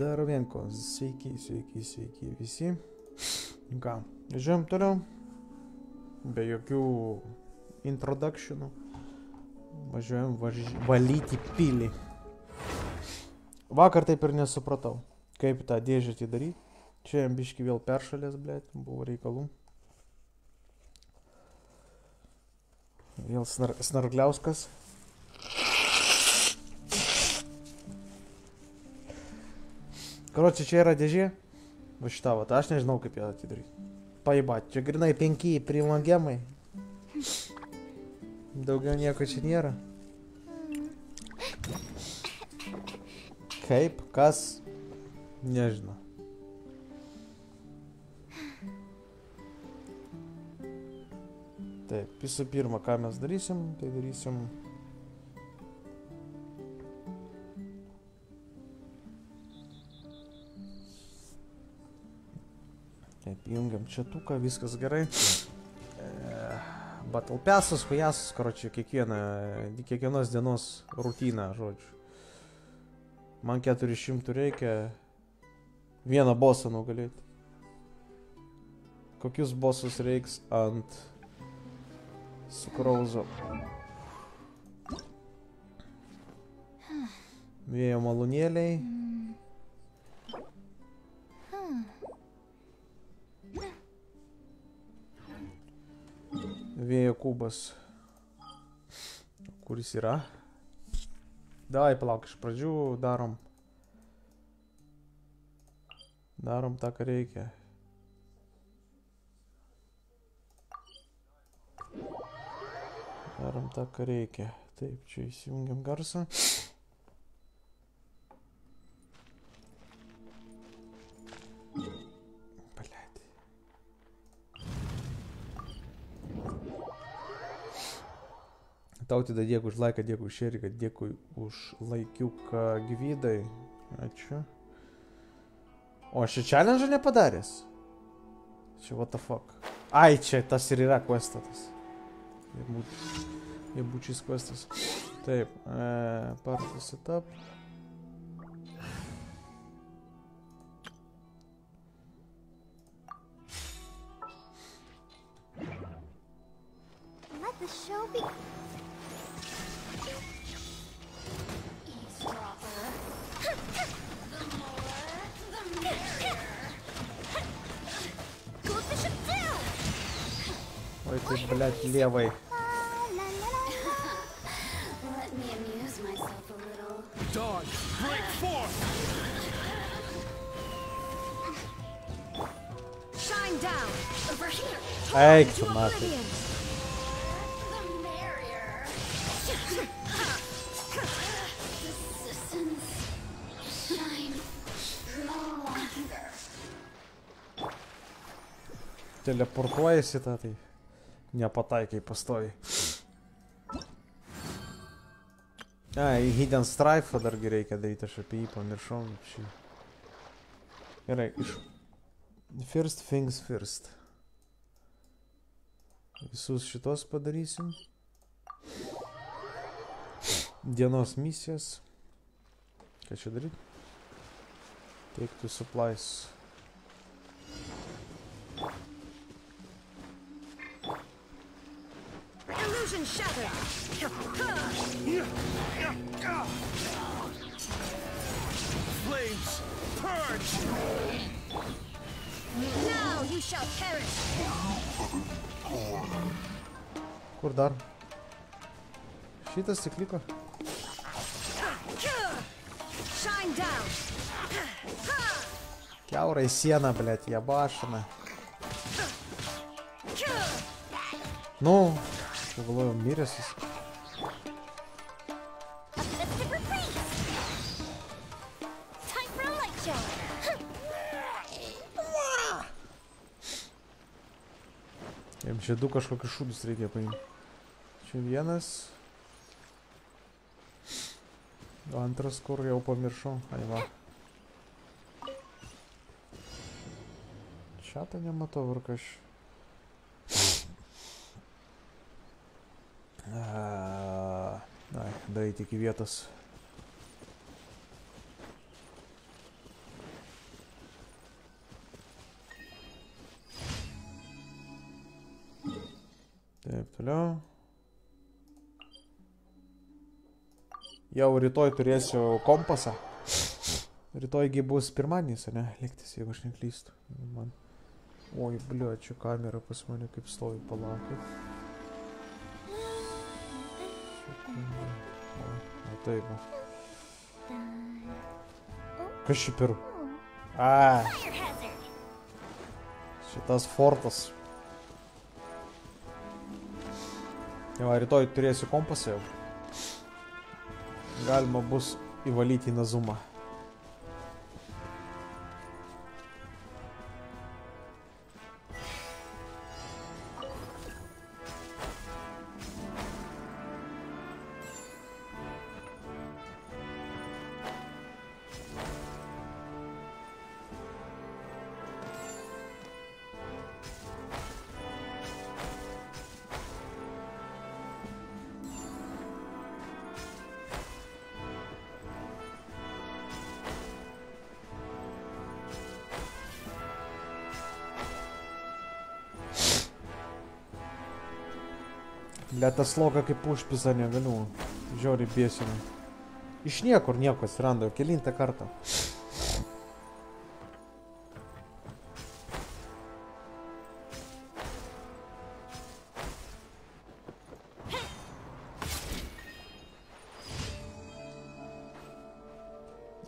Zdarovienko, sveiki, sveiki, sveiki visi. Ką, važiuojam toliau. Be jokių introductionų. Važiuojam važ... valyti pilį. Vakar taip ir nesupratau, kaip tą dėžę atidaryti. Čia ambiški vėl peršalės, blėt, buvo reikalų. Vėl snar snargliauskas. Karoči, čia yra dėžė. Va šitą, va, aš nežinau kaip ją atidaryti. Paibat, čia grinai penki primagemai. Daugiau nieko čia nėra. Kaip, kas, nežinau. Taip, visų pirma, ką mes darysim, tai darysim Jungiam čatuką, viskas gerai. E, Battle Passas, hujasas, karočiui, kiekvieną, kiekvienos dienos rutiną, žodžiu. Man 400 reikia vieną bosą nugalėti. Kokius bosus reiks ant sukrauzo. Vėjo malūnėliai. Vėjo kubas. Kuris yra? Davai, palauk, iš pradžių darom. Darom tą, ką reikia. Darom tą, ką reikia. Taip, čia įsijungiam garsą. Tau tada dėkui už laiką, dėkui už šeriką, dėkui už laikiuką gyvydai. Ačiū. O aš čia challenge nepadaręs? Čia what the fuck. Ai, čia tas ir yra questatas. Jebučiais questas. Taip, e, party setup. левой. Эй, к нахуй. Телепорт это ты. A little. Dawn, break forth! Shine down! Over here! Eik, To tu natai. oblivion! The merrier! Resistance. Shine no longer. Teleportuojasi tą, tai nepataikai pastovi. Ai, Hidden Strife dargi reikia daryti, aš apie jį pamiršau. Šį. Gerai, iš... First things first. Visus šitos padarysim. Dienos misijas. Ką čia daryti? Take to supplies. Illusion shattered! Flames, purge! Now you shall perish! Курдар. Щита стеклика. Кяура и сена, блядь, я башена. Ну, galvojau, miręs jis. Jam čia du kažkokius šūdus reikia paimti. Čia vienas. O antras kur jau pamiršau. Ai va. Čia tą nematau ar Ай, дойти к Ветос. Taip, toliau. Jau rytoj turėsiu kompasą. Rytojgi bus pirmadienis, ne? Liktis, jeigu aš neklystu. Man... Oi, bliu, čia kamera pas mane kaip stovi, palaukit. Taip. Kas šį pirų? A, Fire hazard. šitas fortas. Jau, rytoj turėsiu kompasą jau. Galima bus įvalyti į nazumą. Ble, tas sloga kaip užpisa negaliu. Žiauriai bėsina. Iš niekur nieko atsiranda, jau kelintą kartą.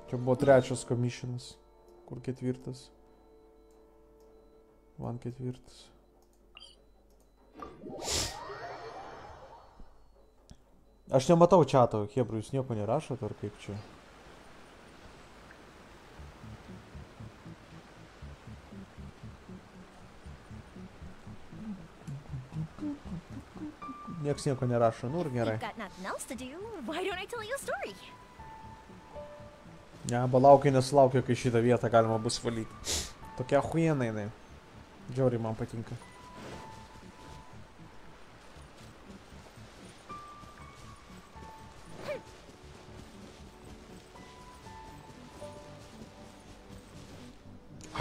Čia buvo trečias komisionas. Kur ketvirtas? Man ketvirtas. Aš nematau čato, Hebra, jūs nieko nerašot ar kaip čia? Niekas nieko nerašo, nu ir gerai. Ne, balaukiai nesulaukia, kai šitą vietą galima bus valyti. Tokia huiena jinai. Džiauriai man patinka.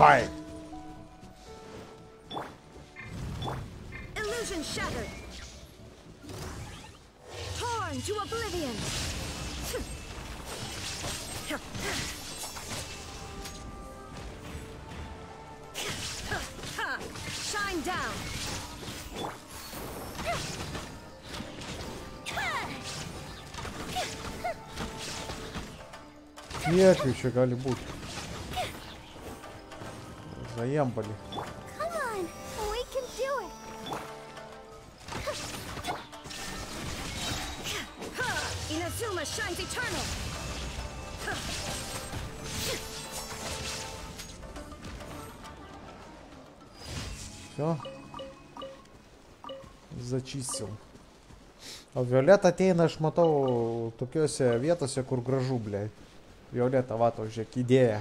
Hi. Illusion shattered. Torn to oblivion. Shine down. Kiek jų čia it. Inazuma shines eternal. Все. Зачистил. Ateina, aš matau, tokiuose vietose, kur gražu, blei. Violeta, va, tau žiūrėk, idėja.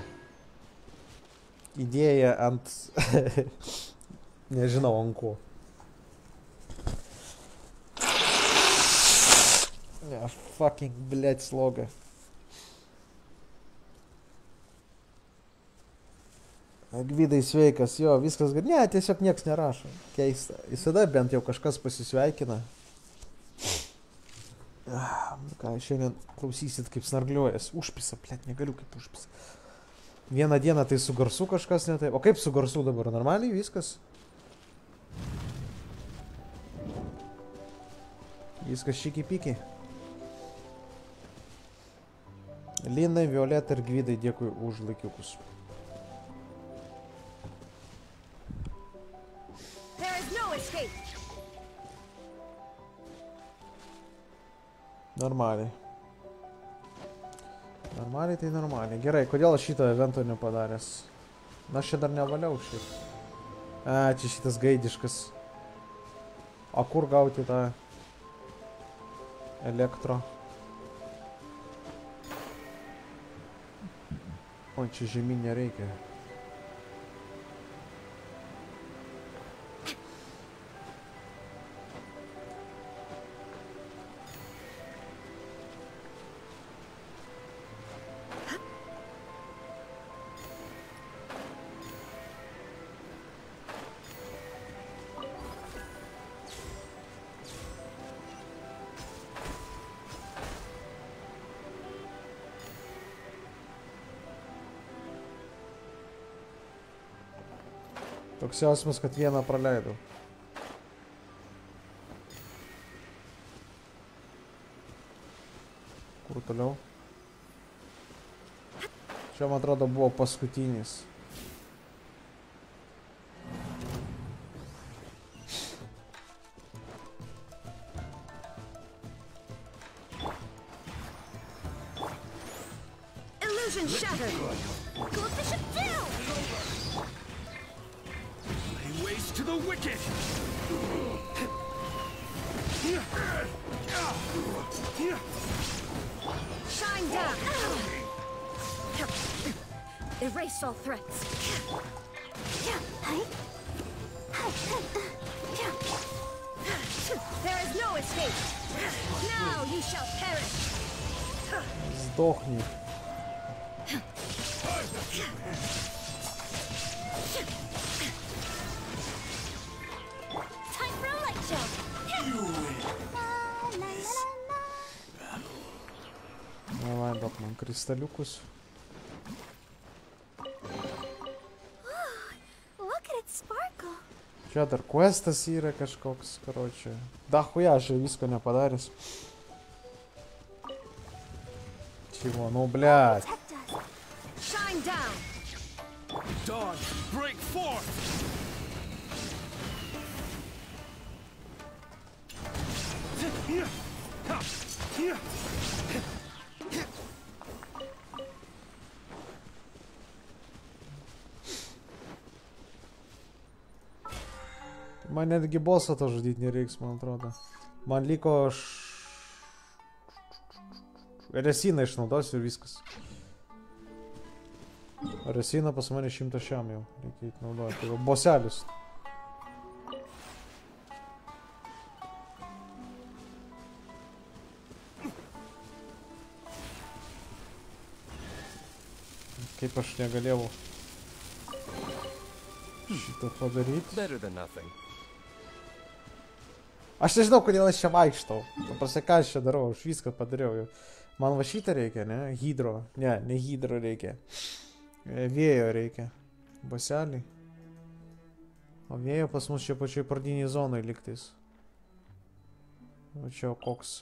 Idėja ant... Nežinau, ant ko. Ne, fucking, blėt, sloga. Gvidai sveikas, jo, viskas, ne, tiesiog nieks nerašo. Keista. Visada bent jau kažkas pasisveikina. Ką, šiandien klausysit, kaip snargliuojas. Užpisa, plėt, negaliu kaip užpisa. Vieną dieną tai su garsu kažkas ne taip. O kaip su garsu dabar? Normaliai viskas? Viskas šiki piki. Linai, Violeta ir Gvidai, dėkui už laikiukus. Normaliai. Normaliai tai normaliai. Gerai, kodėl aš šito evento nepadaręs? Na, aš čia dar nevaliau šiaip. A, čia šitas gaidiškas. O kur gauti tą elektro? O, čia žemyn nereikia. Toks jausmas, kad vieną praleidau. Kur toliau? Čia, man atrodo, buvo paskutinis. Люкус. Чеддер квеста сира кашкокс, короче. Да хуя же висконя подаришь. Чего? Ну, блядь. Netgi bosą to žudyti nereiks, man atrodo. Man liko š... Resiną išnaudosiu ir viskas. Resiną pas mane šimtas šiam jau. Reikia naudoti. Tai va, boselis. Kaip aš negalėjau šitą padaryti. Aš nežinau, kodėl aš čia vaikštau. Paprastai, ką aš čia darau, aš viską padariau jau. Man va šitą reikia, ne? Hydro. Ne, ne hydro reikia. E, Vėjo reikia. Baselį. O vėjo pas mus čia pačioj pradiniai zonai liktais. O čia koks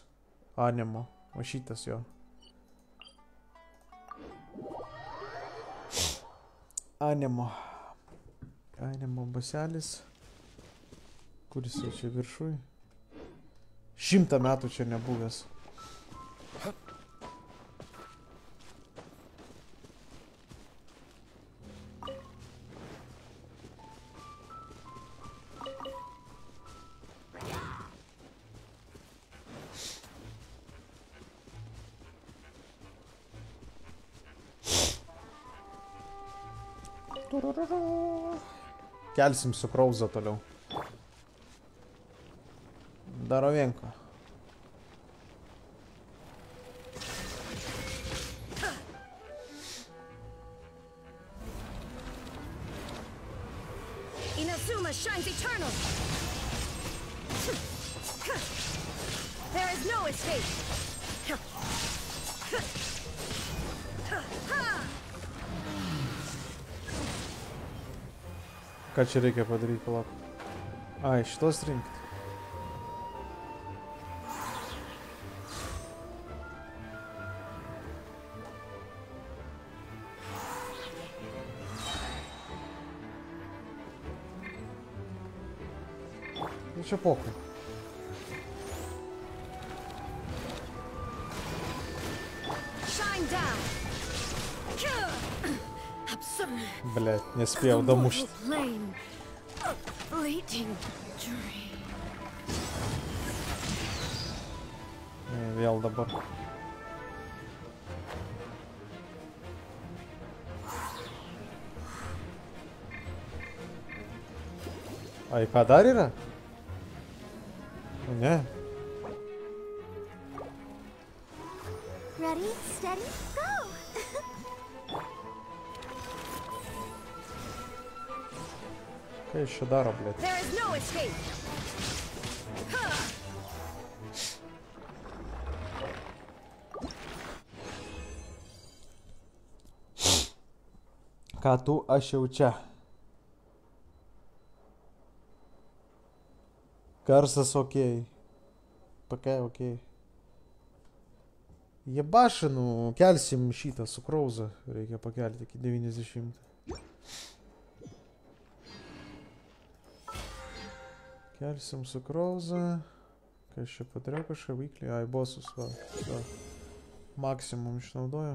animo. O šitas jo. Animo. Animo baselis. Kuris jau čia viršui? Šimtą metų čia nebuvęs. Kelsim su Krauza toliau. здоровенько. Inazuma shines eternal. There. Качерика подарить плак. А, еще стринг. Че похуй? Блять, не спел домучить. Вял добор. Ay, Padarira? daro, blėt. Ką tu, aš jau čia. Garsas ok. PK ok. Jebašinu, kelsim šitą su krauza, reikia pakelti iki 90. Kelsim su krauza. Kas čia padariau kažką weekly? Ai, bosus, va. va. Maksimum išnaudoju.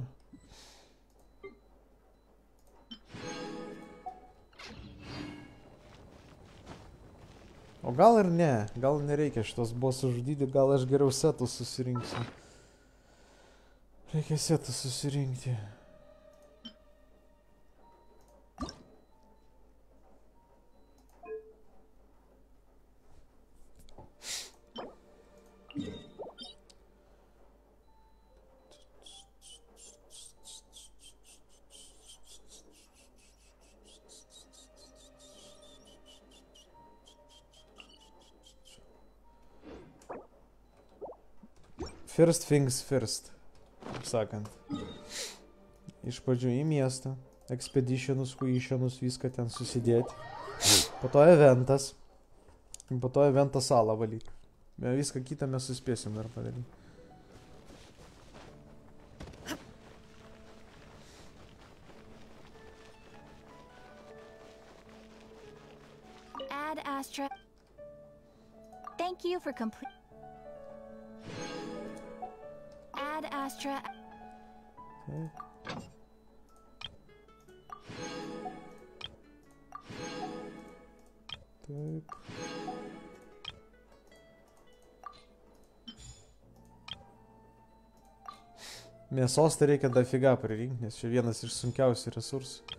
O gal ir ne, gal nereikia šitos bosus žudyti, gal aš geriau setus susirinksiu. Reikia setus susirinkti. First things first, kaip sakant. Iš pradžių į miestą, expeditionus, huitionus, viską ten susidėti. Po to eventas. Po to eventą salą valyti. Viską kitą mes suspėsim dar padaryti. Add Astra. Thank you for complete. Astra. Okay. Taip. Mėsos tai reikia dafiga pririnkti, nes čia vienas iš sunkiausių resursų.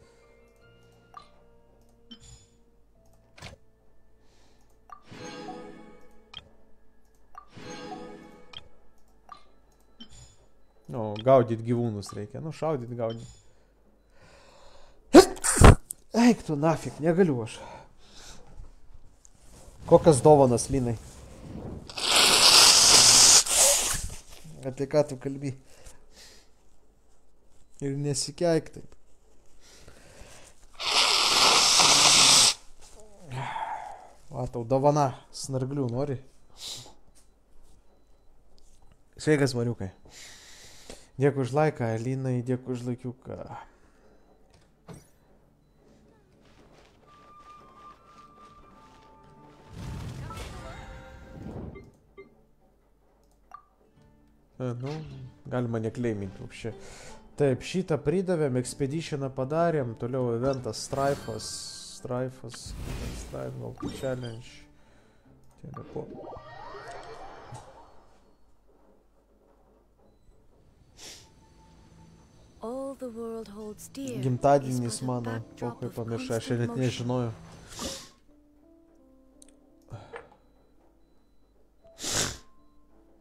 Nu, gaudyt gyvūnus reikia. Nu, šaudyt, gaudyt. Eik tu nafik, negaliu aš. Kokias dovanas, Linai? Apie ką tu kalbi? Ir nesikeik taip. Va, tau dovana snarglių nori. Sveikas, Mariukai. Dėkui už laiką, Linai, dėkui už laikiuką. E, nu, galima nekleiminti apšė. Taip, šitą pridavėm, expeditioną padarėm, toliau eventas Strifas, Strife, gal challenge. Telepo. Гемта Денисмана, похуй помешай, летней женою.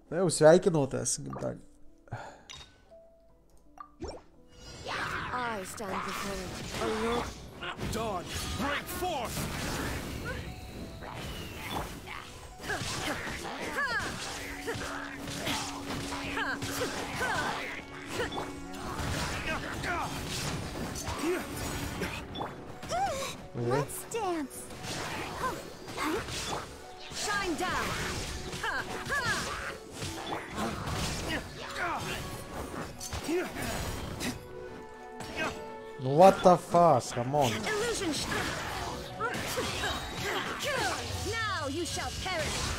Ну, все, айкинул это с гемталь. Ha! Let's dance. Shine down. What the fuck, come on. Illusion Now you shall perish.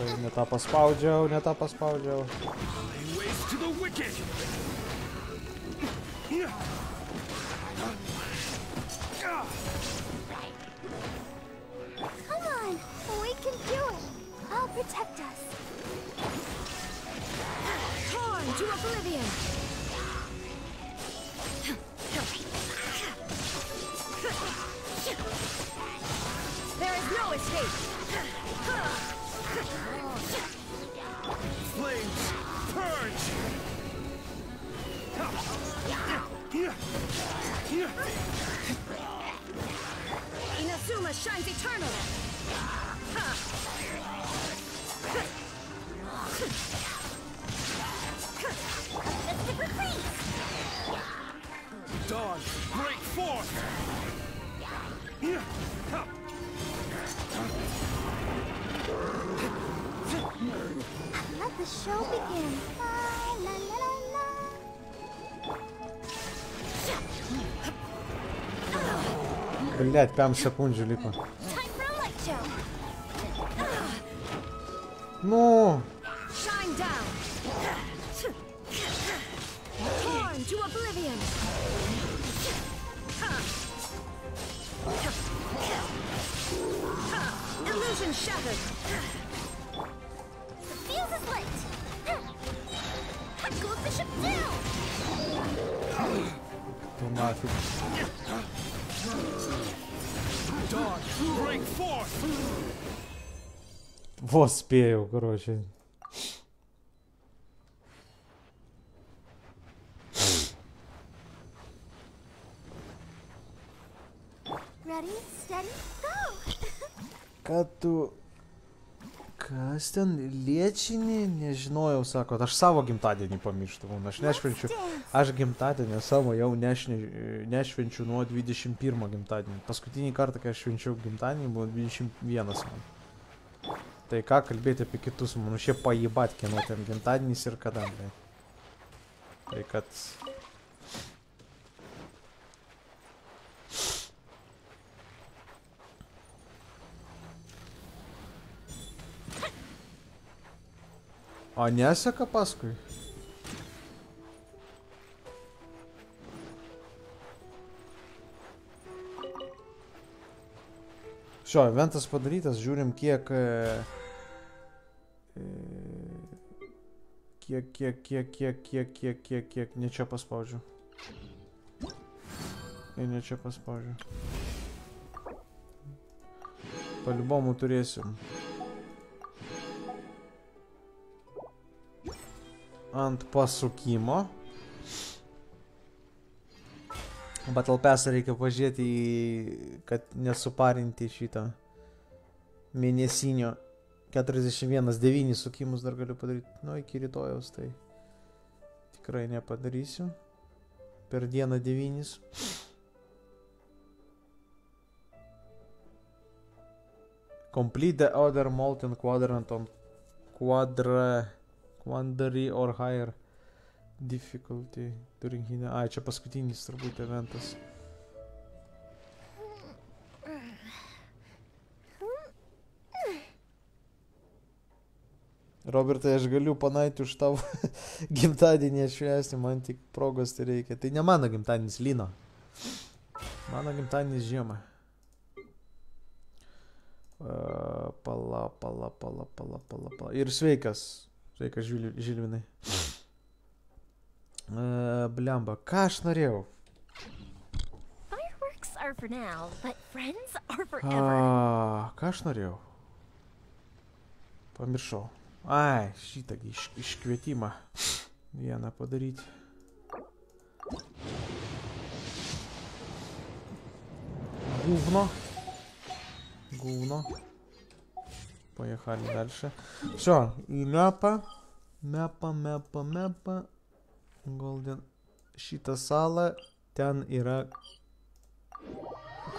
Oi, ne tą paspaudžiau, ne tą paspaudžiau. Lay waste to the wicked! Come on, we can do it. I'll protect us. Torn to oblivion. There is no escape. Flames, purge! Inazuma shines eternal. show begin. La, la, la, Блять, там Шакунджи липа. Ну. Illusion shattered. tu naфиг. Dawn, break forth! Во спею, короче. Ready, steady, go. Ką tu... Kas ten liečinį, nežinojau, sako, aš savo gimtadienį pamirštu, aš nešvenčiu, aš gimtadienį savo jau nešne, nešvenčiu nuo 21 gimtadienį. Paskutinį kartą, kai aš švenčiau gimtadienį, buvo 21 man. Tai ką kalbėti apie kitus, man šiaip pajibat, kieno ten gimtadienis ir kada. Tai kad... O neseka paskui? Šio, eventas padarytas, žiūrim kiek... e, e, Kiek, kiek, kiek, kiek, kiek, kiek, kiek, kiek, ne čia paspaudžiu. Ir ne čia paspaudžiu. Palibomų turėsim. Ant pasukimo. Battle Pass reikia pažiūrėti kad nesuparinti šitą mėnesinio 41-9 sukimus dar galiu padaryti. Nu, iki rytojaus tai tikrai nepadarysiu. Per dieną 9. Complete the other molten quadrant on quadra Quandary or higher difficulty during hine. Ai, čia paskutinis turbūt eventas. Robertai, aš galiu panaiti už tavo gimtadienį atšvęsti, man tik progos tai reikia. Tai ne mano gimtadienis, Lino. Mano gimtadienis žiemą. Uh, pala, pala, pala, pala, pala, pala. Ir sveikas, Рейка Жіль... Жільвіний. Блямба. Кашнарєв. are for now, but friends are а, forever. Кашнарев. Помершел. Ай, щиток. Я на подарить. Гувно. Гувно. Поехали дальше. Все, и мяпа. Мяпа, мяпа, мяпа. Golden. Šitą salą. Ten yra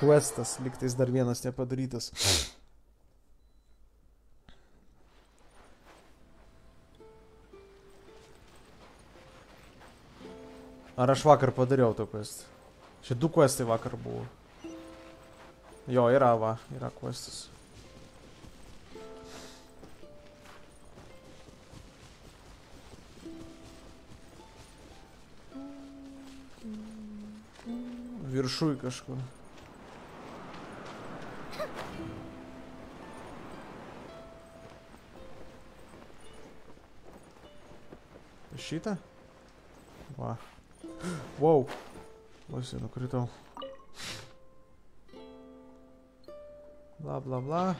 questas, liktais dar vienas nepadarytas. Ar aš vakar padariau tą quest? Čia du questai vakar buvo. Jo, yra va, yra questas. вершуйкашку. Щита? Ва. Вау. Лосин ну, укрытал. Бла-бла-бла.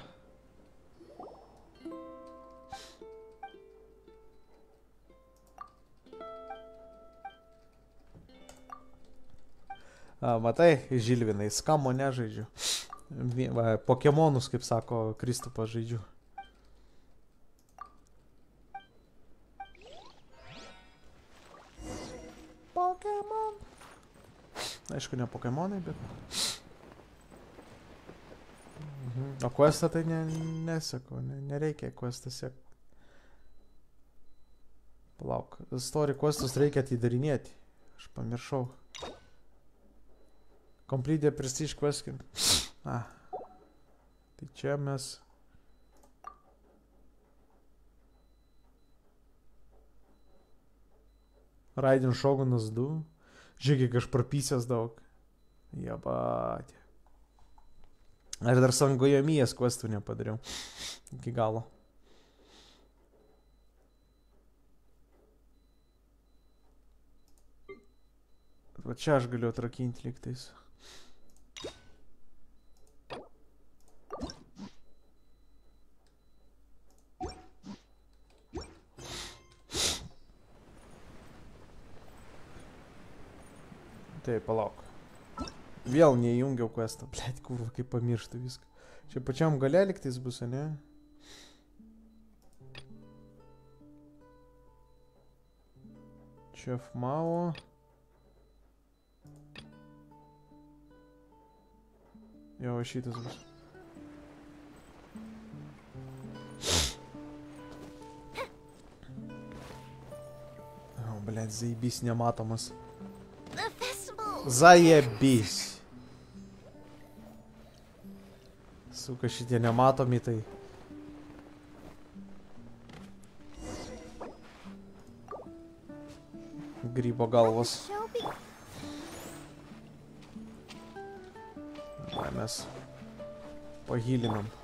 A, matai, Žilvinai, skamo nežaidžiu. Va, Pokemonus, kaip sako Kristupas, žaidžiu. Pokemon. Aišku, ne Pokemonai, bet. Mhm. O questą tai ne, neseku, ne, nereikia questą sekti. Palauk, story questus reikia atidarinėti. Aš pamiršau. Complete the prestige quest. Ah. Tai čia mes. Raidin Shogunas 2. Žiūrėk, aš prapysęs daug. Jabatė. Aš dar sangojamijas questų nepadariau. Iki galo. Va čia aš galiu atrakinti liktais. Taip, palauk. Vėl neįjungiau questą, blėt, kurva, kaip pamirštu viską. Čia pačiam gale liktais bus, ne? Čia Mao. Jo, šitas bus. O, blėt, zaibys nematomas. Zajebys. Suka šitie nematomi tai. Grybo galvos. Vai mes pahylinam.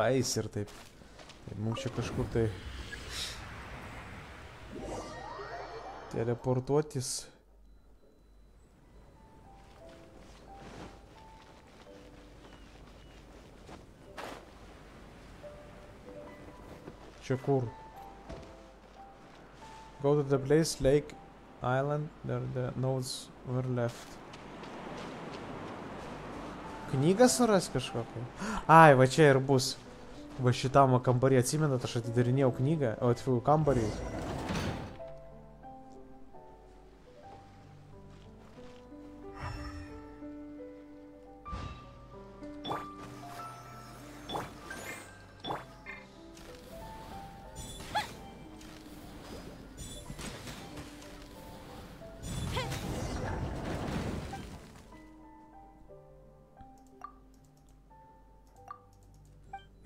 Paeis ir taip. Tai mums čia kažkur tai teleportuotis. Čia kur? Go to the place, lake, island, there the notes were left. Knygą suras kažkokią? Ai, va čia ir bus. Va šitam kambarį atsimenat, aš atidarinėjau knygą, o atfiu kambarį.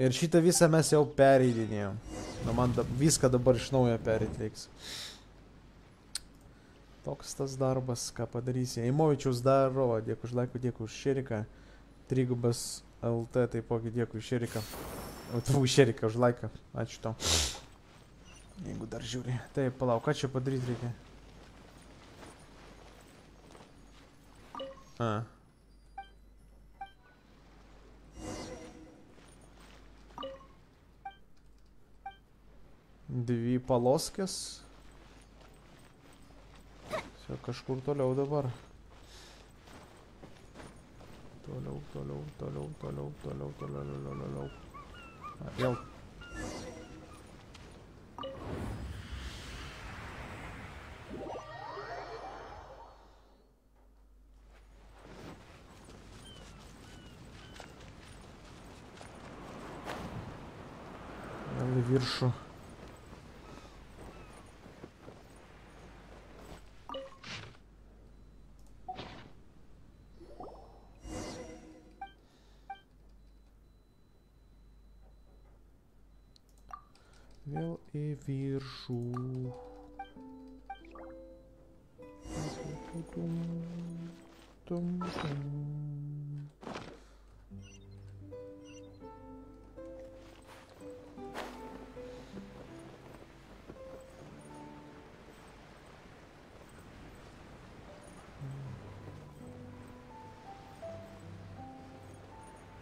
Ir šitą visą mes jau pereidinėjom. Nu, man da, viską dabar iš naujo pereit reiks. Toks tas darbas, ką padarysi. Eimovičius daro, dėkui už laiką, dėkui už šeriką. Trigubas LT, taipogi dėkui už šeriką. Tu už šeriką, už laiką. Ačiū tau. Jeigu dar žiūri. Taip, palauk, ką čia padaryti reikia? A. Dvi paloskės. Čia kažkur toliau dabar. Toliau, toliau, toliau, toliau, toliau, toliau, toliau, toliau. A, vėl. Vėl į viršų. наверху.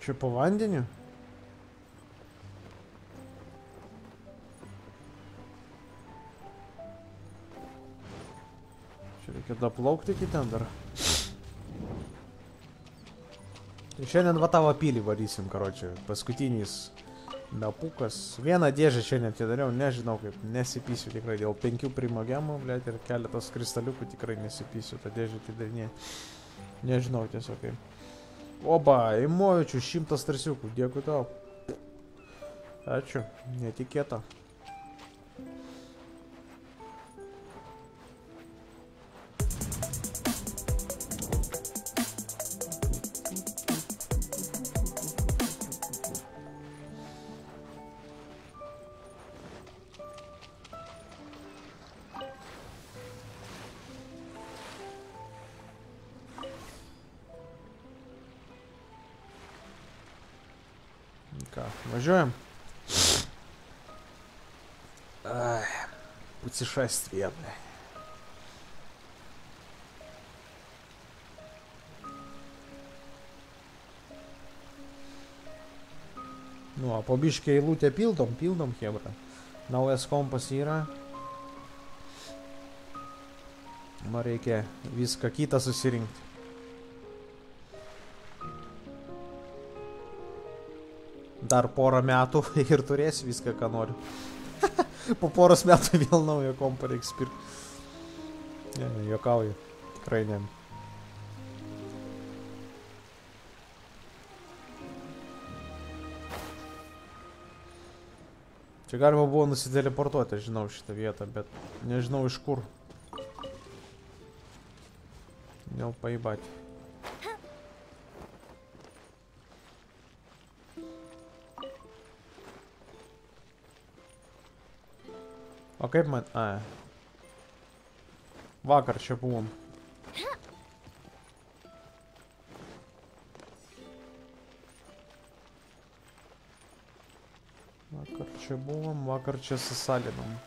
Че, по Вандине? Daplaukti iki ten dar. Tai šiandien va tavo pilį varysim, karočią. Paskutinis mepukas. Vieną dėžę šiandien atidariau, nežinau kaip, nesipysiu tikrai. Dėl penkių primogemų, blėt, ir keletas kristaliukų tikrai nesipysiu tą dėžę atidarinėti. Nežinau tiesiog kaip. Oba, Imovičius, šimtas tarsiukų, dėkui tau. Ačiū, netikėta. путешествие, бля. Nu, o po biškį eilutę pildom, pildom, hebra. Naujas kompas yra. Man reikia viską kitą susirinkti. Dar porą metų ir turėsiu viską, ką noriu. po poros metų vėl naują kompą reiks pirkti. Ne, ne, juokauju. Tikrai ne. Čia galima buvo nusideleportuoti, aš žinau šitą vietą, bet nežinau iš kur. Gal paibati. Покажи мене. А. Вакар чапун. Вакар чабулом, вакар часосалином.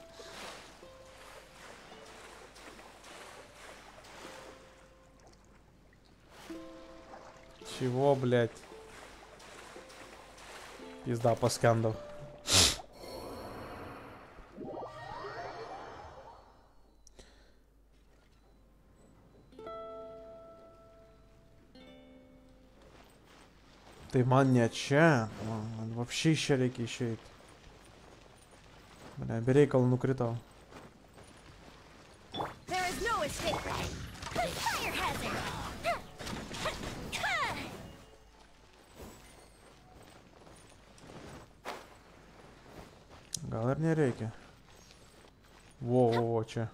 Чего, блядь? Пизда по сканду. Тайман не отча. Он вообще щелики ищет. Бля, бери колонну критал. Галерни реки. Во-во-во, че?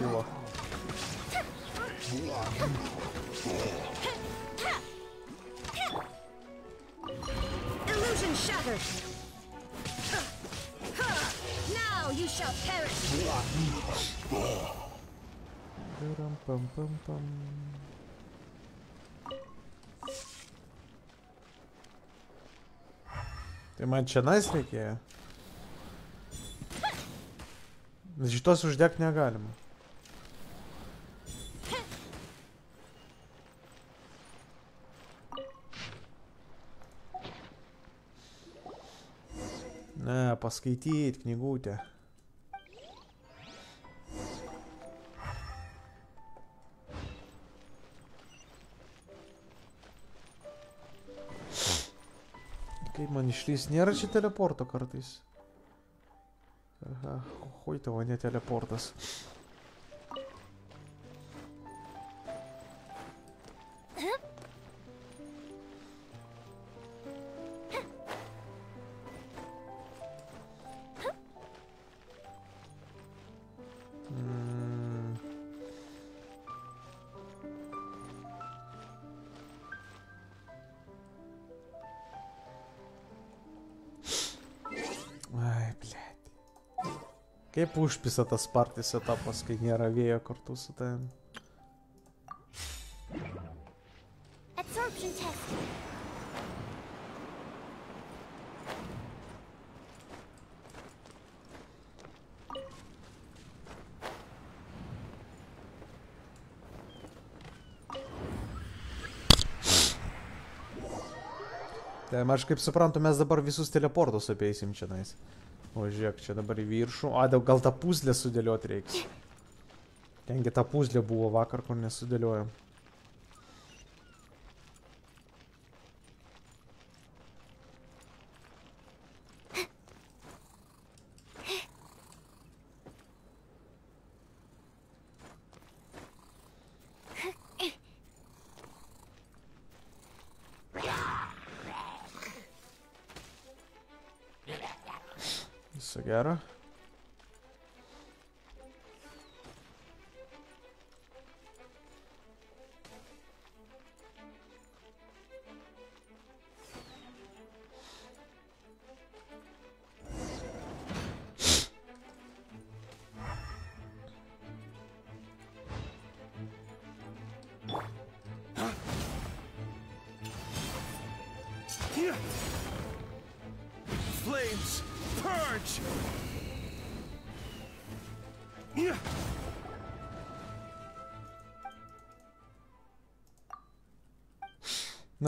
его. Illusion shattered. Now you shall perish. Ты матча наследие? Значит, осуждя княгальма. paskaityt knygutę. Kaip man išlys? Nėra čia teleporto kartais. Aha, hoj tavo neteleportas. teleportas. Kaip užpisa tas partis etapas, kai nėra vėjo kartu su tavim. Absorption test. Tai aš kaip suprantu, mes dabar visus teleportus apeisim čia nais. O žiūrėk, čia dabar į viršų. A, dėl- gal tą puzlę sudėlioti reiks. Tengi ta puzlė buvo vakar, kur nesudėliojom.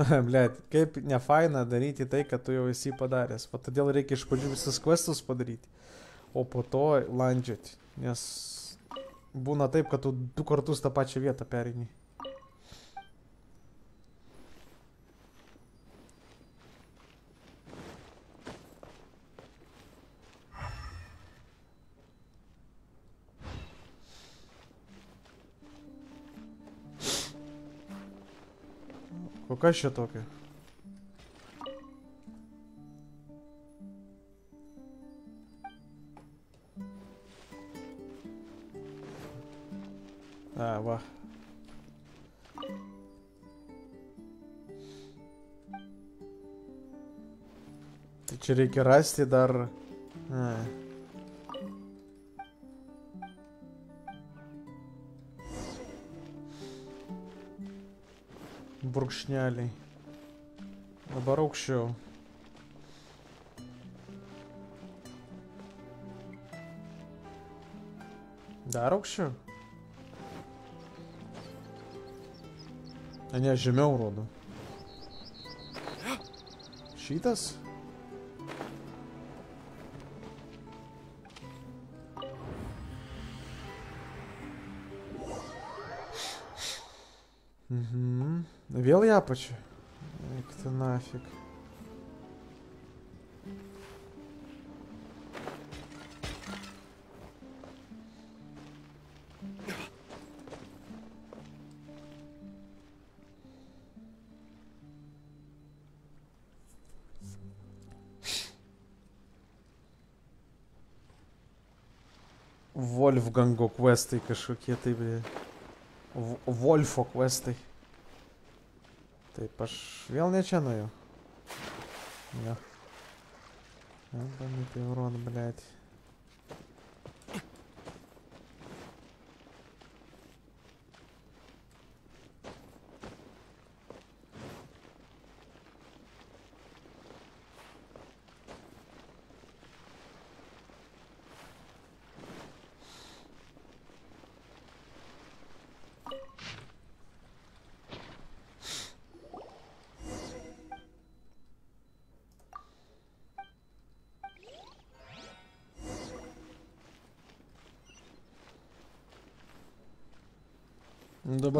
Na, blėt, kaip nefaina daryti tai, kad tu jau esi padaręs. O todėl reikia iš pradžių visus questus padaryti, o po to landžioti. Nes būna taip, kad tu du kartus tą pačią vietą perini. Поки що таки. А, вах. Череки Расти дар. Brūkšneliai. Dabar aukščiau. Dar aukščiau? Ne, žemiau rodo. Šitas? Mhm. Ляпыч. Никто нафиг. Вольфганго квесты и кошелки ты. Вольфо квесты. V- Wolfo questai. Taip, aš vėl ne čia nuėjau. Ne. Ебаный в рот,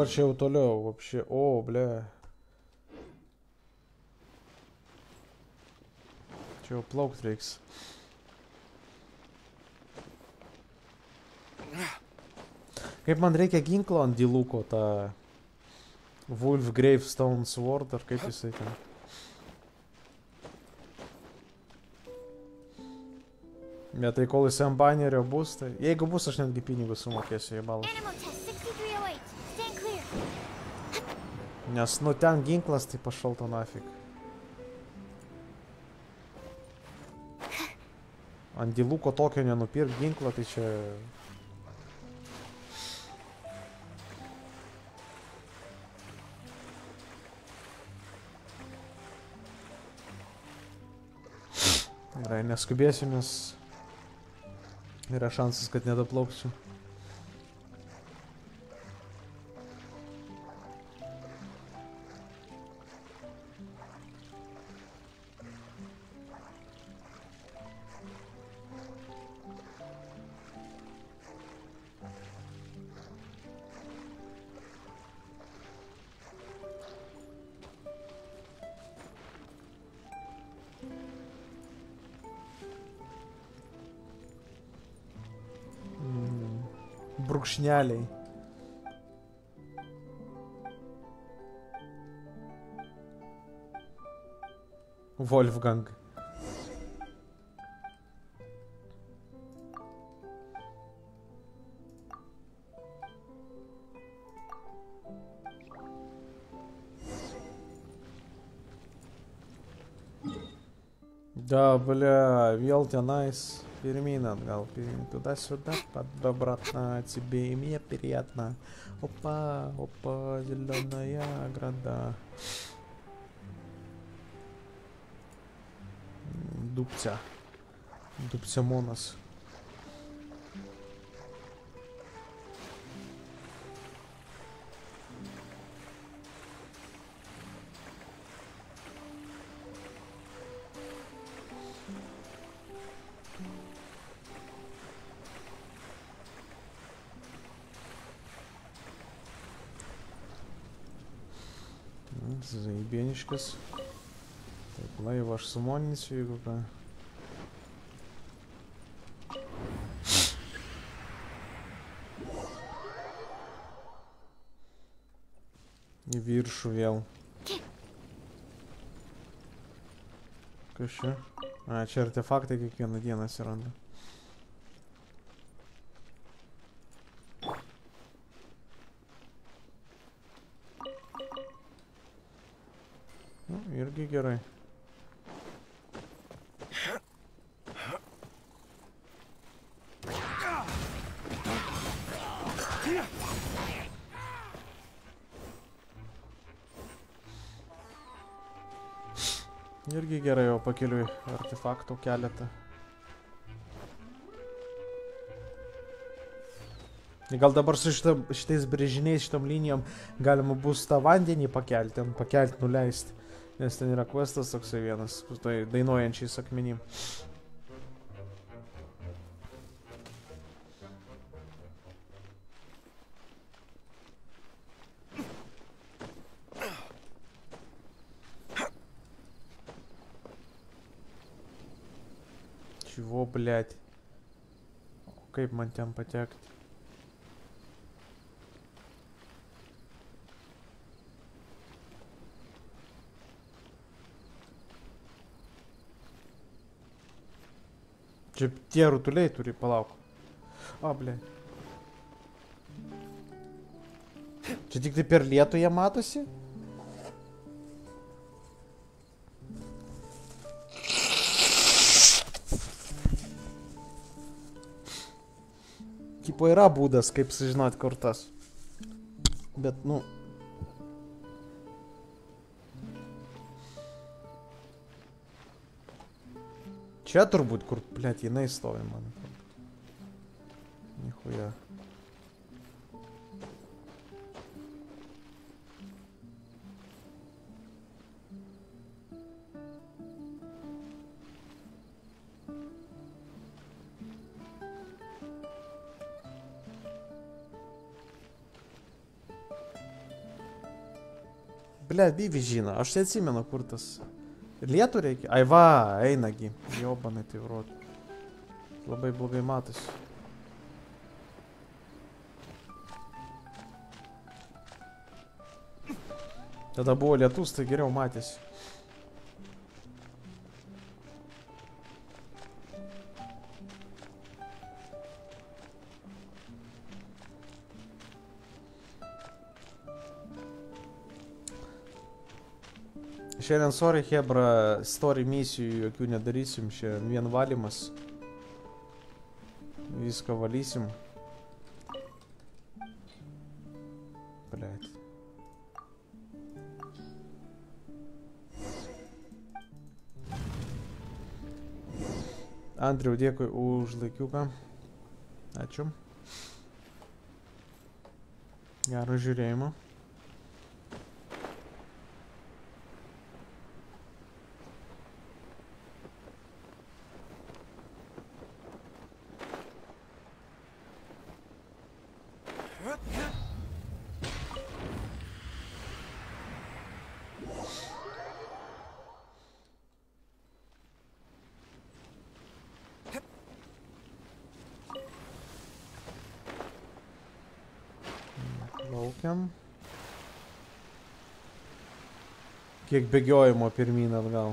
блядь. Nu, Dabar čia jau toliau, вообще. O, ble. Čia jau plaukt reiks. Kaip man reikia ginklo ant diluko, tą Wolf Gravestone Sword, ar kaip jisai ten. Ne, tai kol jis ant banerio bus, tai jeigu bus, aš netgi pinigus sumokėsiu į balą. Nes nu ten ginklas, tai pašalto nafig. ant diluko tokio nenupirk ginklo, tai čia... Gerai, neskubėsiu, nes yra šansas, kad nedaplauksiu. далее. Вольфганг. Да, бля, Велти, найс. Nice. Пермин, Ангал, Пермин, туда-сюда, подобратно, тебе и мне приятно. Опа, опа, зеленая града. Дубтя. Дубтя Монос. Заебенечкас. Так, и ваш сумонницу какая, И виршу вел. Еще. А, че а, артефакты какие надену все равно. Gerai. Irgi gerai, o pakeliui artefaktų keletą. Gal dabar su šita, šitais brėžiniais, šitom linijom galima bus tą vandenį pakelti, pakelti, nuleisti. Este nira cu asta sau se vienas. Dai nojančiais akmenim. Чего, блядь? Kaip man ten patekti? Čia tie rutuliai turi palauk. O, ble. Čia tik tai per lietų jie matosi? Tipo yra būdas, kaip sužinot, kur tas. Bet, nu. Čia turbūt, kur, blėt, jinai stovi, man atrodo. Nichuja. Blet, Bibi žino, aš tai atsimenu, kur tas. Lietų reikia? Ai va, einagi. Jobanai tai rot. Labai blogai matosi. Tada buvo lietus, tai geriau matėsi. Šiandien, sorry, Hebra, story misijų jokių nedarysim, čia vien valymas. Viską valysim. Blet. Andriau, dėkui už laikiuką. Ačiū. Gero žiūrėjimo. Kiek bėgiojimo pirmyn atgal.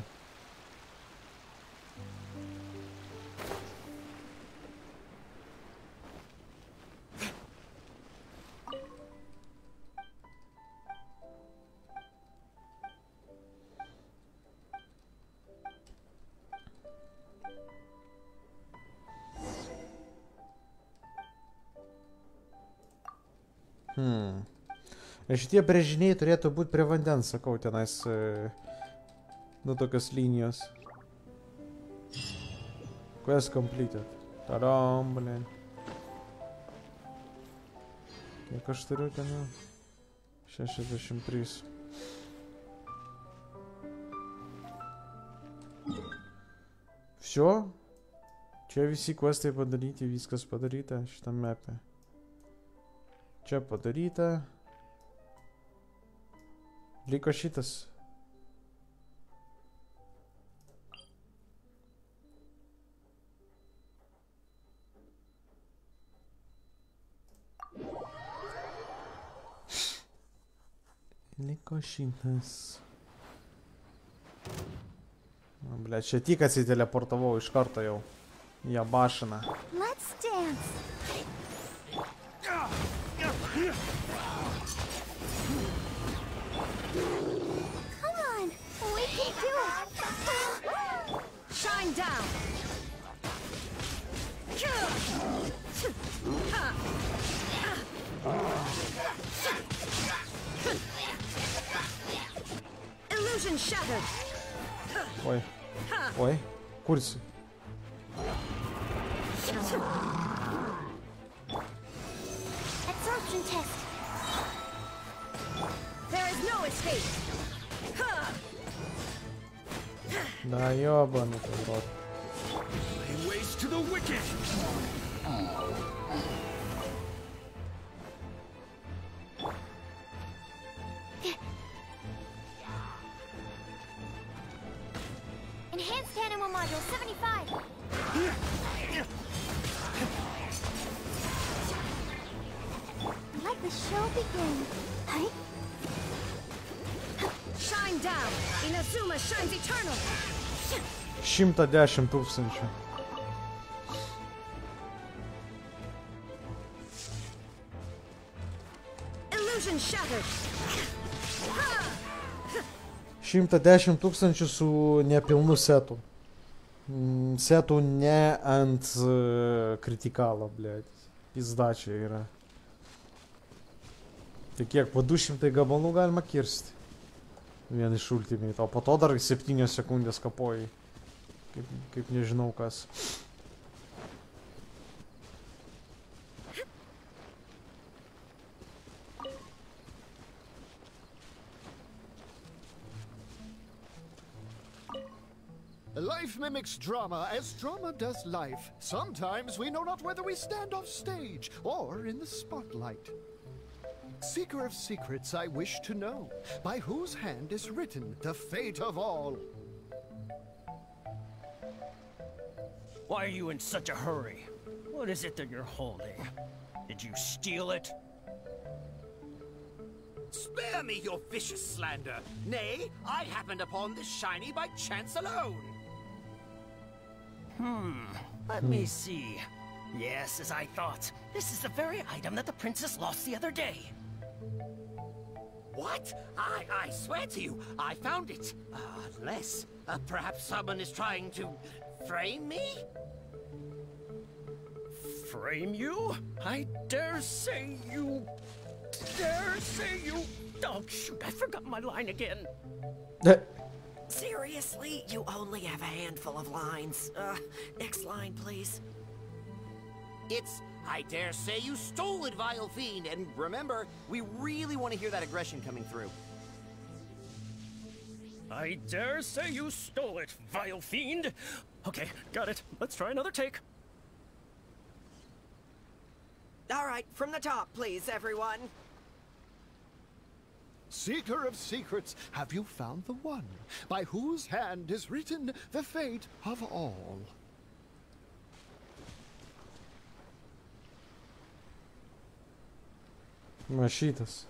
šitie brėžiniai turėtų būti prie vandens, sakau, tenais. e, Nu, tokios linijos. Quest completed. Tadam, blin. Kiek aš turiu ten jau? 63. Все? Čia visi questai padaryti, viskas padaryta šitam mapė. Čia padaryta. Liko šitas. Liko šitas. Ble, čia tik atsiteleportavau iš karto jau. Ją bašina. Let's dance. Down. Illusion shattered. Oi. Oi. Kursi. Absorption test. There is no escape. Да ебаный ты. Lay waste to the wicked! 110 tūkstančių. Shattered. 110 tūkstančių su nepilnu setu. Mm, Setų ne ant uh, kritikalo, blėt. Pizdačia yra. Tai kiek, po 200 gabalų galima kirsti. Vien iš ultimate, o po to dar 7 sekundės kapojai. Kaip, kaip nežinau kas. Life mimics drama as drama does life. Sometimes we know not whether we stand off stage or in the spotlight. Seeker of secrets, I wish to know by whose hand is written the fate of all. Why are you in such a hurry? What is it that you're holding? Did you steal it? Spare me your vicious slander. Nay, I happened upon this shiny by chance alone. Hmm, let me see. Yes, as I thought. This is the very item that the princess lost the other day. What? I, I swear to you, I found it. Uh, unless, uh, perhaps someone is trying to frame me? Frame you? I dare say you. Dare say you. Oh, shoot, I forgot my line again. Seriously, you only have a handful of lines. Uh, next line, please. It's, I dare say you stole it, vile fiend. And remember, we really want to hear that aggression coming through. I dare say you stole it, vile fiend. Okay, got it. Let's try another take. All right, from the top, please, everyone. Seeker of secrets, have you found the one by whose hand is written the fate of all? Mašytas.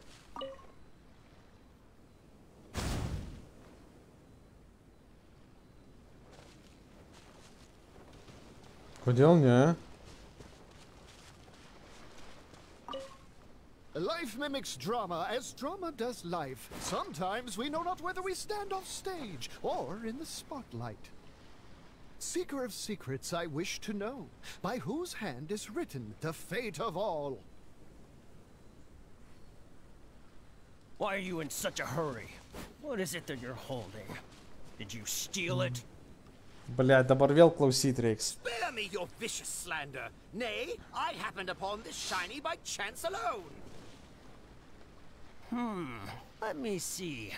Kodėl ne? Life mimics drama as drama does life. Sometimes we know not whether we stand off stage or in the spotlight. Seeker of secrets, I wish to know by whose hand is written the fate of all. Why are you in such a hurry? What is it that you're holding? Did you steal it? Ble, dabar vėl klausyt reiks. Spare me your vicious slander. Nay, I happened upon this shiny by chance alone. Hmm, let me see.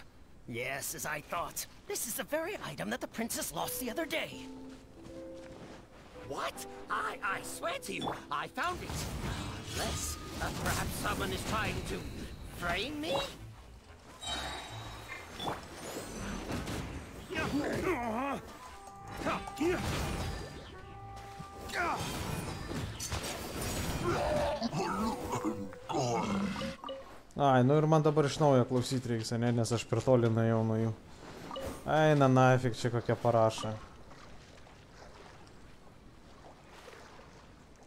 Yes, as I thought. This is the very item that the princess lost the other day. What? I, I swear to you, I found it. Unless, uh, perhaps someone is trying to frame me? Ai, nu ir man dabar iš naujo klausyt reiks, ne, nes aš per toli nuėjau nuo jų. Eina naifik čia kokia paraša.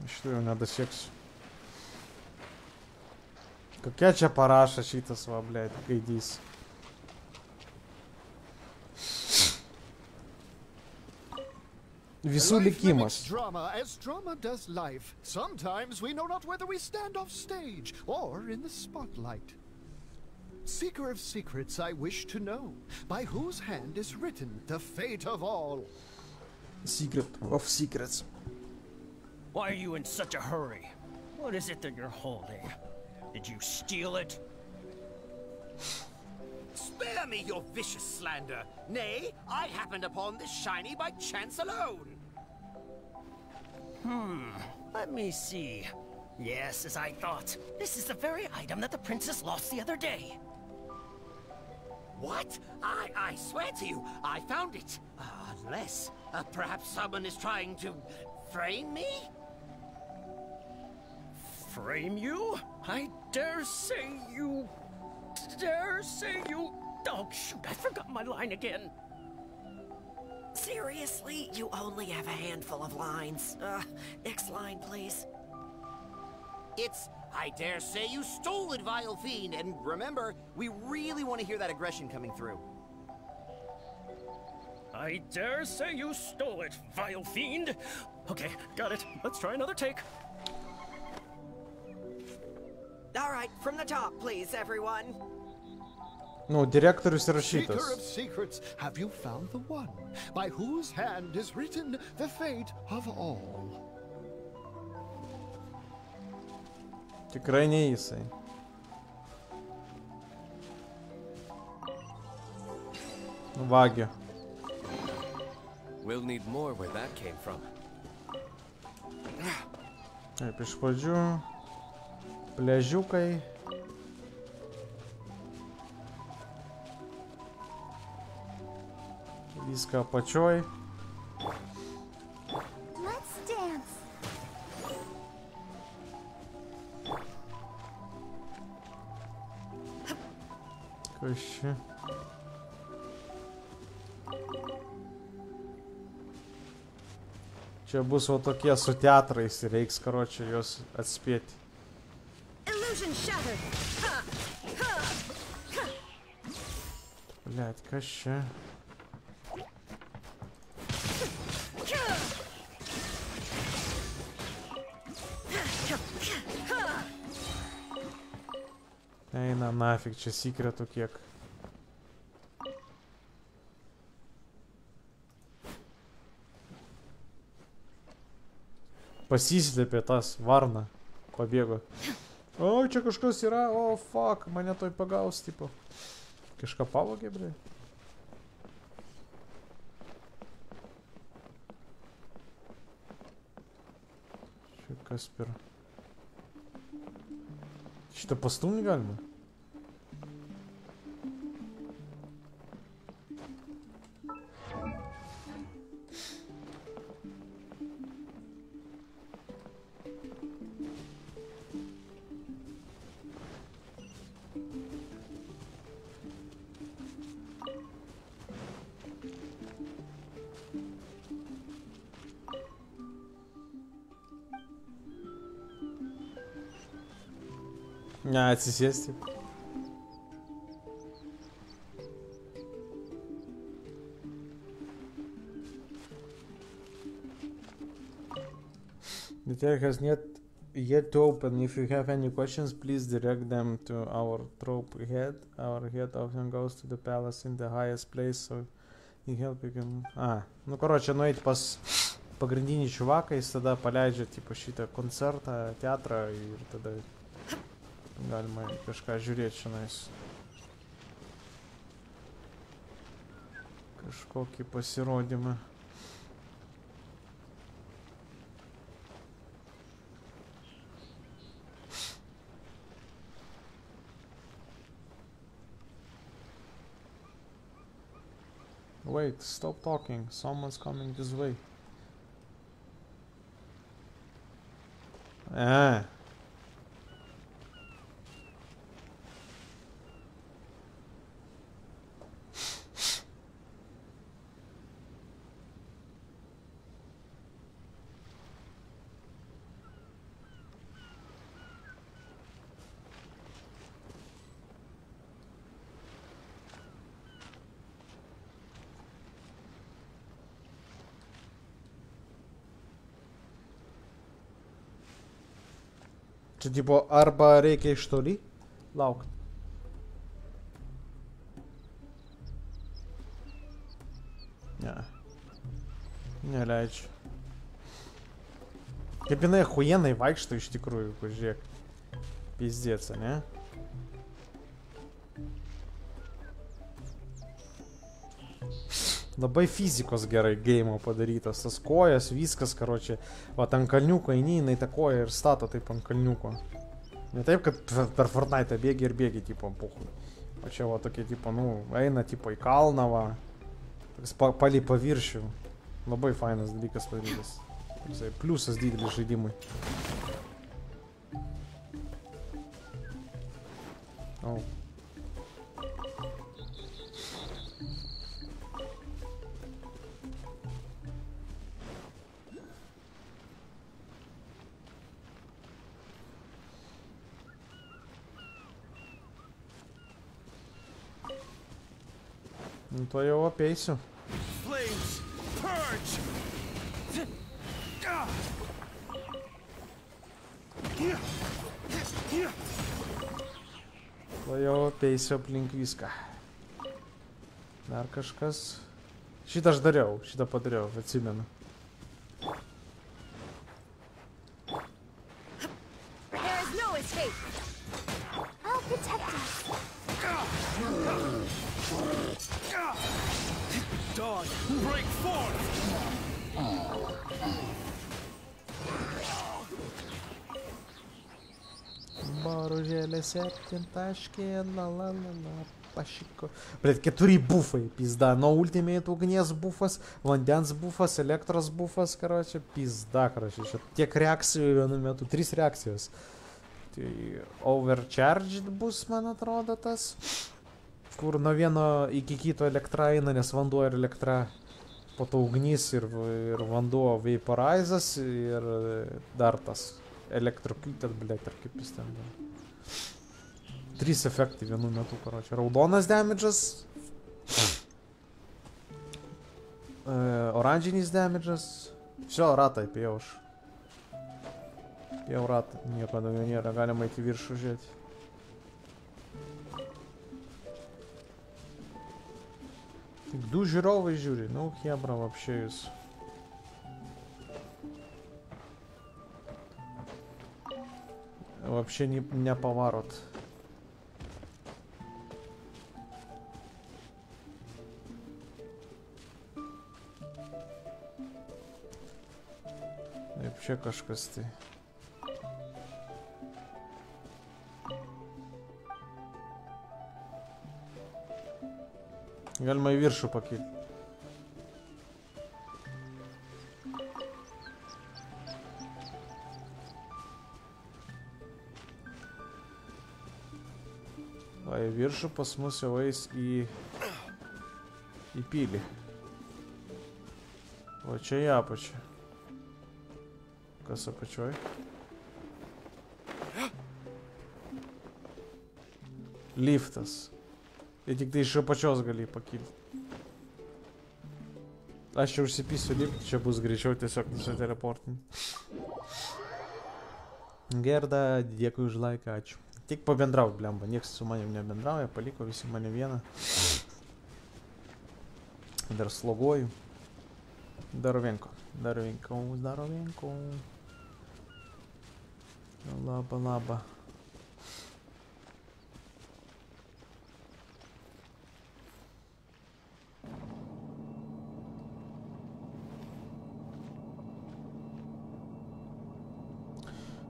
Šitų jau nedasieksiu. Kokia čia paraša šitas va, blėt, gaidys. Visų Life likimas. mimics drama as drama does life. Sometimes we know not whether we stand off stage or in the spotlight. Seeker of secrets, I wish to know by whose hand is written the fate of all. Secret of secrets. Why are you in such a hurry? What is it that you're holding? Did you steal it? Spare me your vicious slander. Nay, I happened upon this shiny by chance alone. Hmm, let me see. Yes, as I thought. This is the very item that the princess lost the other day. What? I, I swear to you, I found it. Uh, unless, uh, perhaps someone is trying to frame me? Frame you? I dare say you. Dare say you. Oh, shoot, I forgot my line again. Seriously, you only have a handful of lines. Uh, next line, please. It's, I dare say you stole it, vile fiend. And remember, we really want to hear that aggression coming through. I dare say you stole it, vile fiend. Okay, got it. Let's try another take. All right, from the top, please, everyone. Nu, direktorius Seeker įrašytas. of secrets, have you found the one by whose hand is written the fate of all? Tikrai ne jisai. Vagė. We'll need more where that came from. Taip, iš pradžių. Pležiukai. Viską apačioj. Kas čia? Čia bus va tokie su teatrais ir reiks, karočiui, juos atspėti. Illusion shattered. Eina nafik, čia sekretų kiek. Pasislėpė tas varna. Pabėgo. O, čia kažkas yra, o, fuck, mane toj pagaus, tipo. Kažką pavogė, bre. Čia kas per... Что-то посту мне как бы? Ne, atsisėsti. The tag has yet yet to open. If you have any questions, please direct them to our trope head. Our head often goes to the palace in the highest place, so he help you can... A, nu karočią nueiti pas pagrindinį čiuvaką, jis tada paleidžia tipo šitą koncertą, teatrą ir tada galima kažką žiūrėti šiandien. Kažkokį pasirodymą. Wait, stop talking. Someone's coming this way. Ah. Что, типа арба арбореки, что ли? Лаук. Не. Не ляч. Кабины охуенный вайк, что ищет икру, кузек. Пиздец, а не? Labai fizikos gerai game padarytas, tas kojas, viskas, karočią. Va, ant kalniuko eini, jinai tą koją ir stato taip ant kalniuko. Ne taip, kad per- per Fortnite bėgi ir bėgi, tipo, puhui. O čia va tokie, tipo, nu, eina, tipo, į kalną, va. Toks pa, palį paviršių. Labai fainas dalykas padarytas. Toksai pliusas didelis žaidimui. O. Nu, to jau apeisiu. To jau apeisiu aplink viską. Dar kažkas. Šitą aš dariau, šitą padariau, atsimenu. Septintaškė, la la la la, pašiko. Blet, keturi bufai, pizda. Nuo ultimate ugnies bufas, vandens bufas, elektros bufas, karočią, pizda, karočią. Čia tiek reakcijų vienu metu, trys reakcijos. Tai overcharged bus, man atrodo, tas. Kur nuo vieno iki kito elektra eina, nes vanduo ir elektra. Po to ugnis ir, ir vanduo vaporizas ir dar tas elektrocuted, blėt, ar kaip jis ten buvo. Trys efektai vienu metu parodžia. Raudonas damage'as. E, oranžinis damage'as. Šio ratą įpėjau aš. Jau ratą, nieko daugiau nėra, galima iki viršų žiūrėti. Tik du žiūrovai žiūri, nu hebra vapšė jūs. Вообще не, не поворот. Yapacak aşk gazeteyi. Gel my viršu paket. Лай виршу посмылся Вейс и... И пили. Вот чаяпоча. Kas apačioj? Liftas. Ir tik tai iš apačios gali pakilti. Aš čia užsipysiu lipti, čia bus greičiau tiesiog nusiteleportinti. Gerda, dėkui už laiką, ačiū. Tik pabendrauk, blemba, niekas su manim nebendrauja, paliko visi mane vieną. Dar sloguoju. Darovenko, Darovenko, Darovenko. Laba, laba.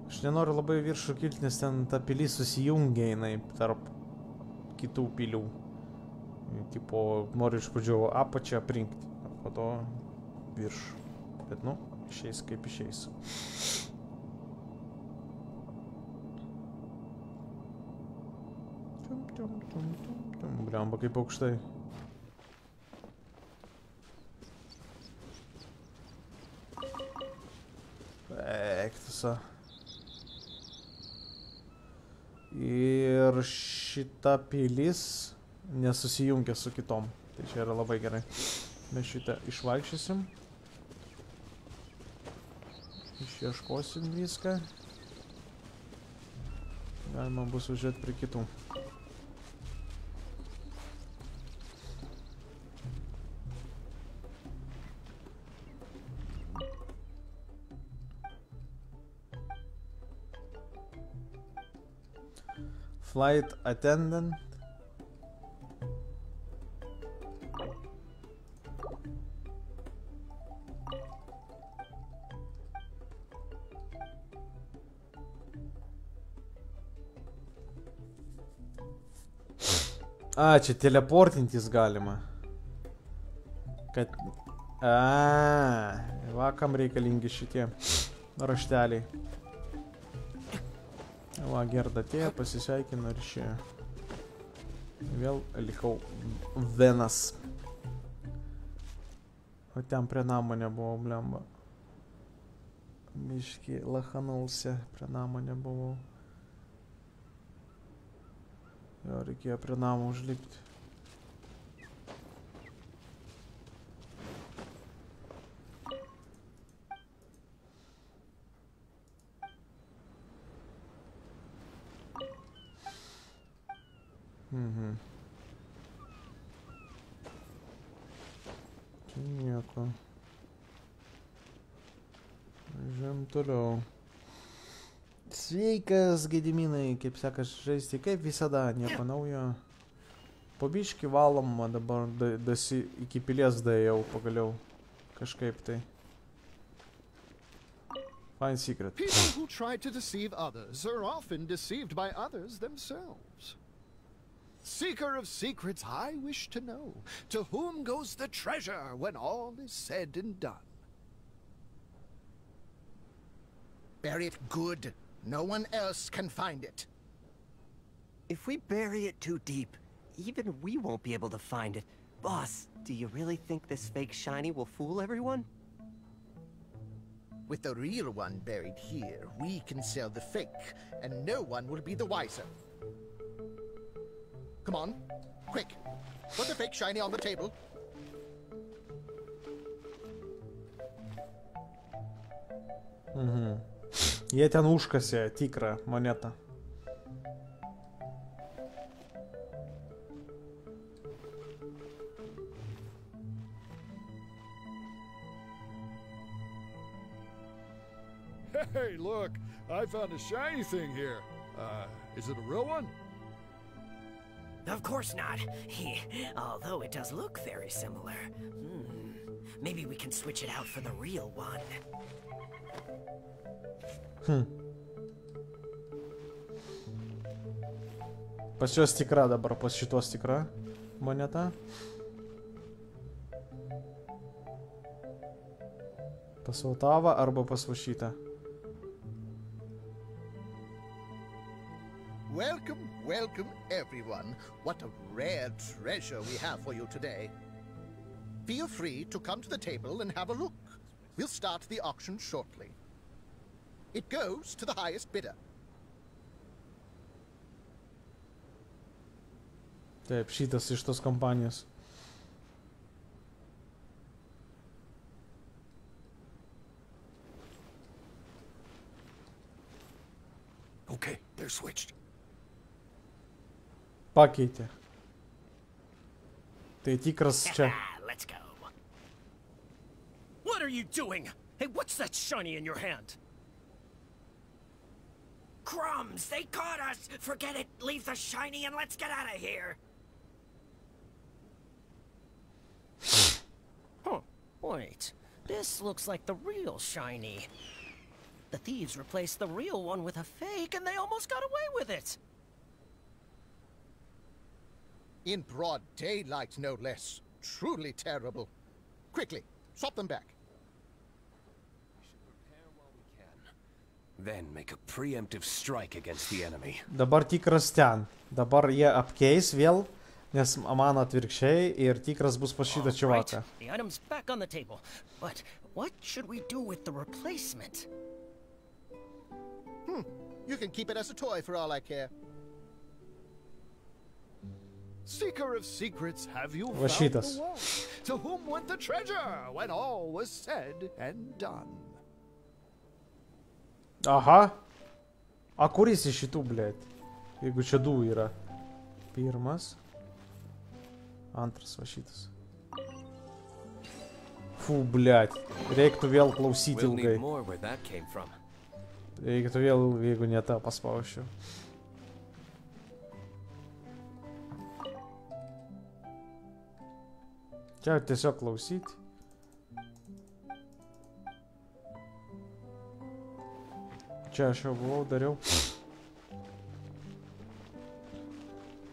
Aš nenoriu labai viršų kilti, nes ten ta pilis susijungia jinai tarp kitų pilių. Tipo, noriu iš pradžių apačią aprinkti, o po to viršų. Bet nu, išeis kaip išeis. Bliamba kaip aukštai. Eiktusa. Ir šita pilis nesusijungia su kitom. Tai čia yra labai gerai. Mes šitą išvaikščiosim. Išieškosim viską. Galima bus užėti prie kitų. Flight attendant. A, čia teleportintis galima. Kad... A, vakam reikalingi šitie rašteliai. Va, gerda atėjo, pasisveikino ir išėjo. Vėl likau venas. O ten prie namo nebuvo, blemba. Biški lahanausi, prie namo nebuvau. Jo, reikėjo prie namo užlipti. Mhm. Čia nieko. Važiuojam toliau. Sveikas, Gediminai, kaip sekas žaisti, kaip visada, nieko naujo. Po biškį valom, o dabar da, dasi, iki pilies daėjau pagaliau. Kažkaip tai. Fine secret. People who try to deceive others are often deceived by others themselves. Seeker of secrets, I wish to know to whom goes the treasure when all is said and done. Bury it good. No one else can find it. If we bury it too deep, even we won't be able to find it. Boss, do you really think this fake shiny will fool everyone? With the real one buried here, we can sell the fake, and no one will be the wiser. Come on, quick. Put the fake shiny on the table. Mhm. Jie ten užkasė tikrą monetą. Hey, look, I found a shiny thing here. Uh, is it a real one? Of course not. He, although it does look very similar. Hmm. Maybe we can switch it out for the real one. Pas juos tikra dabar, pas šitos tikra moneta. Pas Autavą arba pas Vašytą. Welcome, welcome, everyone. What a rare treasure we have for you today. Feel free to come to the table and have a look. We'll start the auction shortly. It goes to the highest bidder. Taip, šitas iš tos kompanijos. Okay, they're switched. Pakeitė. Tai tikras čia. Ah, let's go. What are you doing? Hey, what's that shiny in your hand? Crumbs! They caught us! Forget it! Leave the shiny and let's get out of here! huh. Oh, wait. This looks like the real shiny. The thieves replaced the real one with a fake and they almost got away with it! In broad daylight, no less. Truly terrible. Quickly, swap them back. Then make a preemptive strike against the enemy. Dabar tikras ten. Dabar jie apkeis vėl, nes man atvirkščiai ir tikras bus pas šitą All čiuvaką. right, the item's back on the table. But what should we do with the replacement? Hmm, you can keep it as a toy for all I care. Seeker of secrets, have you found the one? To whom went the treasure when all was said and done? Aha. A kuris iš šitų, blėt? Jeigu čia du yra. Pirmas. Antras va šitas. Fu, blėt. Reiktų vėl klausyti ilgai. Reiktų vėl, jeigu ne tą paspaušiu. Čia tiesiog klausyti. Čia aš jau buvau, dariau.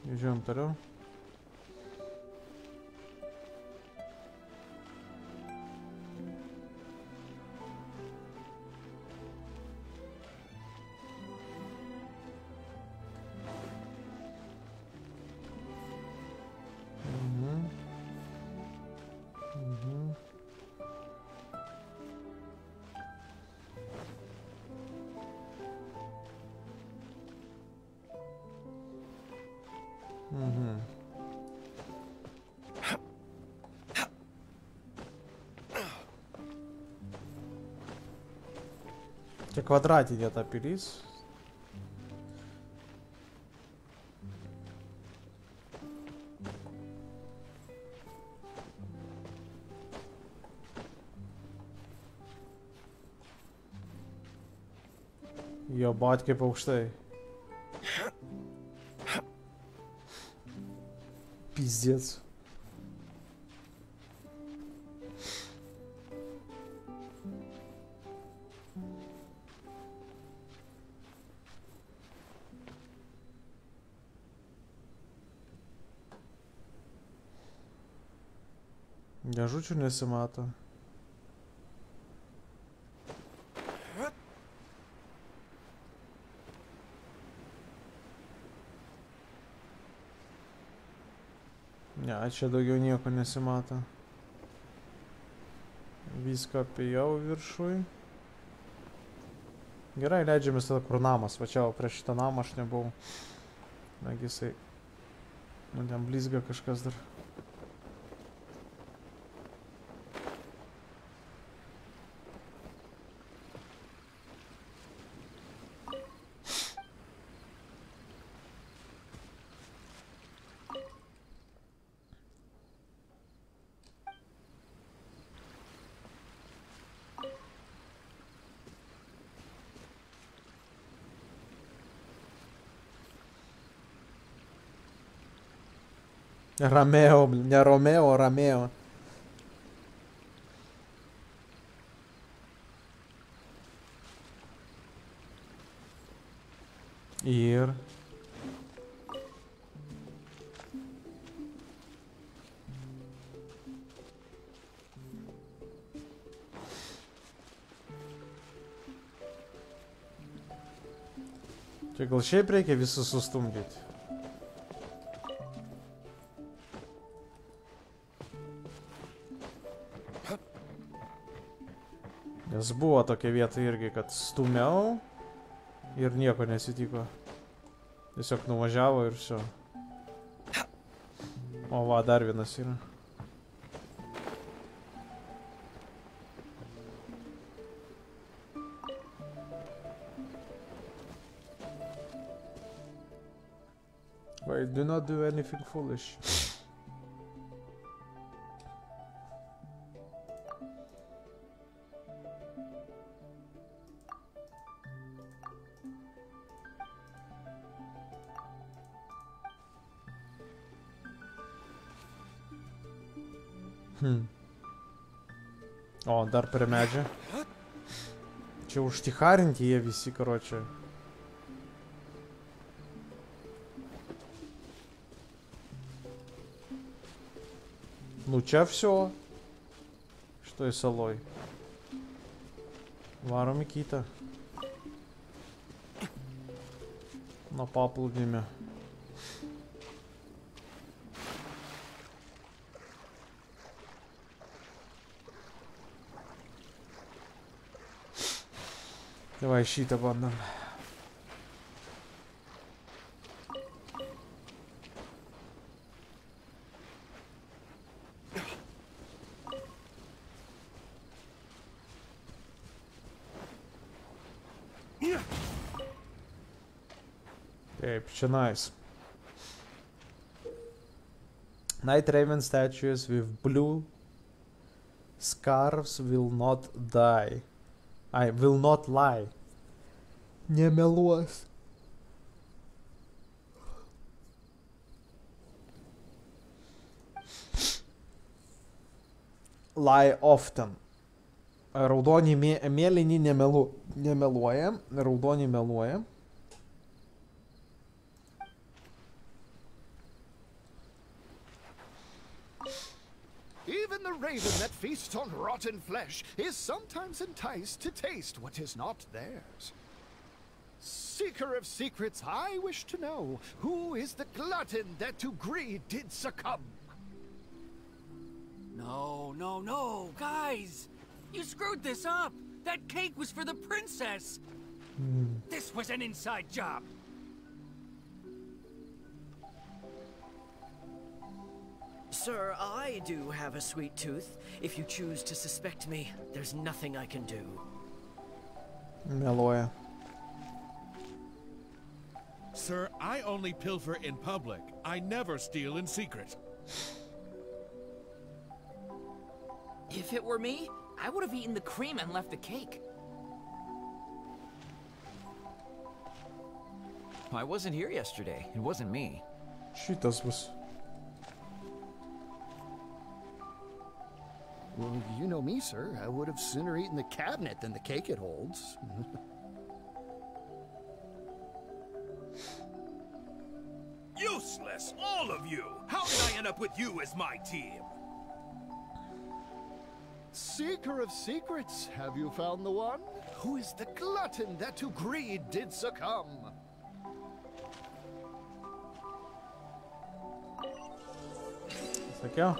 Žiūrėjom toliau. квадрате где-то пилис. Ебать, как паукштей. Пиздец. Dėžučių nesimato. Ne, čia daugiau nieko nesimato. Viską apėjau viršui. Gerai, leidžiamės tada, kur namas. Va čia prieš šitą namą aš nebuvau. Nagi jisai... Man ten blizga kažkas dar. Ромео, бля, Ромео, Ромео. Ir. Čia gal šiaip reikia visus sustumdyti? Nes buvo tokia vieta irgi, kad stumiau ir nieko nesitiko. Tiesiog nuvažiavo ir šio. O va, dar vienas yra. Wait, do not do anything foolish. dar prie medžio. Čia užtikarinti jie visi, karočiui. Ну, ча все. Что и солой. Вару Микита. На пополуднями. Давай šitą bandom. Taip, čia nice. Night Raven statues with blue scarves will not die. I will not lie. Nemeluos. Lie often. Raudoni mė, mėlyni nemelu, nemeluoja, raudoni meluoja. Feasts on rotten flesh is sometimes enticed to taste what is not theirs. Seeker of secrets, I wish to know who is the glutton that to greed did succumb. No, no, no, guys! You screwed this up! That cake was for the princess! Hmm. This was an inside job! Sir, I do have a sweet tooth. If you choose to suspect me, there's nothing I can do. Meluoja. Sir, I only pilfer in public. I never steal in secret. If it were me, I would have eaten the cream and left the cake. I wasn't here yesterday. It wasn't me. Šitas bus. Well, you know me, sir. I would have sooner eaten the cabinet than the cake it holds. Useless, all of you! How did I end up with you as my team? Seeker of secrets, have you found the one? Who is the glutton that to greed did succumb? Sakiau?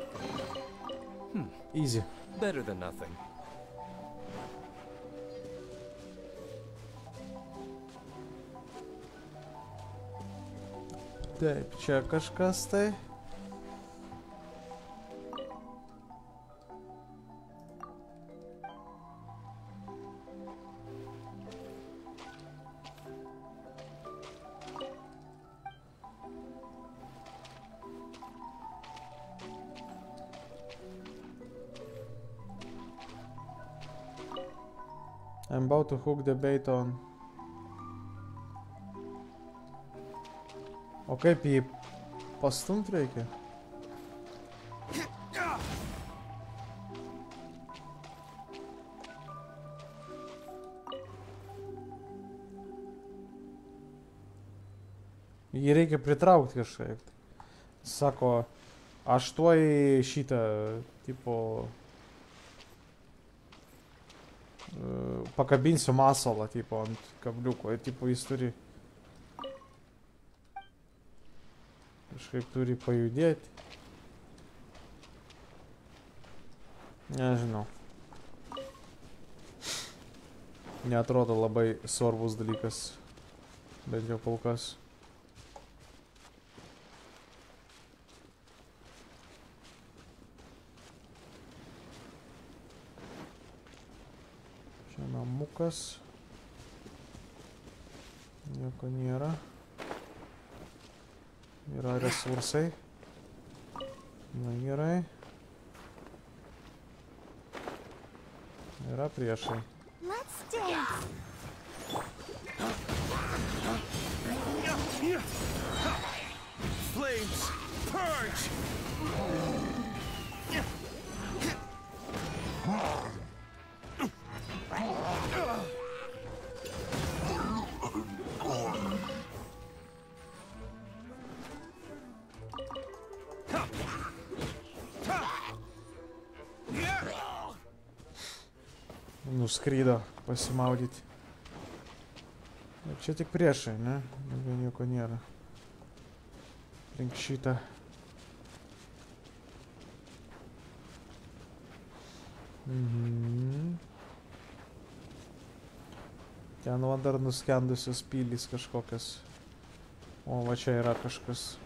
Изи. Better than nothing. Так, чакашка стай. I'm about to hook the bait on. O kaip jį pastumt reikia? Jį reikia pritraukti kažkaip. Sako, aš tuoj šitą, tipo, pakabinsiu masalą, tipo, ant kabliuko. Ir, tipo, jis turi kažkaip turi pajudėti. Nežinau. Neatrodo labai svarbus dalykas, bent jau kol kas. Namukas. Nieko nėra. Yra resursai. Na gerai. Yra priešai. Let's dance. Flames, purge! Nuskrydo pasimaudyti. Ir čia tik priešai, ne? Daugiau nieko nėra. Link šitą. Mhm. Ten va dar nuskendusios pilys kažkokios. O va čia yra kažkas.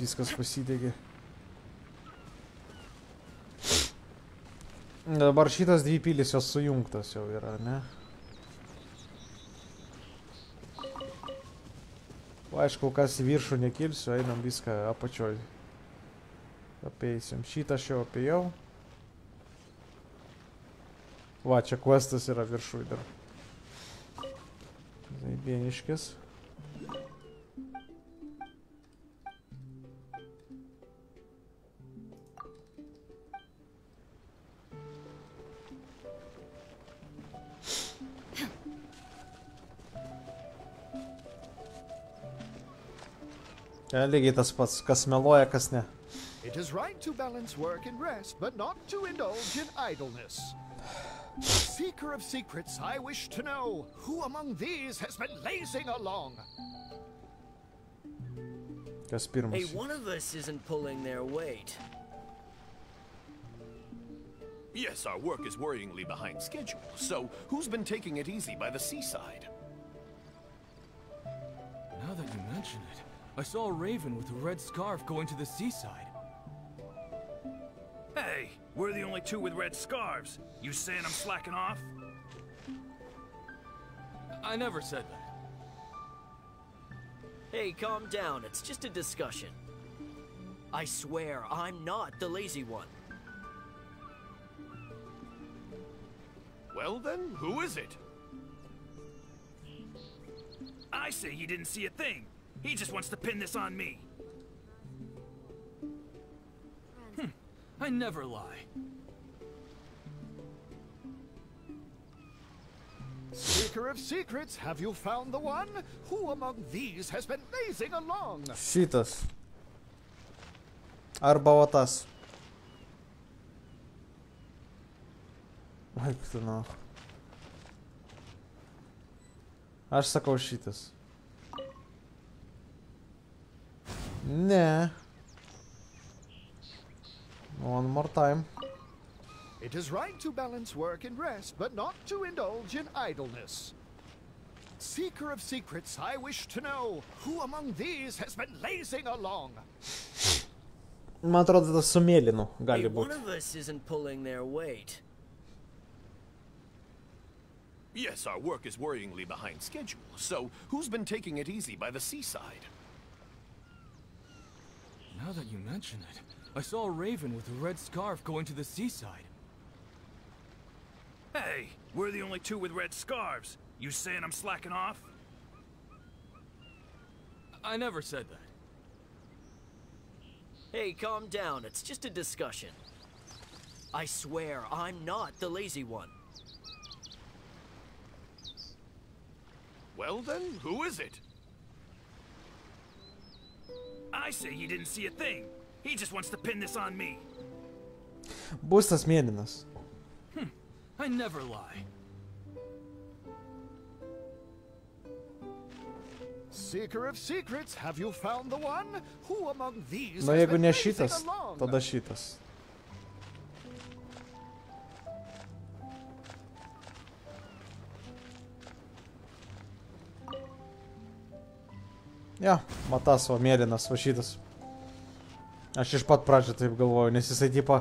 kad viskas pasidegė. Dabar šitas dvi pilis jos sujungtas jau yra, ne? Aišku, kas į viršų nekilsiu, einam viską apačioj. Apeisim. Šitą aš jau apėjau. Va, čia questas yra viršui dar. Zaibieniškis. Zaibieniškis. Lygiai tas pats, kas meluoja, kas ne. It is right to balance work and rest, but not to indulge in idleness. Seeker of secrets, I wish to know who among these has been lazing along. Kas Hey, one of us isn't pulling their weight. Yes, our work is worryingly behind schedule. So, who's been taking it easy by the seaside? Now that you mention it, I saw a raven with a red scarf going to the seaside. Hey, we're the only two with red scarves. You saying I'm slacking off? I never said that. Hey, calm down. It's just a discussion. I swear, I'm not the lazy one. Well then, who is it? I say you didn't see a thing. He just wants to pin this on me. Hmm. I never lie. Seeker of secrets, have you found the one? Who among these has been lazing along? Šitas. Arba va tas. Eik tu na. Aš sakau šitas. Ne. One more time. It is right to balance work and rest, but not to indulge in idleness. Seeker of secrets, I wish to know who among these has been lazing along. Man atrodo, tas su mėlynu gali one būti. of us isn't pulling their weight. Yes, our work is worryingly behind schedule. So, who's been taking it easy by the seaside? Now that you mention it, I saw a raven with a red scarf going to the seaside. Hey, we're the only two with red scarves. You saying I'm slacking off? I never said that. Hey, calm down. It's just a discussion. I swear, I'm not the lazy one. Well then, who is it? I say he didn't see a thing. He just wants to pin this on me. Būstas mėlynas. I never lie. Seeker of secrets, have you found the one? Who among these Na jeigu ne šitas, tada šitas. Jo, matas, va, mėlynas, va šitas. Aš iš pat pradžio taip galvoju, nes jisai tipo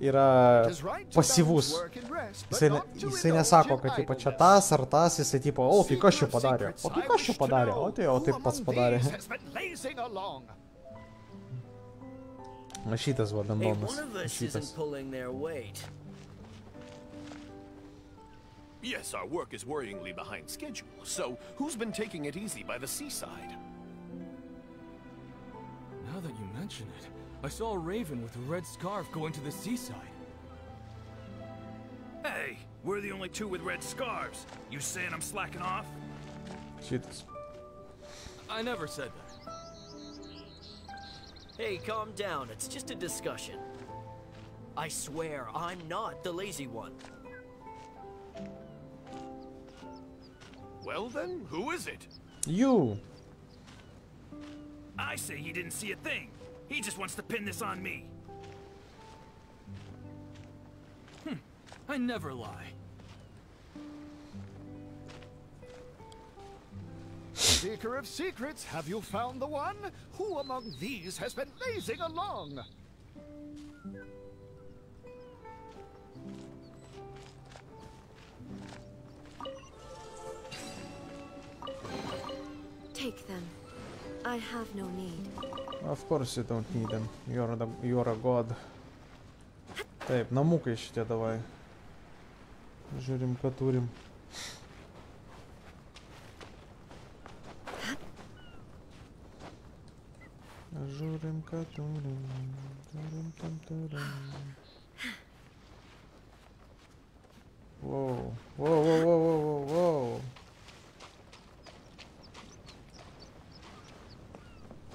yra pasyvus. Jisai, ne, jisai nesako, kad tipo čia tas ar tas, jisai tipo, o tai kas čia padarė, o tai kas čia padarė, o tai o taip pats padarė. Šitas va bendonas. Šitas. Yes, our work is worryingly behind schedule. So, who's been taking it easy by the seaside? Now that you mention it, I saw a raven with a red scarf going to the seaside. Hey, we're the only two with red scarves. You saying I'm slacking off? Šitas. I never said that. Hey, calm down. It's just a discussion. I swear, I'm not the lazy one. Well then, who is it? You. I say he didn't see a thing. He just wants to pin this on me. Hmm, I never lie. Seeker of secrets, have you found the one? Who among these has been lazing along? Take them. I have no need. Of course you don't need them. You're the, you're a god. Тейп, на мука еще тебя давай. Журим, катурим. Журим, катурим. Турим, там, турим. Воу, воу, воу, воу, воу, воу.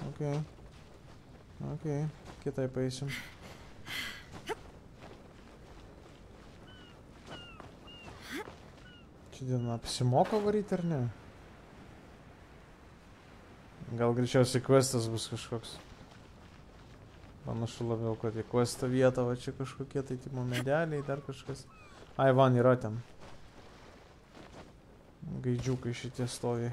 Wow. Okay. Okay. Kitaip eisim. Čia diena apsimoka varyti ar ne? Gal greičiausiai questas bus kažkoks. Panašu labiau, kad į questą vietą, va čia kažkokie tai tipo medeliai, dar kažkas. Ai, van yra ten. Gaidžiukai šitie stovi.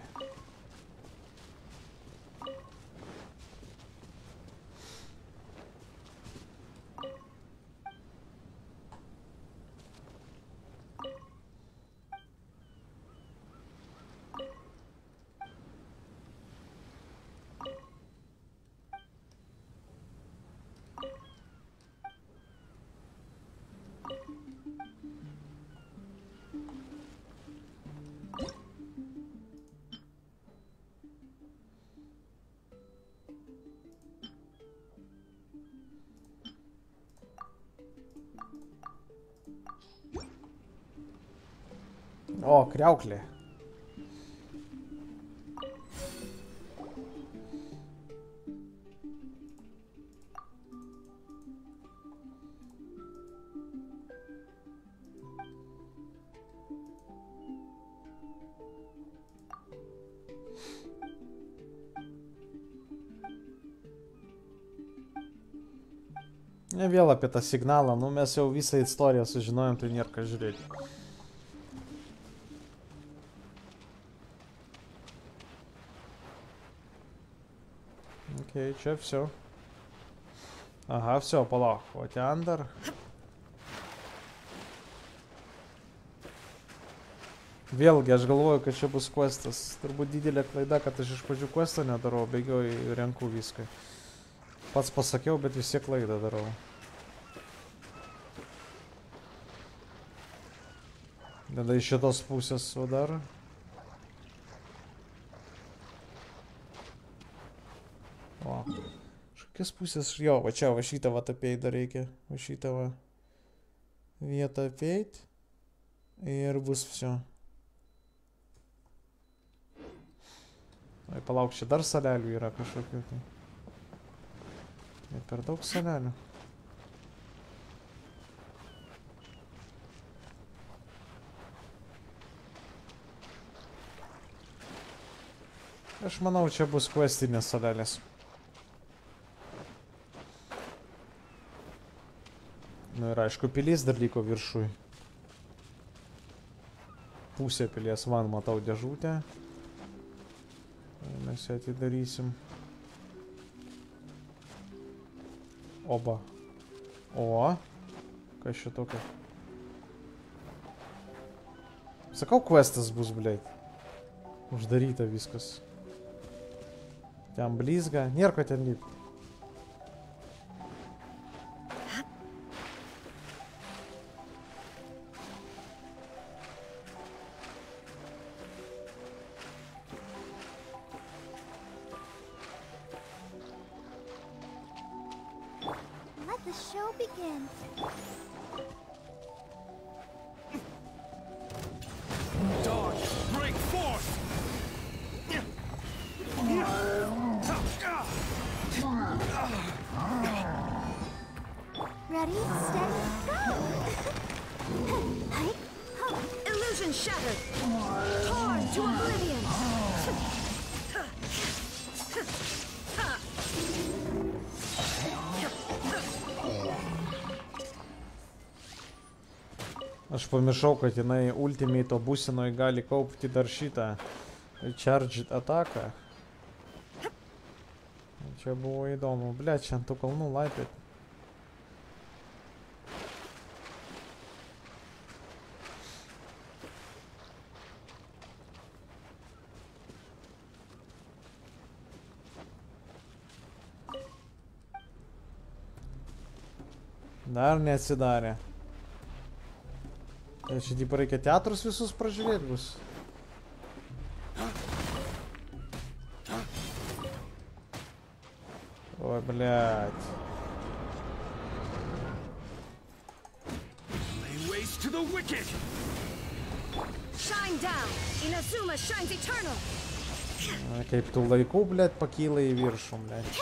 Kriauklė. Ne vėl apie tą signalą, nu mes jau visą istoriją sužinojom, tai nėra ką žiūrėti. че, все. Ага, все, палах. Вот Андер. Vėlgi, aš galvoju, kad čia bus questas. Turbūt didelė klaida, kad aš iš pradžių questą nedarau, bėgioju ir renku viską. Pats pasakiau, bet vis tiek klaidą darau. Tada iš šitos pusės o dar. kokias pusės, jo, va čia, va šitą va apeiti dar reikia, va šitą va vietą apeiti ir bus čia. Ai, palauk, čia dar salelių yra kažkokių. Tai. Ne per daug salelių. Aš manau, čia bus questinės salelės. Nu ir aišku, pilis dar liko viršui. Pusė pilies van matau dėžutę. Mes ją atidarysim. Oba. O. Kas čia tokio? Sakau, questas bus, blėt. Uždaryta viskas. Ten blizga. Nėra ko ten lipti. Kad jinai ultimate būsinoje gali kaupti dar šitą charged ataką. Čia buvo įdomu. Ble, čia ant tų kalnų laipėt. Dar neatsidarė. Tai čia tipo reikia teatrus visus pražiūrėti bus. Oi, blядь. Lay waste to the wicked! Shine down. Inazuma shines eternal. A, Kaip tų laikų, blėt, pakyla į viršų, blėt.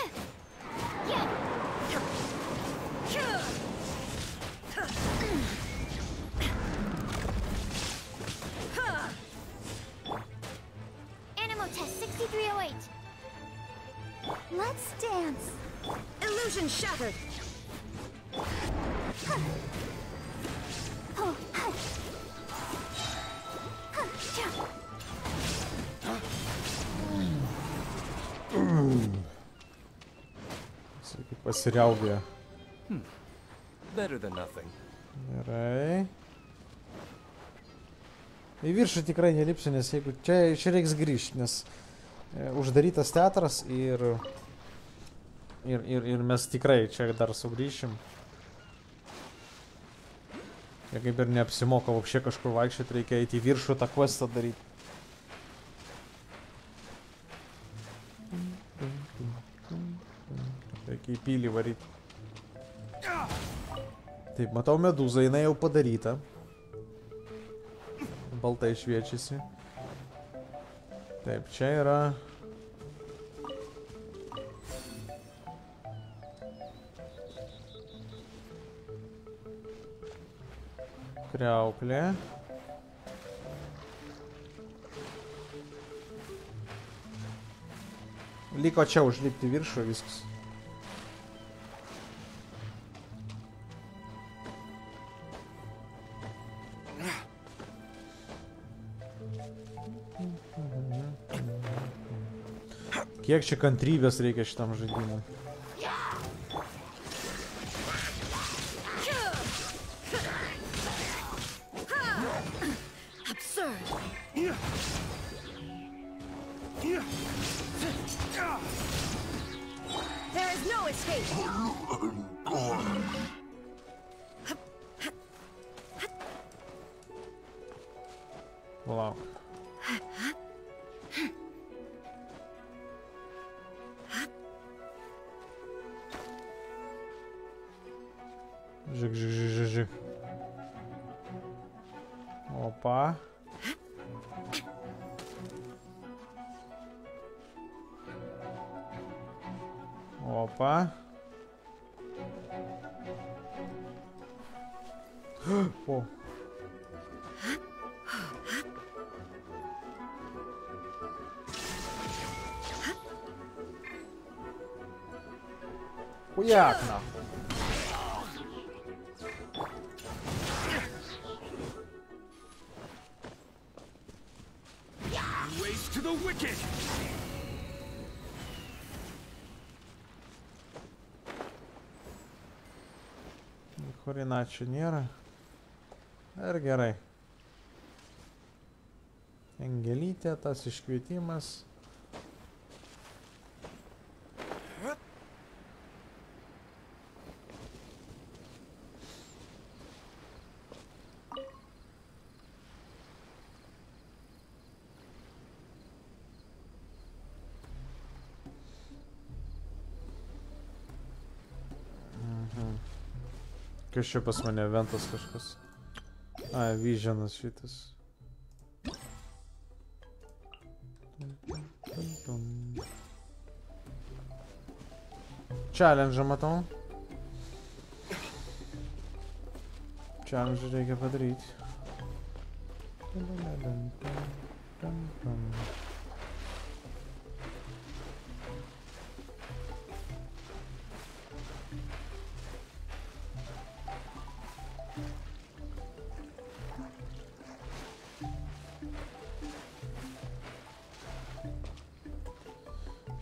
Than nothing. Gerai. Į viršų tikrai nelipsiu, nes jeigu čia, čia reiks grįžti, nes e, uždarytas teatras ir, ir, ir, ir mes tikrai čia dar sugrįšim. Ir kaip ir neapsimoka vapšė kažkur vaikščioti, reikia eiti į viršų tą questą daryti. Reikia į pilį varyti. Taip, matau medūzą, jinai jau padaryta. Baltai šviečiasi. Taip, čia yra... Kriauklė. Liko čia užlipti viršų viskas. Kiek čia kantrybės reikia šitam žaidimui? Inačių nėra. Ir gerai. Angelytė, tas iškvietimas. Kas čia pas mane ventas kažkas? A, vyžienas šitas. Challenge matau. Challenge reikia padaryti.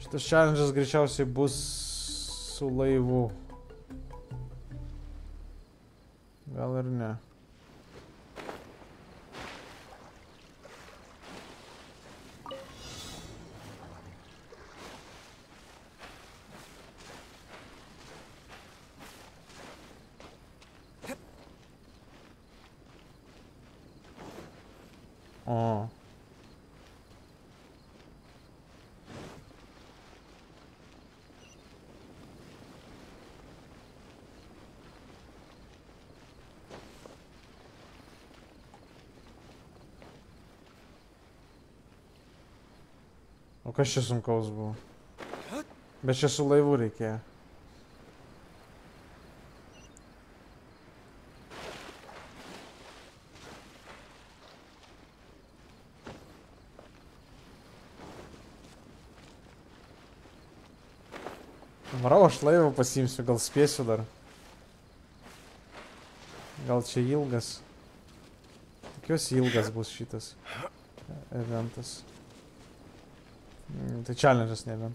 Šitas challenge'as greičiausiai bus su laivu. Gal ir ne. Kas čia sunkaus buvo? Bet čia su laivu reikėjo. Varau, aš laivą pasiimsiu, gal spėsiu dar. Gal čia ilgas. Tikiuosi ilgas bus šitas eventas. The challenges neil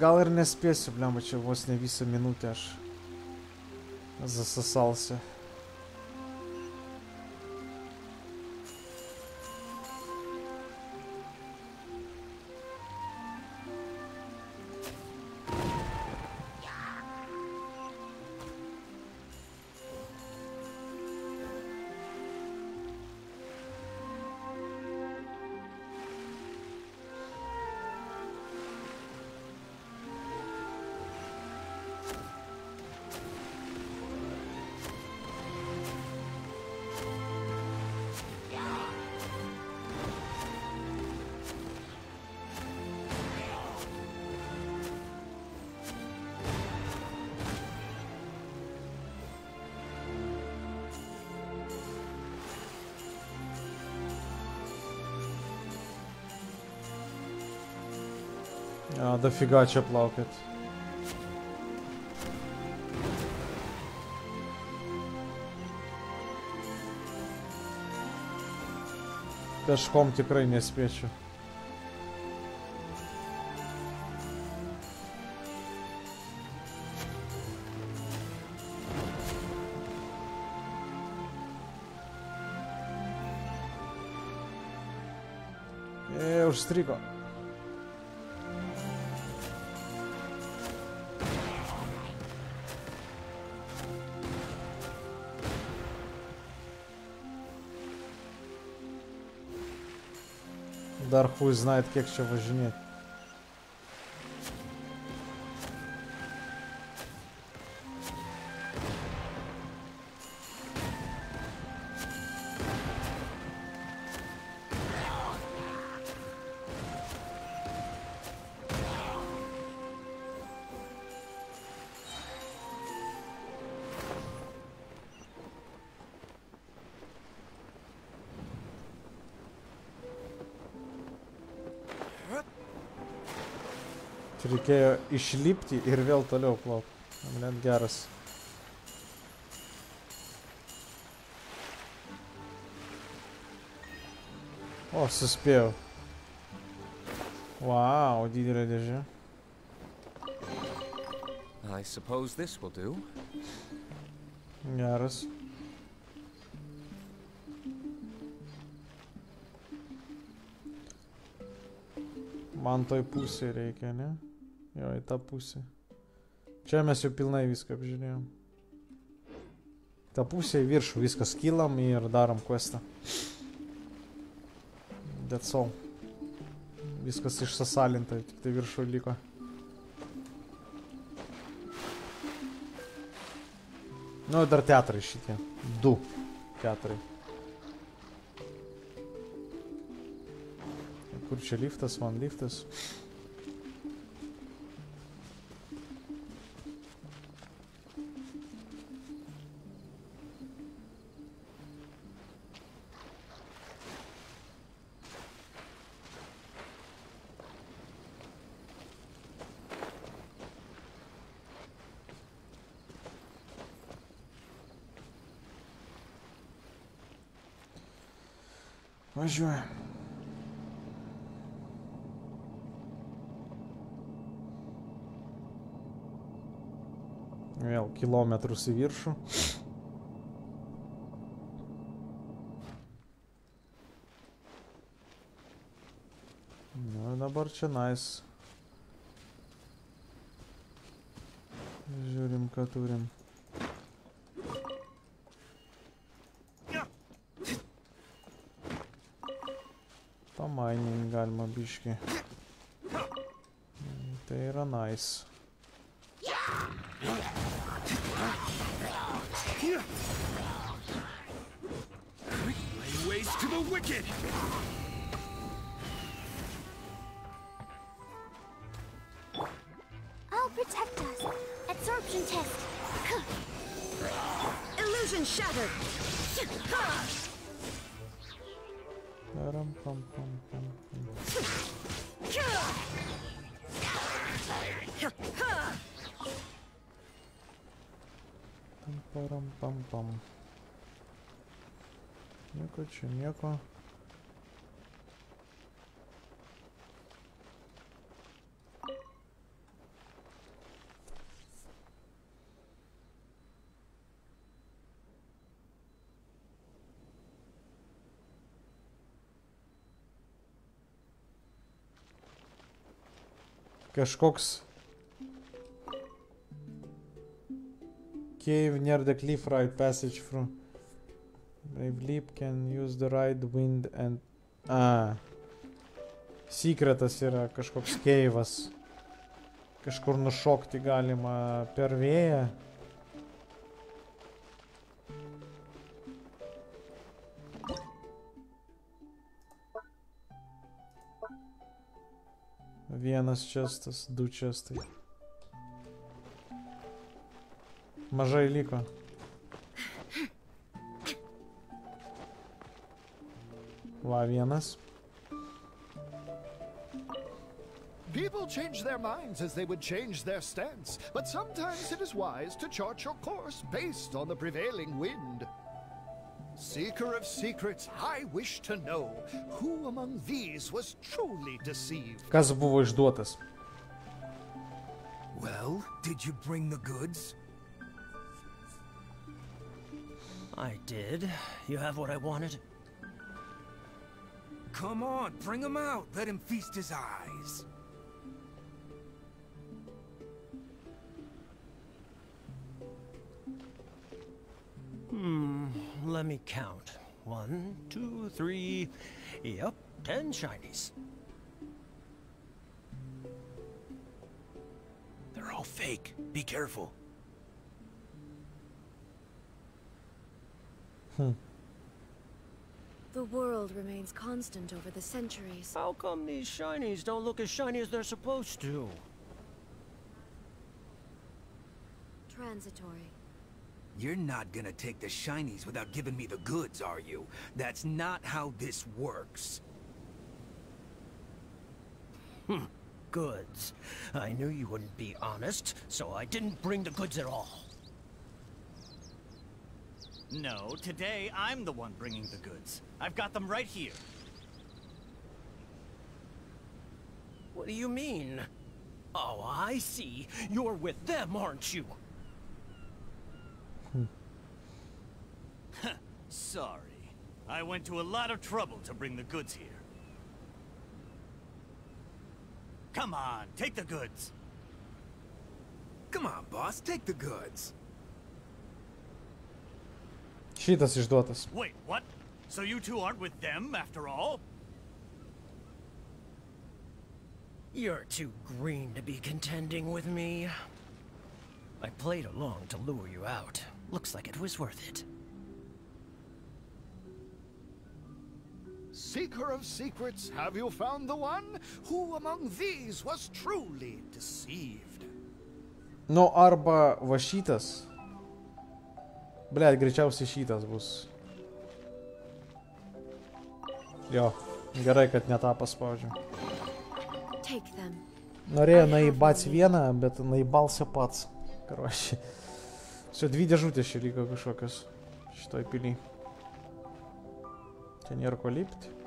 Galera nesse PS, blamba, eu vou se ne visă minute aș. Засосался. дофига что плавкать. Тяжком теперь не спечу. Э, уж стриго. Pūs, žinai, kiek čia važinėti. Išlipti ir vėl toliau plaukti. Net geras. O, suspėjau. Wow, didelė dėžė. I suppose this will do. Geras. Man toj pusė reikia, ne? Jo, į tą pusę. Čia mes jau pilnai viską apžiūrėjom. Ta pusė į viršų, viskas kylam ir darom questą. That's all. Viskas išsasalinta, tik tai viršų liko. Nu, dar teatrai šitie. Du teatrai. Kur čia liftas, man liftas. Vėl kilometrus į viršų. Nu, dabar čia nais. Žiūrim, ką turim. Biški. Tai yra nice. Lay waste to the wicked! I'll protect us. Absorption test. Illusion shattered. Pam, pam, pam, pam. Пам-пам-пам. Неко, чемеко. Кэшкокс cave near the cliff ride passage through. Brave leap can use the ride wind and... A. Sekretas yra kažkoks keivas. Kažkur nušokti galima per vėją. Vienas čestas, du čestai. Mažai liko. Va vienas. People change their minds as they would change their stance, but sometimes it is wise to chart your course based on the prevailing wind. Seeker of secrets, I wish to know who among these was truly deceived. Kas buvo išduotas? Well, did you bring the goods? I did. You have what I wanted? Come on, bring him out. Let him feast his eyes. Hmm, let me count. One, two, three. Yep, ten shinies. They're all fake. Be careful. The world remains constant over the centuries. How come these shinies don't look as shiny as they're supposed to? Transitory. You're not gonna take the shinies without giving me the goods, are you? That's not how this works. Hmm, goods. I knew you wouldn't be honest, so I didn't bring the goods at all. No, today I'm the one bringing the goods. I've got them right here. What do you mean? Oh, I see. You're with them, aren't you? Hmm. Sorry. I went to a lot of trouble to bring the goods here. Come on, take the goods. Come on, boss, take the goods. Šitas išduotas. Wait, what? So you two aren't with them after all? You're too green to be contending with me. I played along to lure you out. Looks like it was worth it. Seeker of secrets, have you found the one? Who among these was truly deceived? No arba va Blet, greičiausiai šitas bus. Jo, gerai, kad ne tą paspaudžiu. Norėjo naibats vieną, bet naibalsia pats. Karoši. Čia dvi dėžutės čia liko kažkokios. Šitoj pily. Čia nėra ko lipti.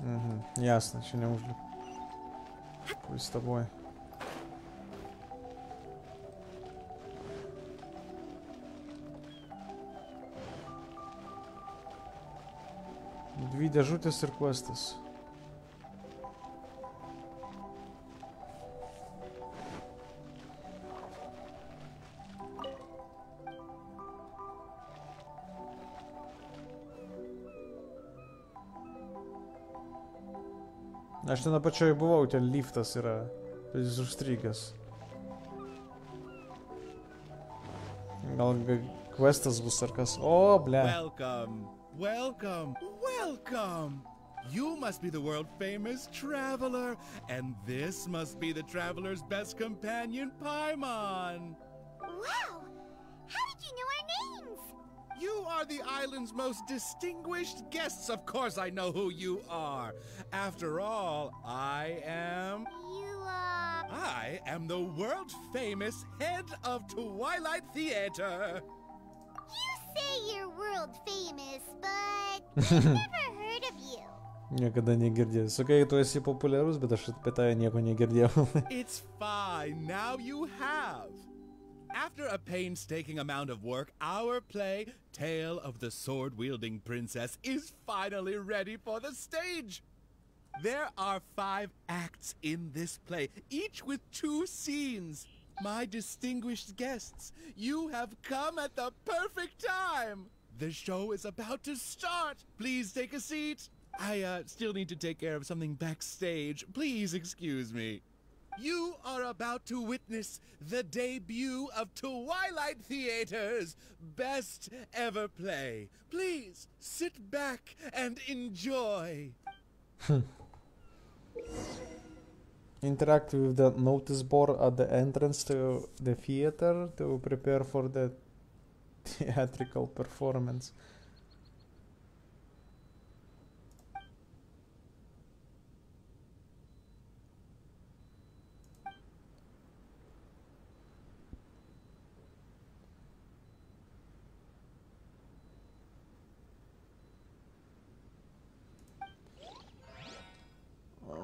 Угу, ясно, ще не можу. Пусть з тобою. Dvi dėžutės ir questas. Aš ten apačioje buvau, ten liftas yra. Bet jis užstrigęs. Gal questas bus ar kas. O, ble. Welcome, welcome, welcome. You must be the world famous traveler, and this must be the traveler's best companion, Paimon. Wow! How did you know our names? You are the island's most distinguished guests. Of course, I know who you are. After all, I am. You, are. I am the world famous head of Twilight Theater. You say you're world famous, but I've never heard of you. Niekada negirdėjau. Sakai, tu esi populiarus, bet aš apie tave nieko negirdėjau. It's fine. Now you have. After a painstaking amount of work, our play, Tale of the Sword Wielding Princess, is finally ready for the stage. There are five acts in this play, each with two scenes. My distinguished guests, you have come at the perfect time. The show is about to start. Please take a seat. I uh, still need to take care of something backstage. Please excuse me. You are about to witness the debut of Twilight Theater's best ever play. Please sit back and enjoy. Interact with the notice board at the entrance to the theater to prepare for the theatrical performance.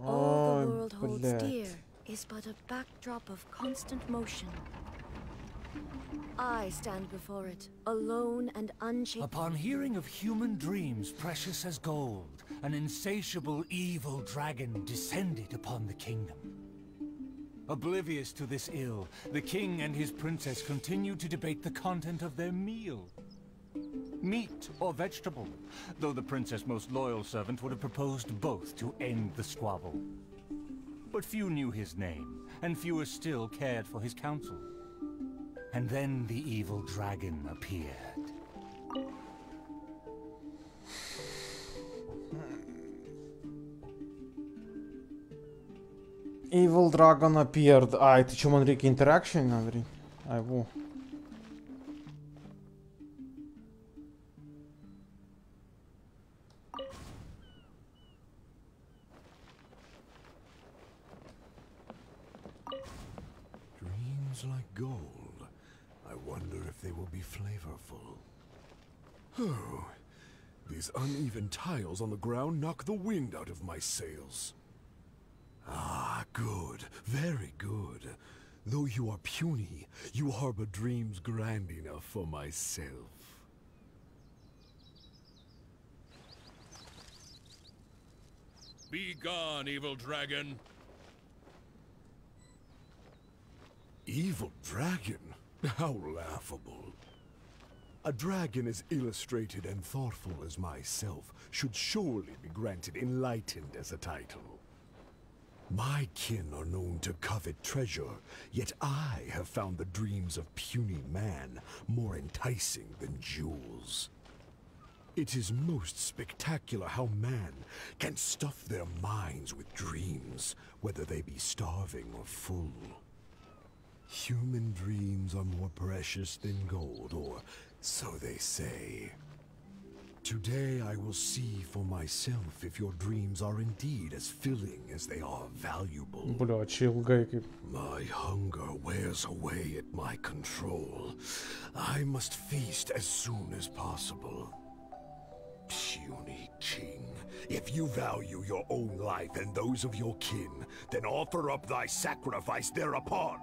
All that? deer is but a backdrop of constant motion. I stand before it, alone and unchanged. Upon hearing of human dreams precious as gold, an insatiable evil dragon descended upon the kingdom. Oblivious to this ill, the king and his princess continued to debate the content of their meal. Meat or vegetable, though the princess' most loyal servant would have proposed both to end the squabble. But few knew his name, and fewer still cared for his counsel. And then the evil dragon appeared. Evil Dragon appeared. Tai čia man reikia interaction daryti. Ai, be flavorful. Oh, these uneven tiles on the ground knock the wind out of my sails. Ah, good, very good. Though you are puny, you harbor dreams grand enough for myself. Be gone, evil dragon. Evil dragon? How laughable. A dragon as illustrated and thoughtful as myself should surely be granted enlightened as a title. My kin are known to covet treasure, yet I have found the dreams of puny man more enticing than jewels. It is most spectacular how man can stuff their minds with dreams, whether they be starving or full. Human dreams are more precious than gold, or so they say. Today I will see for myself if your dreams are indeed as filling as they are valuable. Bля, čia ilgai kaip. My hunger wears away at my control. I must feast as soon as possible. Puny king, if you value your own life and those of your kin, then offer up thy sacrifice thereupon.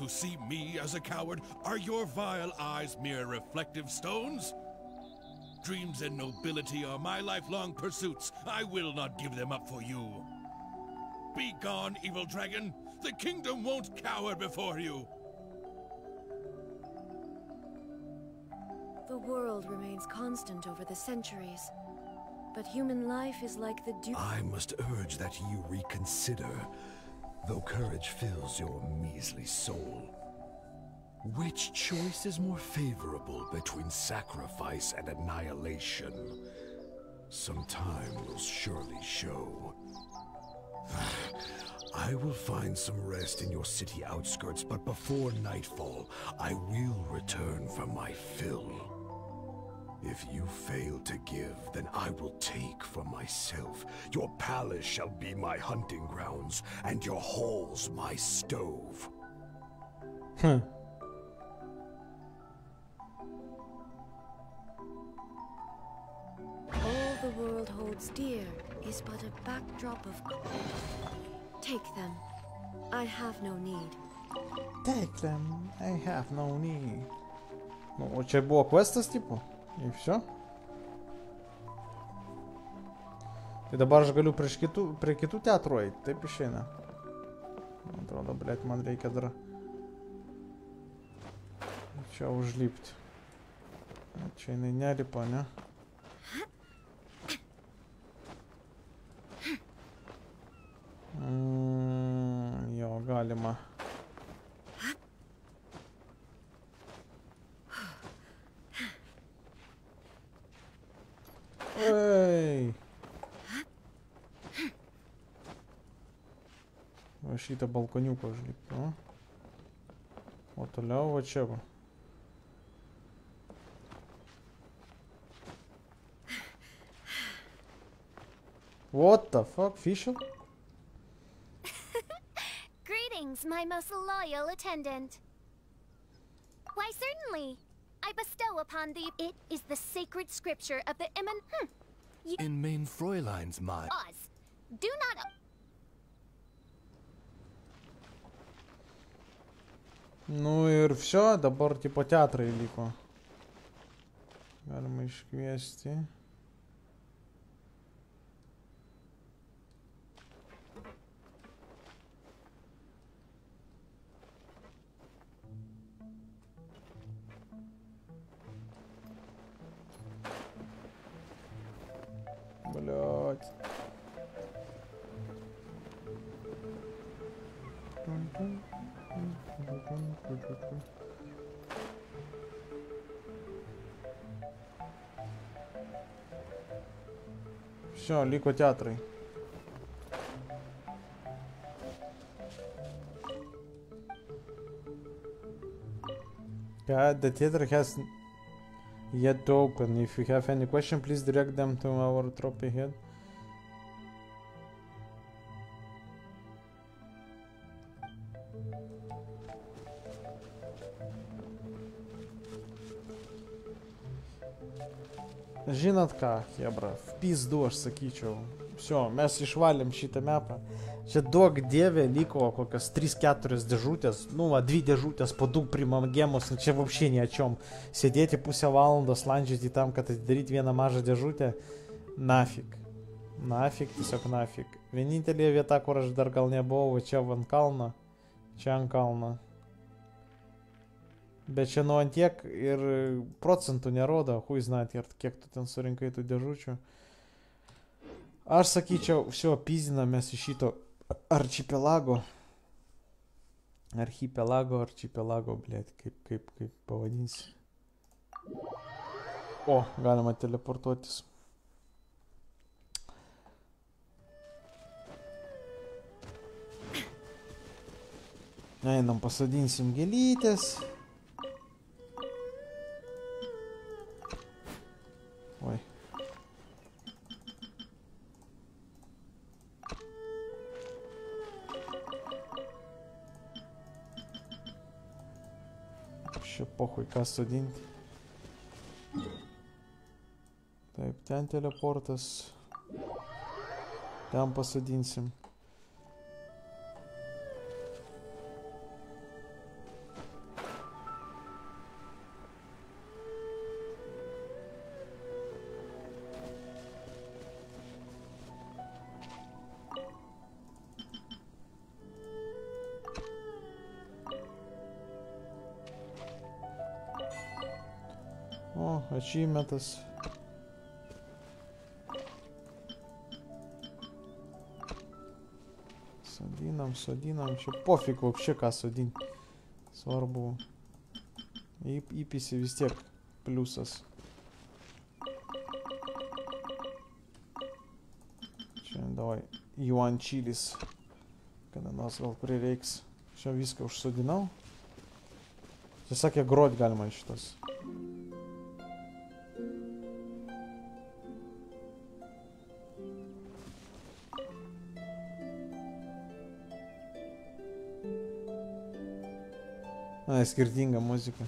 To see me as a coward, are your vile eyes mere reflective stones? Dreams and nobility are my lifelong pursuits. I will not give them up for you. Be gone, evil dragon. The kingdom won't cower before you. The world remains constant over the centuries. But human life is like the dew. I must urge that you reconsider, though courage fills your measly soul. Which choice is more favorable between sacrifice and annihilation? Some time will surely show. I will find some rest in your city outskirts, but before nightfall, I will return for my fill. If you fail to give, then I will take for myself. Your palace shall be my hunting grounds, and your halls my stove. Hm. All the world holds dear is but a backdrop of. Take them. I have no need. Take them, I have no need. Nu, o čia buvo questas, tipo? Ir все? Tai dabar aš galiu prieš kitų, prie kitų teatrų eiti, taip išeina. Man atrodo, blėt, man reikia dar čia užlipti. Čia jinai nelipa, ne? Mm, jo, gali. galima. Эй! Вообще-то балконюк ожлик, а? Вот улявого чего. What the fuck, Fischl? Greetings, my most loyal attendant. Why, certainly. I bestow upon thee. It is the sacred scripture of the Emin... Hm. In main Fräulein's mind. Oz, do not... Ну ir все, добор типа театра liko. Galima iškviesti. Блять. Все, liko teatrai. Yeah, the theater has yet to open. If you have any question, please direct them to our trophy head. Žinot ką, Hebra, pizdu aš sakyčiau. Visio, mes išvalėm šitą mepą. Čia duok dievė liko kokias 3-4 dėžutės, nu, va, 2 dėžutės po 2 primam gėmus, nu, čia vapšiai niečiom. Sėdėti pusę valandos, landžiuoti tam, kad atidaryti vieną mažą dėžutę, nafik. Nafik, tiesiog nafik. Vienintelė vieta, kur aš dar gal nebuvau, čia ant kalno. Čia ant kalno. Bet čia nu ant tiek ir procentų nerodo, hui žinot, kiek tu ten surinkai tų dėžučių. Aš sakyčiau, šio pizinamės iš šito archipelago. Archipelago, archipelago, blėt, kaip, kaip, kaip pavadinsi. O, galima teleportuotis. Einam, pasodinsim gėlytės. Čia pohui ką sodinti. Taip, ten teleportas. Ten pasodinsim. šymetas. Sodinam, sodinam, čia pofik vapšė ką sodinti. Svarbu. Įpisi vis tiek pliusas. Čia, davai, juan čilis. Kada nors gal prireiks. Čia viską užsodinau. Jis sakė, grot galima iš šitos. A, skirtinga muzika.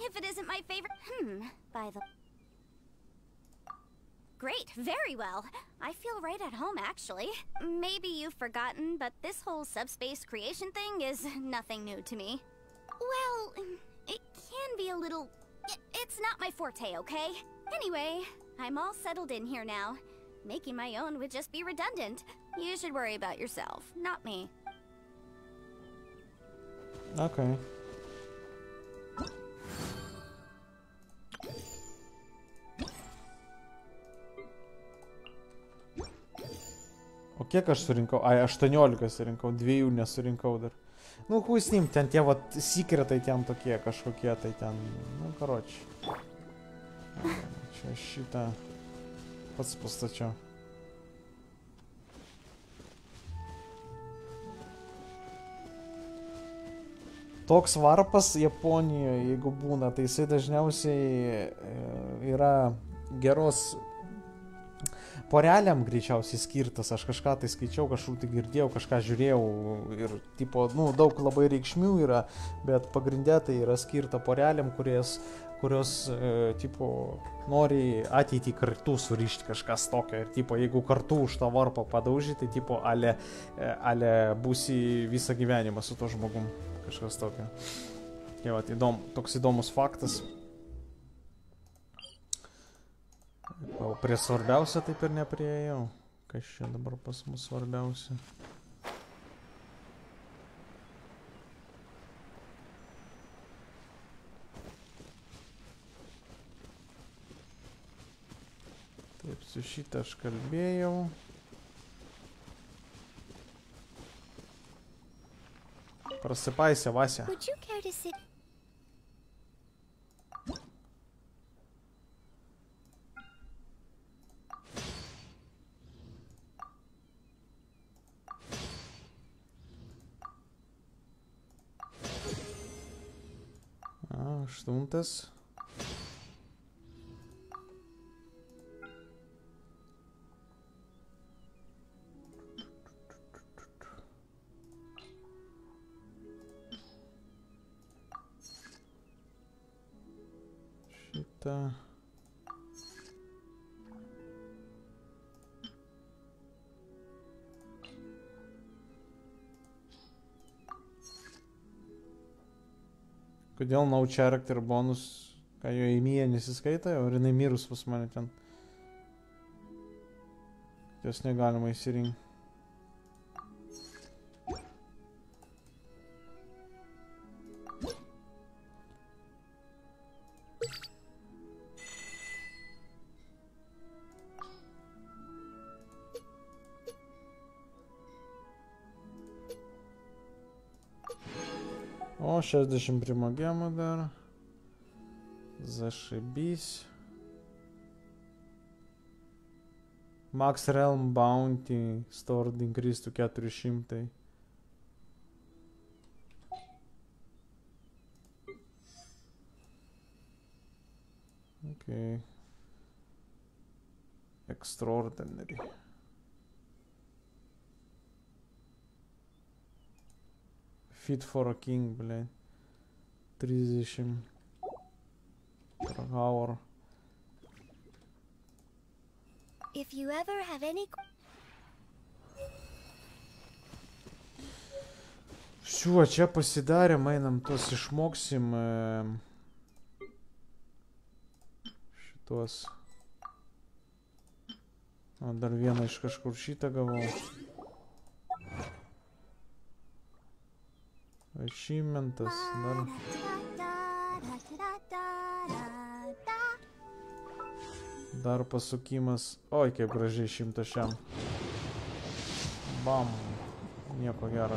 If it isn't my favorite. Hmm. By the. Great, very well. I feel right at home, actually. Maybe you've forgotten, but this whole subspace creation thing is nothing new to me. Well, it can be a little. It's not my forte, okay? Anyway, I'm all settled in here now. Making my own would just be redundant. You should worry about yourself, not me. Okay. Ok, kiek aš surinkau? Ai, 18 surinkau, dviejų nesurinkau dar. Nu, huisnim, ten tie vat sekretai ten tokie kažkokie, tai ten, nu, karoči. Čia šitą pats pastačiau. Toks varpas Japonijoje, jeigu būna, tai jisai dažniausiai e, yra geros poreliam greičiausiai skirtas, aš kažką tai skaičiau, kažkur tai girdėjau, kažką žiūrėjau ir, tipo, nu, daug labai reikšmių yra, bet pagrindė tai yra skirta poreliam, kurias, kurios, e, tipo, nori ateitį kartu surišti kažkas tokio ir, tipo, jeigu kartu už tą varpą padaužyti, tai, tipo, ale, e, ale būsi visą gyvenimą su to žmogum, kažkas tokio. Tai va, įdom, toks įdomus faktas. O prie svarbiausia taip ir neprieėjau. Kas čia dabar pas mus svarbiausia? Taip, su šitą aš kalbėjau. Prasipaisė, Vasė. Would you care to sit? Ah, juntas. Tá. Kodėl no character bonus, ką jo įmyje nesiskaito, ar jinai mirus pas mane ten. Jos negalima įsirinkti. 60 примагема dar. Зашибись. Max Realm Bounty stored increase to 400. Okay. Extraordinary. Fit for a king, блядь. 30 per hour. If you ever have any Šiuo čia pasidarėm, einam tuos išmoksim e, šitos. O dar vieną iš kažkur šitą gavau. Achievementas dar. Dar pasukimas. Oi, kaip gražiai šimtas šiam. Bam. Nieko gero.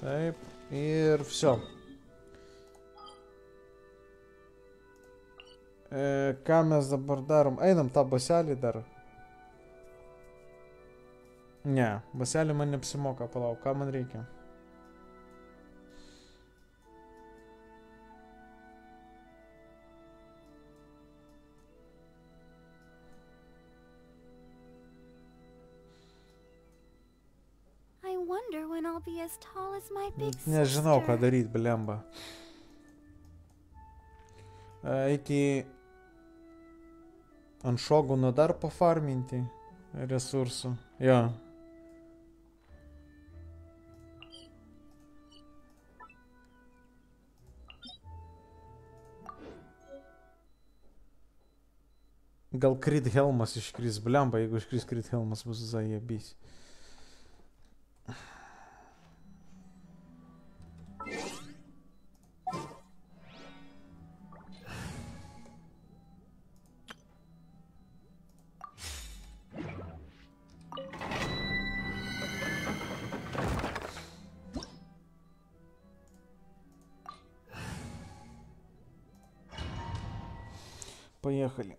Taip. Ir viso. E, ką mes dabar darom? Einam tą baselį dar. Ne, baselį man neapsimoka, palauk, ką man reikia? I wonder when I'll be as tall as my big Nežinau, ką daryti, blemba. Eiti ant šoguno dar pafarminti resursų. Jo. Gal Krit Helmas iškris, blemba, jeigu iškris Krit Helmas bus zajebys. Поехали.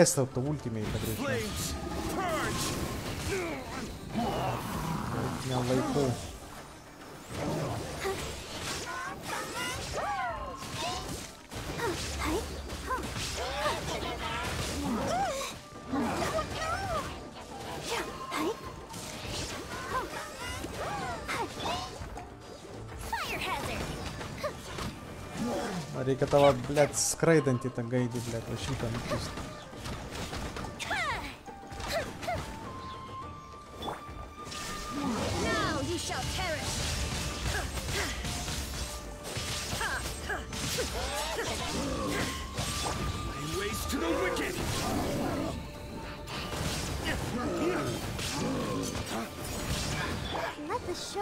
S-то ультимейт обречен. На лайку. Рикатова, блядь, с Крейденти-то гайды, блядь, вообще там чисто.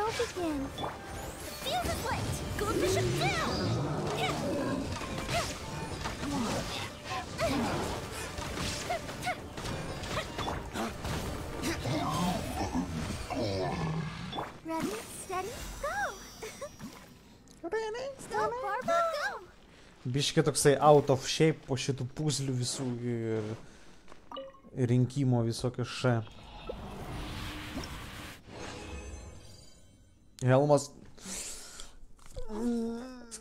Let the show begin. Feel the fight! Go bishop down! Ready, steady, go! Ready, go, Barbara, go! Biški toksai out of shape po šitų puzlių visų ir rinkimo visokio š. Елмас.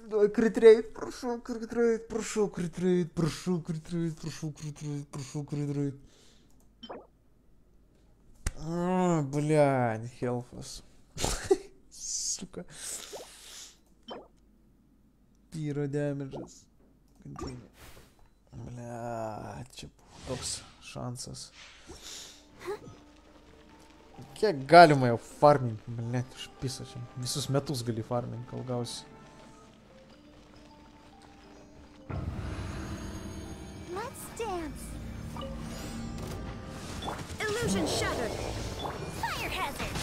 Давай критрейд, прошу, критрейд, прошу, критрейд, прошу, критрейд, прошу, критрейд, прошу, критрейд. А, блядь, Хелфас. Сука. Пиро damages. Continue. Блядь, чепухтокс. Шансас. Kiek galima jau farmint, bля, iš piso čia. Visus metus gali farmint, kol gausi. Let's dance! Illusion shattered. Fire hazard!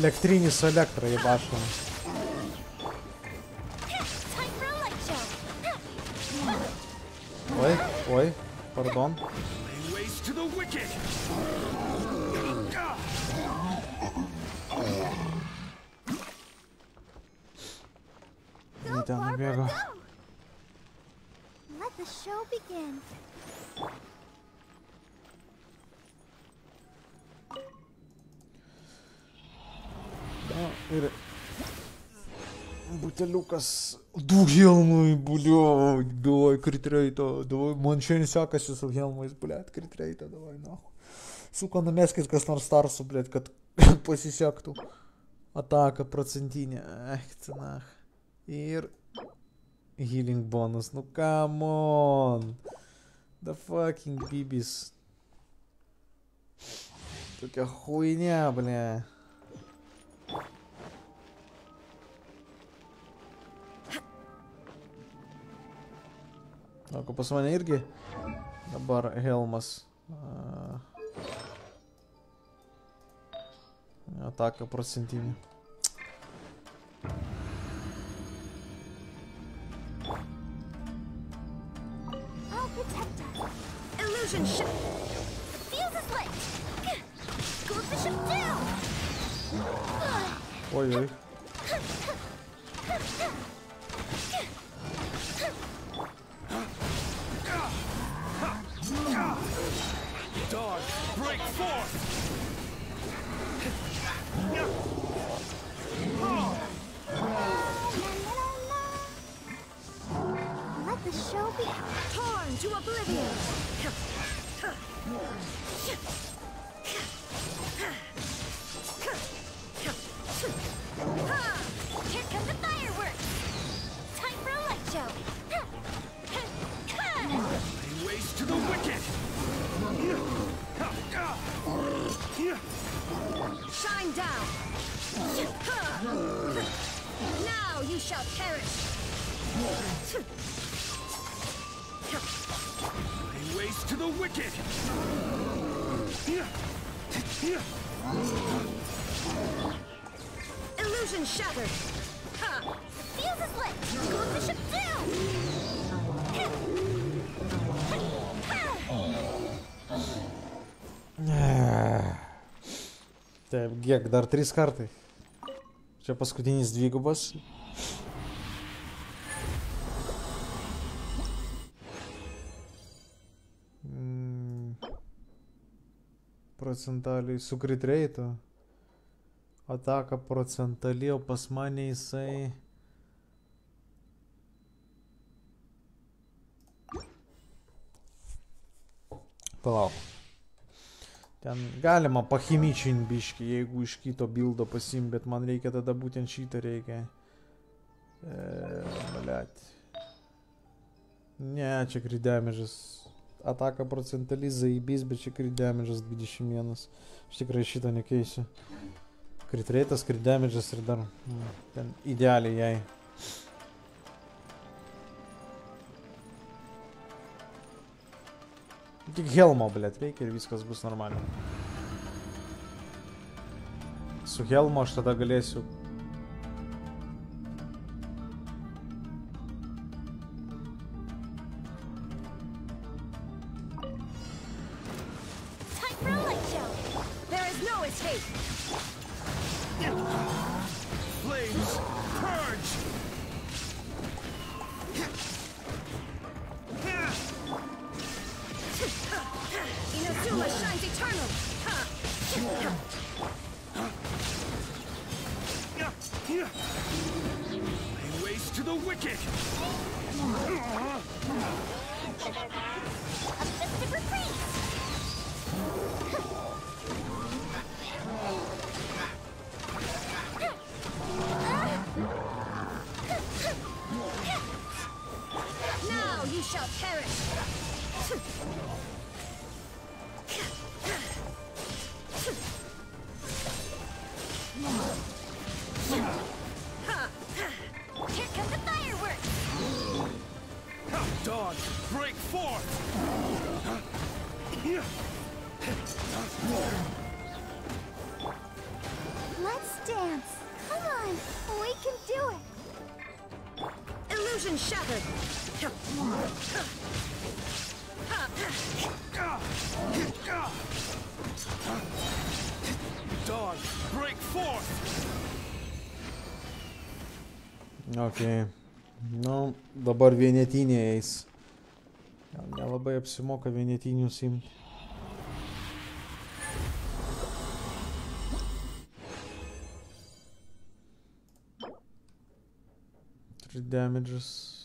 Электрине с электро ебашим. Ой, ой, пардон. Не там бегу. Let the show begin. Na, ir buteliukas. Du helmai, bliu, davai kritreitą, davai, man šiandien sekasi su helmais, bliat, kritreitą, davai, na. Suka, numeskit kas nors starsų, bliat, kad pasisektų. Ataka procentinė, eh, cenach. Ir healing bonus, nu come on. The fucking bibis. Tokia хуйня, бля. Ako pas mane irgi dabar helmas. Ataka procentinė. Illusion ship. Fuse is lit. Goes the ship down. Oi, oi. Break forth! Let the show be torn to oblivion. Now you shall perish. Lay waste to the wicked! Illusion shattered. Ha! Fuse is lit. Goes the ship down. Taip, kiek, dar trys kartai. Čia paskutinis dvigubas. Mm. Procentaliai su crit rate. Ataka procentaliai, o pas mane jisai... Palauk. Ten galima pachimičin biški, jeigu iš kito bildo pasim, bet man reikia tada būtent šitą reikia. E, Bliat. Ne, čia crit damage'as. Ataka procentaliai zaibys, bet čia crit damage'as 21. Aš tikrai šitą nekeisiu. Crit rate'as, crit damage'as ir dar mm, ten idealiai jai. Tik helmo, blėt, reikia ir viskas bus normaliai. Su helmo aš tada galėsiu Ok. Nu, dabar vienetiniai eis. Gal nelabai apsimoka vienetinius imti. Three damages.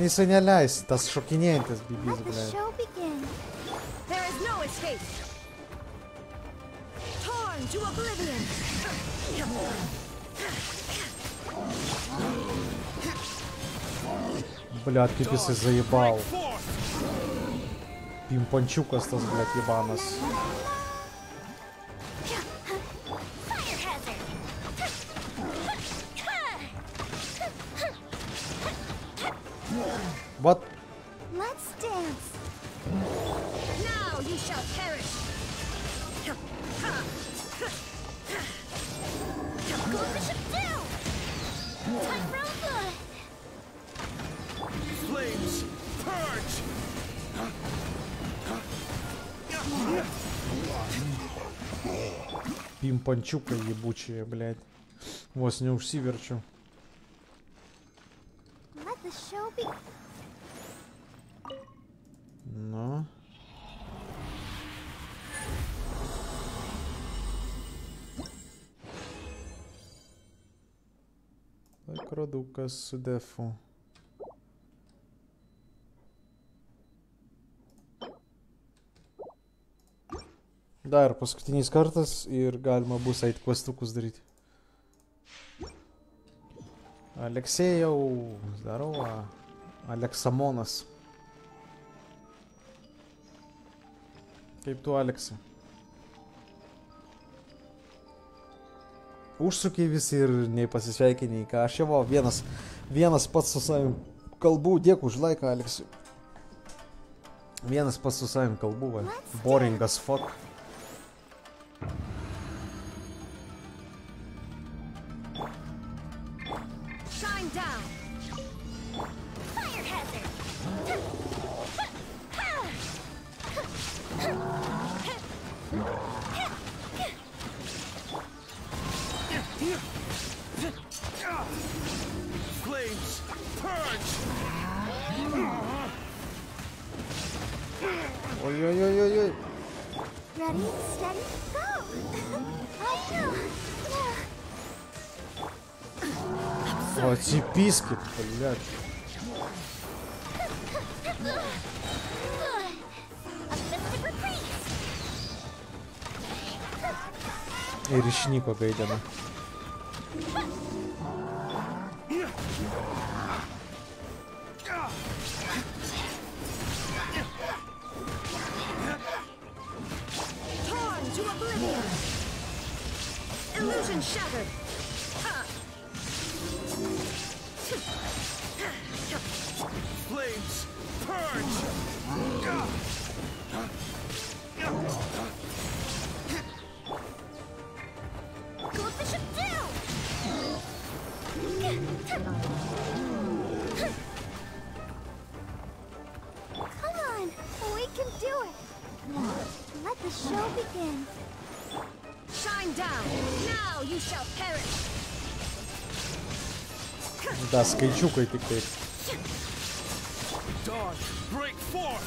не sõnjaļais, tas šokinējantis bija Блядь, пипец и заебал. Пимпанчук остался, блядь, ебанос. ебучие, блядь. с не уж сиверчу. Ну. Так, роду-ка сюда, фу. Dar paskutinis kartas ir galima bus eit kvastukus daryti. Aleksėjau, zdarova. Aleksamonas. Kaip tu, Aleksai? Užsukiai visi ir nei pasisveikiniai, ką aš jau vienas, vienas pats su savim kalbų, dėkui už laiką, Aleksai. Vienas pats su savim kalbų, va. Boringas fuck. Thank you. О, ці піски, блядь. A mystic reprise. І річник обійдено. Torn to oblivion. Illusion shattered. Да, з Кейчукою ти кейт. dawn, break forth!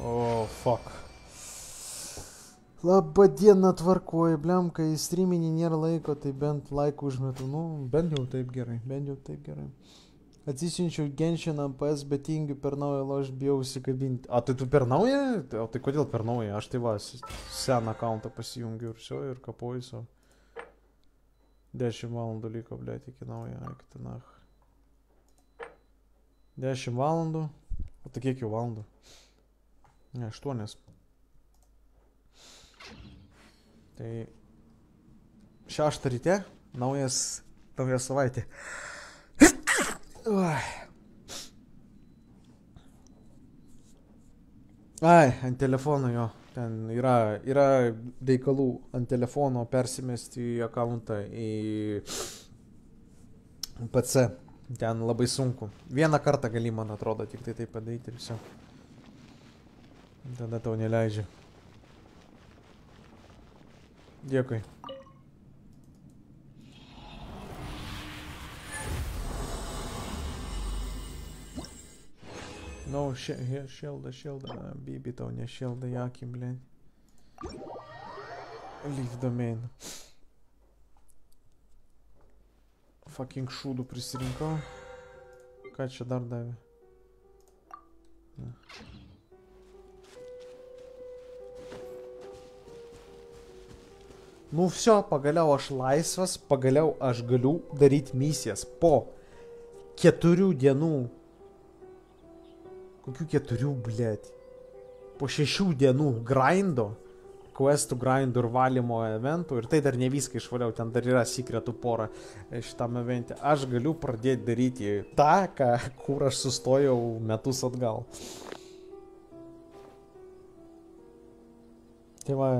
O, oh, fuck. Labą dieną tvarkoju, bliam, kai streaminį nėra laiko, tai bent laikų užmetu. Nu, bent jau taip gerai, bent jau taip gerai. Atsisiunčiau Genshin'ą PS, bet tingiu per naują loš bijau įsikabinti. A, tai tu per naują? O tai kodėl per naują? Aš tai va, seną akantą pasijungiu ir šio, ir kapoju savo. 10 valandų liko, blėt, iki naujo, eik ten ach. 10 valandų. O tai kiek jau valandų? Ne, 8. Tai šeštą ryte, naujas, nauja savaitė. Ai, ant telefono jo. Ten yra, yra reikalų ant telefono persimesti į akantą į PC. Ten labai sunku. Vieną kartą gali, man atrodo, tik tai tai padaryti ir viso. Tada tau neleidžia. Dėkui. No, sh here, shield, shield. Uh, bibi to nie shield, jaki, blin. Leave the main. Fucking šūdų prisirinkau. Ką čia dar davė? Ne. Nu vsio, pagaliau aš laisvas, pagaliau aš galiu daryti misijas po keturių dienų Kokių keturių, blėt? Po šešių dienų grindo, questų grindų ir valymo eventų ir tai dar ne viską išvaliau, ten dar yra sekretų pora šitam evente. Aš galiu pradėti daryti tą, ką, kur aš sustojau metus atgal. Tai va,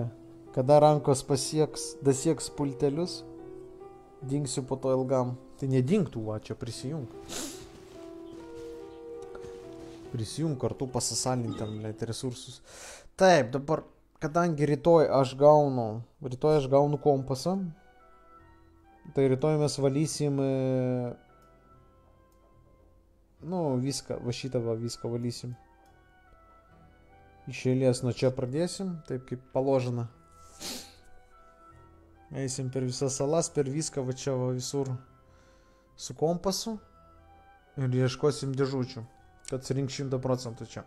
kada rankos pasieks, dasieks pultelius, dingsiu po to ilgam. Tai nedingtų, va, čia prisijung. Prisijung kartu pasisalinti ten, net resursus. Taip, dabar, kadangi rytoj aš gaunu, rytoj aš gaunu kompasą, tai rytoj mes valysim, e, nu, viską, va šitą va viską valysim. Iš eilės nuo čia pradėsim, taip kaip paložina. Eisim per visas salas, per viską, va čia va visur su kompasu ir ieškosim dėžučių, kad surink 100 procentų čia.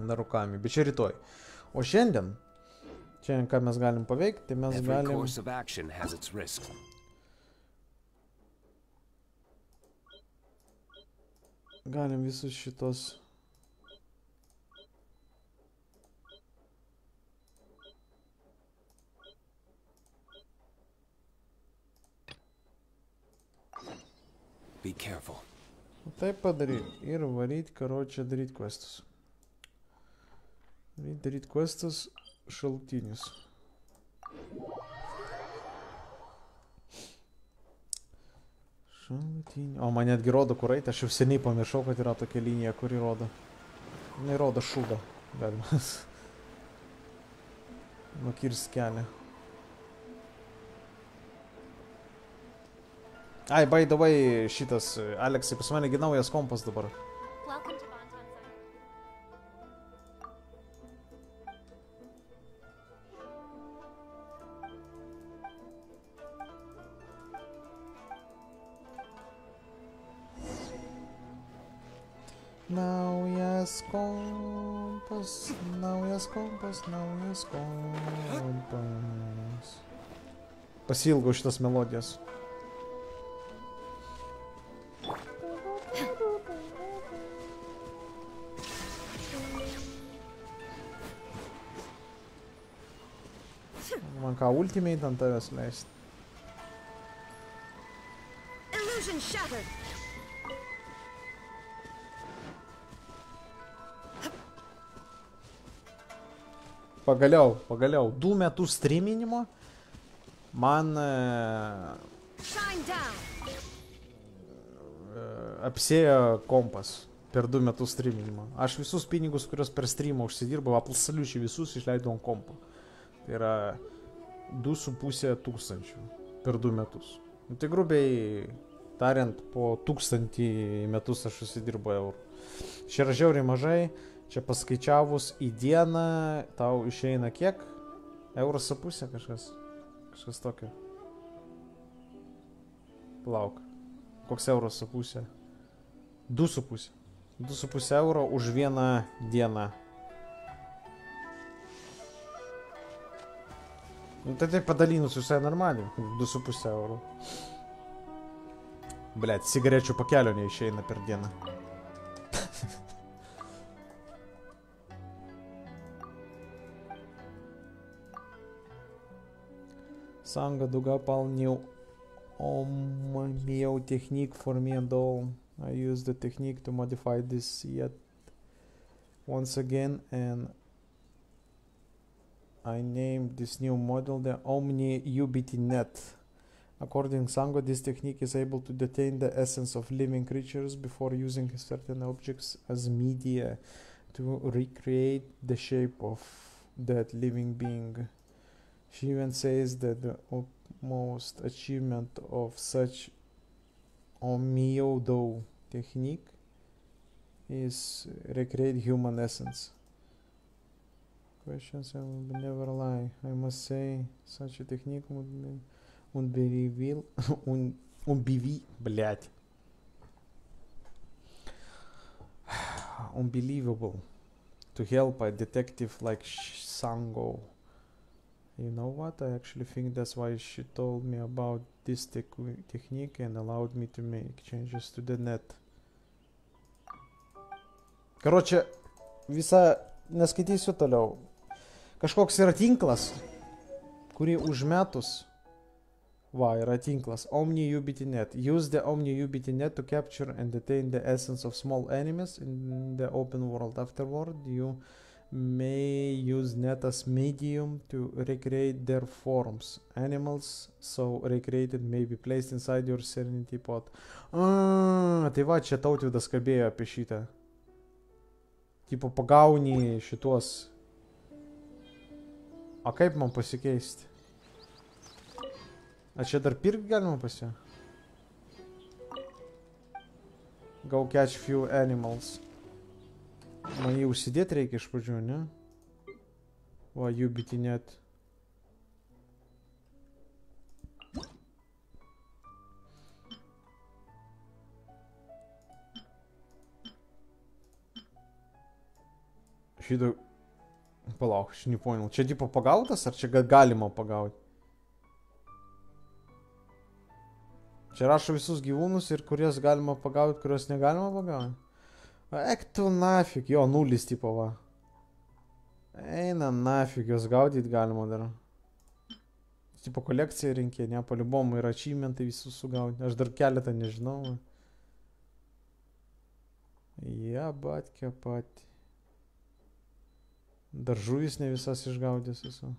Narukami, bet čia rytoj. O šiandien, šiandien ką mes galim paveikti, tai mes galim... Galim visus šitos... Be careful. Taip padaryti. Ir varyti, karočią, daryti questus. Varyt, daryti questus šaltinius. Šaltinį. O man netgi rodo, kur eiti. Aš jau seniai pamiršau, kad yra tokia linija, kuri rodo. Jis rodo šūdą. Galima. Nukirs kelią. Ai, by the way, šitas, Aleksai, pas mane naujas kompas dabar. Naujas kompas, naujas kompas, naujas kompas. Pasilgau šitas melodijas. Ultimate ant tavęs leist. Illusion shattered. Pagaliau, pagaliau, du metus streaminimo man e, e, apsėjo kompas per du metus streaminimo. Aš visus pinigus, kuriuos per streamą užsidirbau, absoliučiai visus išleidau ant kompo. Tai yra 2,5 tūkstančių per du metus. Nu, tai grubiai tariant, po tūkstantį metus aš užsidirbu eurų. Čia yra žiauriai mažai, čia paskaičiavus į dieną tau išeina kiek? Euras su pusė kažkas. Kažkas tokio. Plauk. Koks euras su pusė? Du su pusė. Du su pusė euro už vieną dieną. Nu tai taip padalinus visai normaliai. Du su pusė euro. Blet, cigarečių pakelio neišeina per dieną. Sanga Dugapal new Omeo technique for me and all. I use the technique to modify this yet once again and I named this new model the Omni UBTNet. According to Sango, this technique is able to detain the essence of living creatures before using certain objects as media to recreate the shape of that living being. She even says that the utmost achievement of such Omiodo technique is recreate human essence. Questions I will never lie. I must say, such a technique would be, would be reveal, un, unbevi, блядь. Unbelievable to help a detective like Sh- Sango. You know what? I actually think that's why she told me about this tec- technique and allowed me to make changes to the net. Короче, visą neskaitysiu toliau. Kažkoks yra tinklas, kurį užmetus. Va, yra tinklas. Omni UBTnet. Use the Omni UBTnet to capture and detain the essence of small enemies in the open world. Afterward, you may use net as medium to recreate their forms. Animals so recreated may be placed inside your Serenity pot. A, tai va, čia tautvydas kalbėjo apie šitą. Tipo, pagauni šituos. A kaip man pasikeisti? A čia dar pirkti galima pasi? Go catch few animals. Man jį užsidėti reikia iš pradžių, ne? Va, jų bitinėt. Šitą... Palauk, aš nepoinal. Čia tipo pagautas, ar čia ga- galima pagauti? Čia rašo visus gyvūnus ir kurias galima pagauti, kuriuos negalima pagauti. Ek tu nafik, jo, nulis tipo va. Eina nafik, juos gaudyti galima dar. Tipo kolekcija rinkė, ne, palibomų yra achievementai visus sugauti. Aš dar keletą nežinau. Ja, batkė pati. Dar žuvis ne visas išgaudęs esu.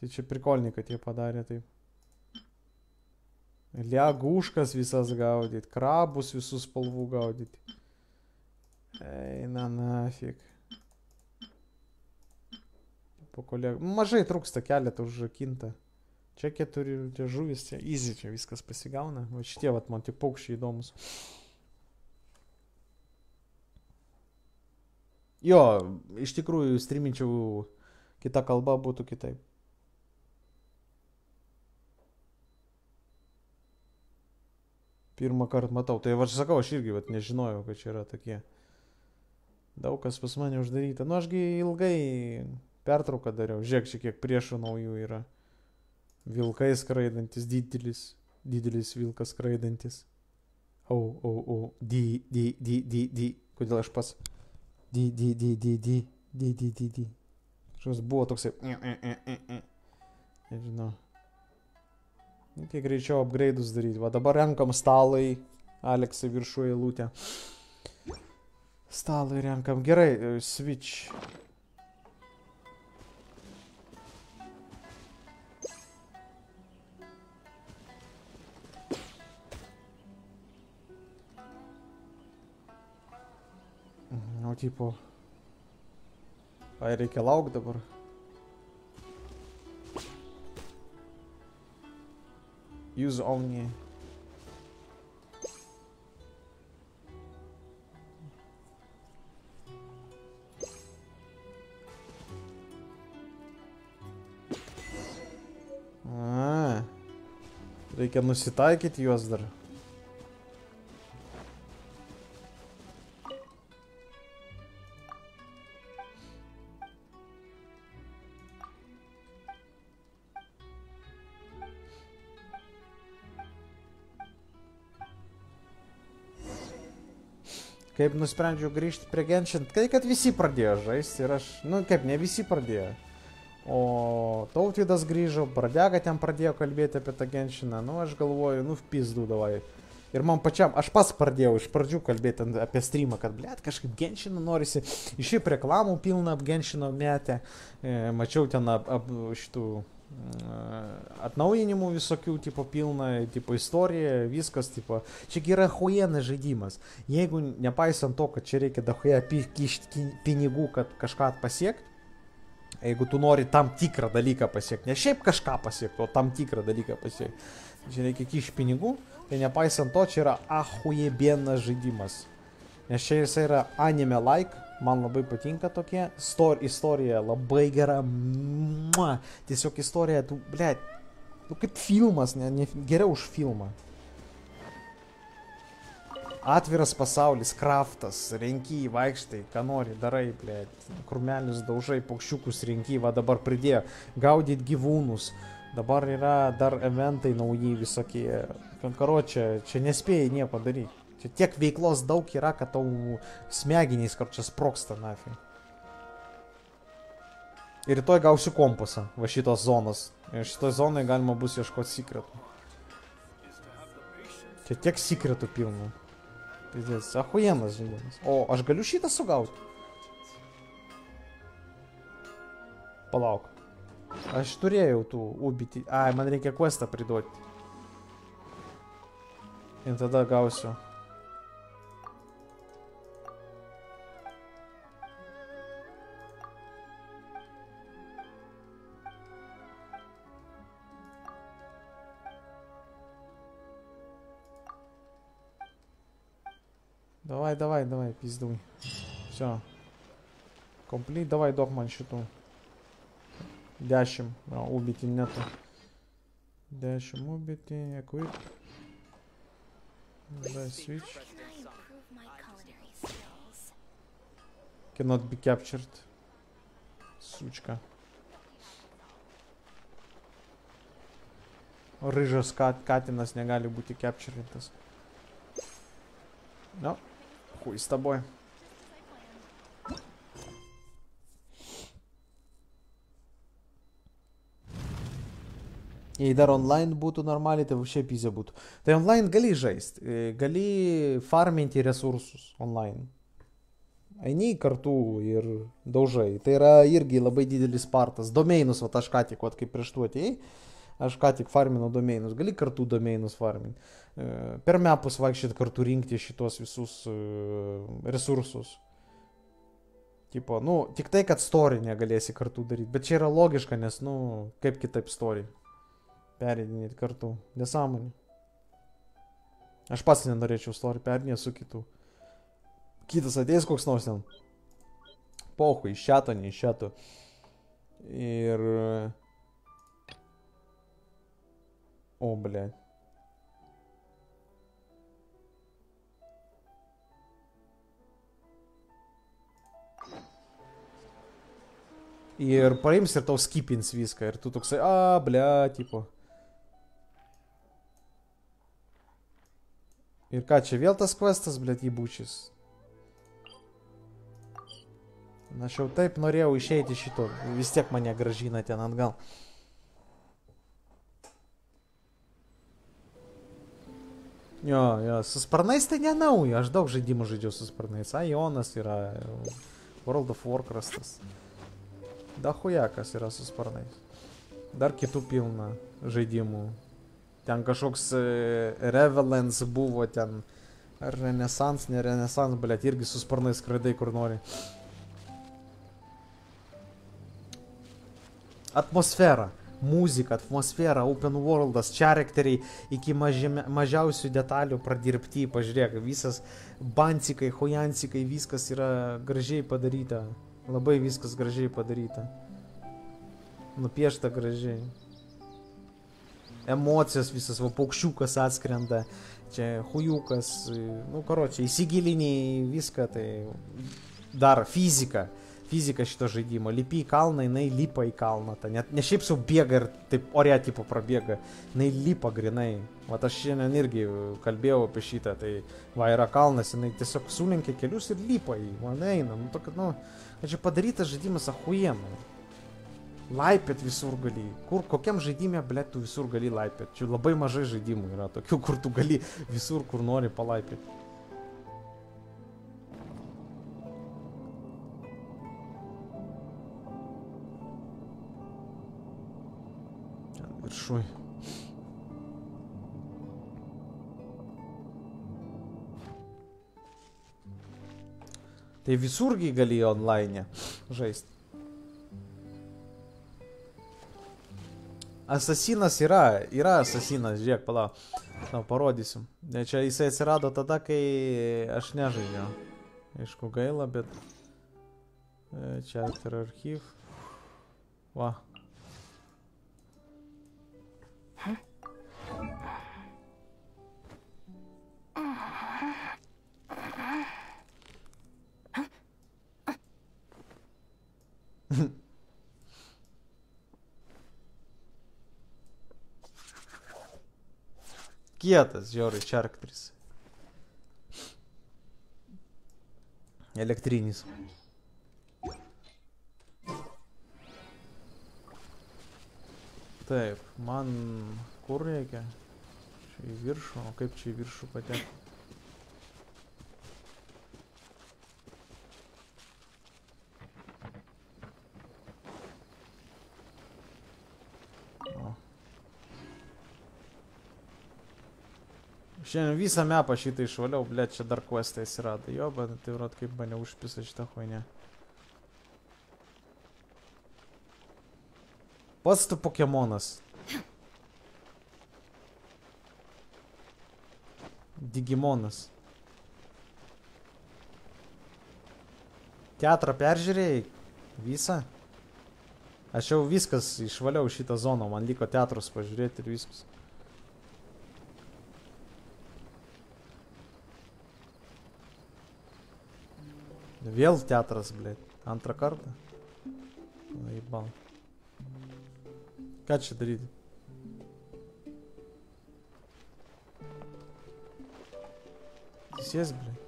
Tai čia prikolniai, kad jie padarė taip. Liaguškas visas gaudyti, krabus visus spalvų gaudyti. Eina nafik. Po kolegų. Mažai trūksta keletą užrakinta. Čia keturi žuvis, čia easy, čia viskas pasigauna. O šitie, vat, man tik paukščiai įdomus. Jo, iš tikrųjų, streaminčiau kitą kalbą būtų kitaip. Pirmą kartą matau. Tai aš sakau, aš irgi vat, nežinojau, kad čia yra tokie. Daug kas pas mane uždaryta. Nu, ašgi ilgai pertrauką dariau. Žiūrėk, čia kiek priešų naujų yra. Vilkai skraidantis, didelis. Didelis vilkas skraidantis. O, o, o. Di, di, di, di, di. Kodėl aš pas. Di, di, di, di, di. Di, di, di, di. Kažkas buvo toksai. Nežinau. Reikia greičiau upgrade'us daryti. Va dabar renkam stalai. Aleksai viršuje lūtė. Stalai renkam. Gerai, e, switch. O tipo. Ai reikia laukti dabar. Use Omni. A, reikia nusitaikyti juos dar. Kaip nusprendžiau grįžti prie Genshin, tai kad visi pradėjo žaisti ir aš, nu kaip ne visi pradėjo. O tautvydas grįžo, pradėga ten pradėjo kalbėti apie tą genšiną, nu aš galvoju, nu v pizdu davai. Ir man pačiam, aš pats pradėjau iš pradžių kalbėti apie streamą, kad, blėt, kažkaip genšiną norisi. Iš šiaip reklamų pilna ap genšino metę. E, mačiau ten ap, ap šitų atnaujinimų visokių, tipo pilna, tipo istorija, viskas, tipo. Čia yra huienas žaidimas. Jeigu nepaisant to, kad čia reikia dahuja kišti pinigų, kad kažką pasiekti, jeigu tu nori tam tikrą dalyką pasiekti, ne šiaip kažką pasiekti, o tam tikrą dalyką pasiekti, čia reikia kišti pinigų, tai nepaisant to, čia yra ahujebienas žaidimas. Nes čia jisai yra anime like, man labai patinka tokie, Stor istorija labai gera, mua, tiesiog istorija, tu, ble, nu kaip filmas, ne, ne, geriau už filmą. Atviras pasaulis, kraftas, renky, vaikštai, ką nori, darai, ble, krumelius daužai, paukščiukus renky, va dabar pridėjo. Gaudyti gyvūnus, dabar yra dar eventai nauji visokie, karočią, čia nespėjai nieko daryti. Čia tiek veiklos daug yra, kad tau smegenys karčia sproksta, nafi. Ir rytoj gausiu kompasą, va šitos zonos. Ir šitoj zonai galima bus ieškoti sekretų. Čia tiek sekretų pilna. Pizdės, ahujienas žaidimas. O, aš galiu šitą sugauti? Palauk. Aš turėjau tų ubiti. Ai, man reikia questą priduoti. Ir tada gausiu. Давай, давай, давай, пиздуй. Все. Комплит, давай догман счету. Дящим. А, убити нету. Дящим убити. Equip. Дай свич. Cannot be captured. Сучка. Рыжа скат, Катина с нягали бути capturing. No. хуй с тобой. Jei dar online būtų normaliai, tai šiaip įzė būtų. Tai online gali žaisti, gali farminti resursus online. Eini kartu ir daužai. Tai yra irgi labai didelis partas. Domeinus, va aš ką tik, va kaip prieš tu atėjai, aš ką tik farminau domeinus. Gali kartu domeinus farminti. E, Per mepus vaikščiat kartu rinkti šitos visus e, resursus. Tipo, nu, tik tai, kad story negalėsi kartu daryti. Bet čia yra logiška, nes, nu, kaip kitaip story. Pereidinėti kartu. Nesąmonė. Aš pats nenorėčiau story perinėti su kitu. Kitas ateis koks nors ten. Pohui, iš šato, ne iš šato. Ir... Skipins viską. Ir tu toksai, a, ble, tipo. Ir ką čia vėl tas questas, ble, įbūčis. Na, aš jau taip norėjau išeiti šito. Vis tiek mane gražina ten atgal. Jo, jo, su sparnais tai nenauja. Aš daug žaidimų žaidžiau su sparnais. Ajonas yra. World of Warcraftas. Dahujakas yra su sparnais. Dar kitų pilna žaidimų. Ten kažkoks e, Revelance buvo ten. Ar Renesans, ne Renesans, blėt, irgi su sparnais skraidai kur nori. Atmosfera, muzika, atmosfera, open worldas, charakteriai iki mažime, mažiausių detalių pradirbti, pažiūrėk, visas bancikai, hojancikai, viskas yra gražiai padaryta. Labai viskas gražiai padaryta. Nupiešta gražiai. Emocijos visas, va paukščiukas atskrenda, čia hujukas, nu karo, čia įsigiliniai viską, tai dar fizika. Fizika šito žaidimo. Lipi į kalną, jinai lipa į kalną. Ta, net, ne šiaip sau bėga ir taip ore tipo prabėga. Jinai lipa grinai. Vat aš šiandien irgi kalbėjau apie šitą. Tai va yra kalnas, jinai tiesiog sulinkia kelius ir lipa į. Man eina. Nu, to, kad, nu, kad čia padarytas žaidimas ahuiena. Laipėt visur gali. Kur, kokiam žaidimė, blėt, tu visur gali laipėt. Čia labai mažai žaidimų yra tokių, kur tu gali visur, kur nori palaipėt. Ten viršui. Tai visurgi gali online žaisti. Asasinas yra, yra asasinas, žiūrėk, palauk. Tau parodysim. Ne, Čia jisai atsirado tada, kai aš nežaidžiau. Aišku, gaila, bet... e, Čia yra archyv. Va. Kietas, žiauriai, čarkteris. Elektrinis. Taip, man kur reikia? Čia į viršų, o kaip čia į viršų patekti? Šiandien visą mapą šitą išvaliau, blėt, čia dar questai atsirado. Jo, bet tai yra kaip mane užpisa šitą huinę. Pats tu Pokemonas. Digimonas. Teatrą peržiūrėjai? Visą? Aš jau viskas išvaliau šitą zoną, man liko teatrus pažiūrėti ir viskas. Вел театрас, блядь. Антракарта. Ебал. Кача дрит. Здесь есть, блядь.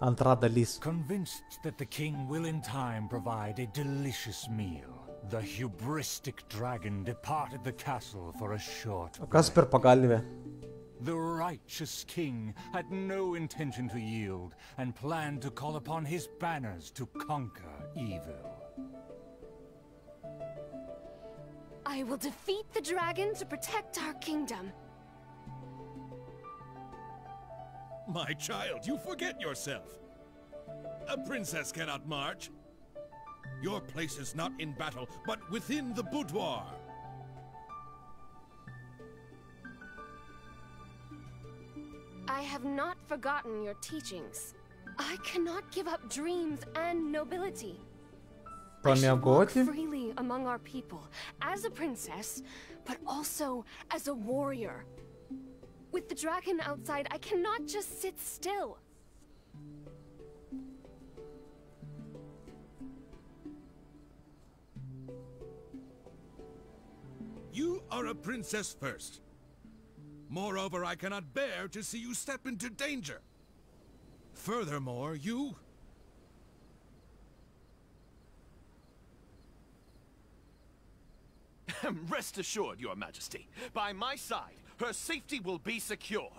Antrada list. Convinced that the king will in time provide a delicious meal. The hubristic dragon departed the castle for a short O kas pagalvę? The righteous king had no intention to yield and planned to call upon his banners to conquer evil. I will defeat the dragon to protect our kingdom. My child, you forget yourself. A princess cannot march. Your place is not in battle, but within the boudoir. I have not forgotten your teachings. I cannot give up dreams and nobility. I should walk freely among our people, as a princess, but also as a warrior. With the dragon outside, I cannot just sit still. You are a princess first. Moreover, I cannot bear to see you step into danger. Furthermore, you... Rest assured, Your Majesty, by my side, her safety will be secure.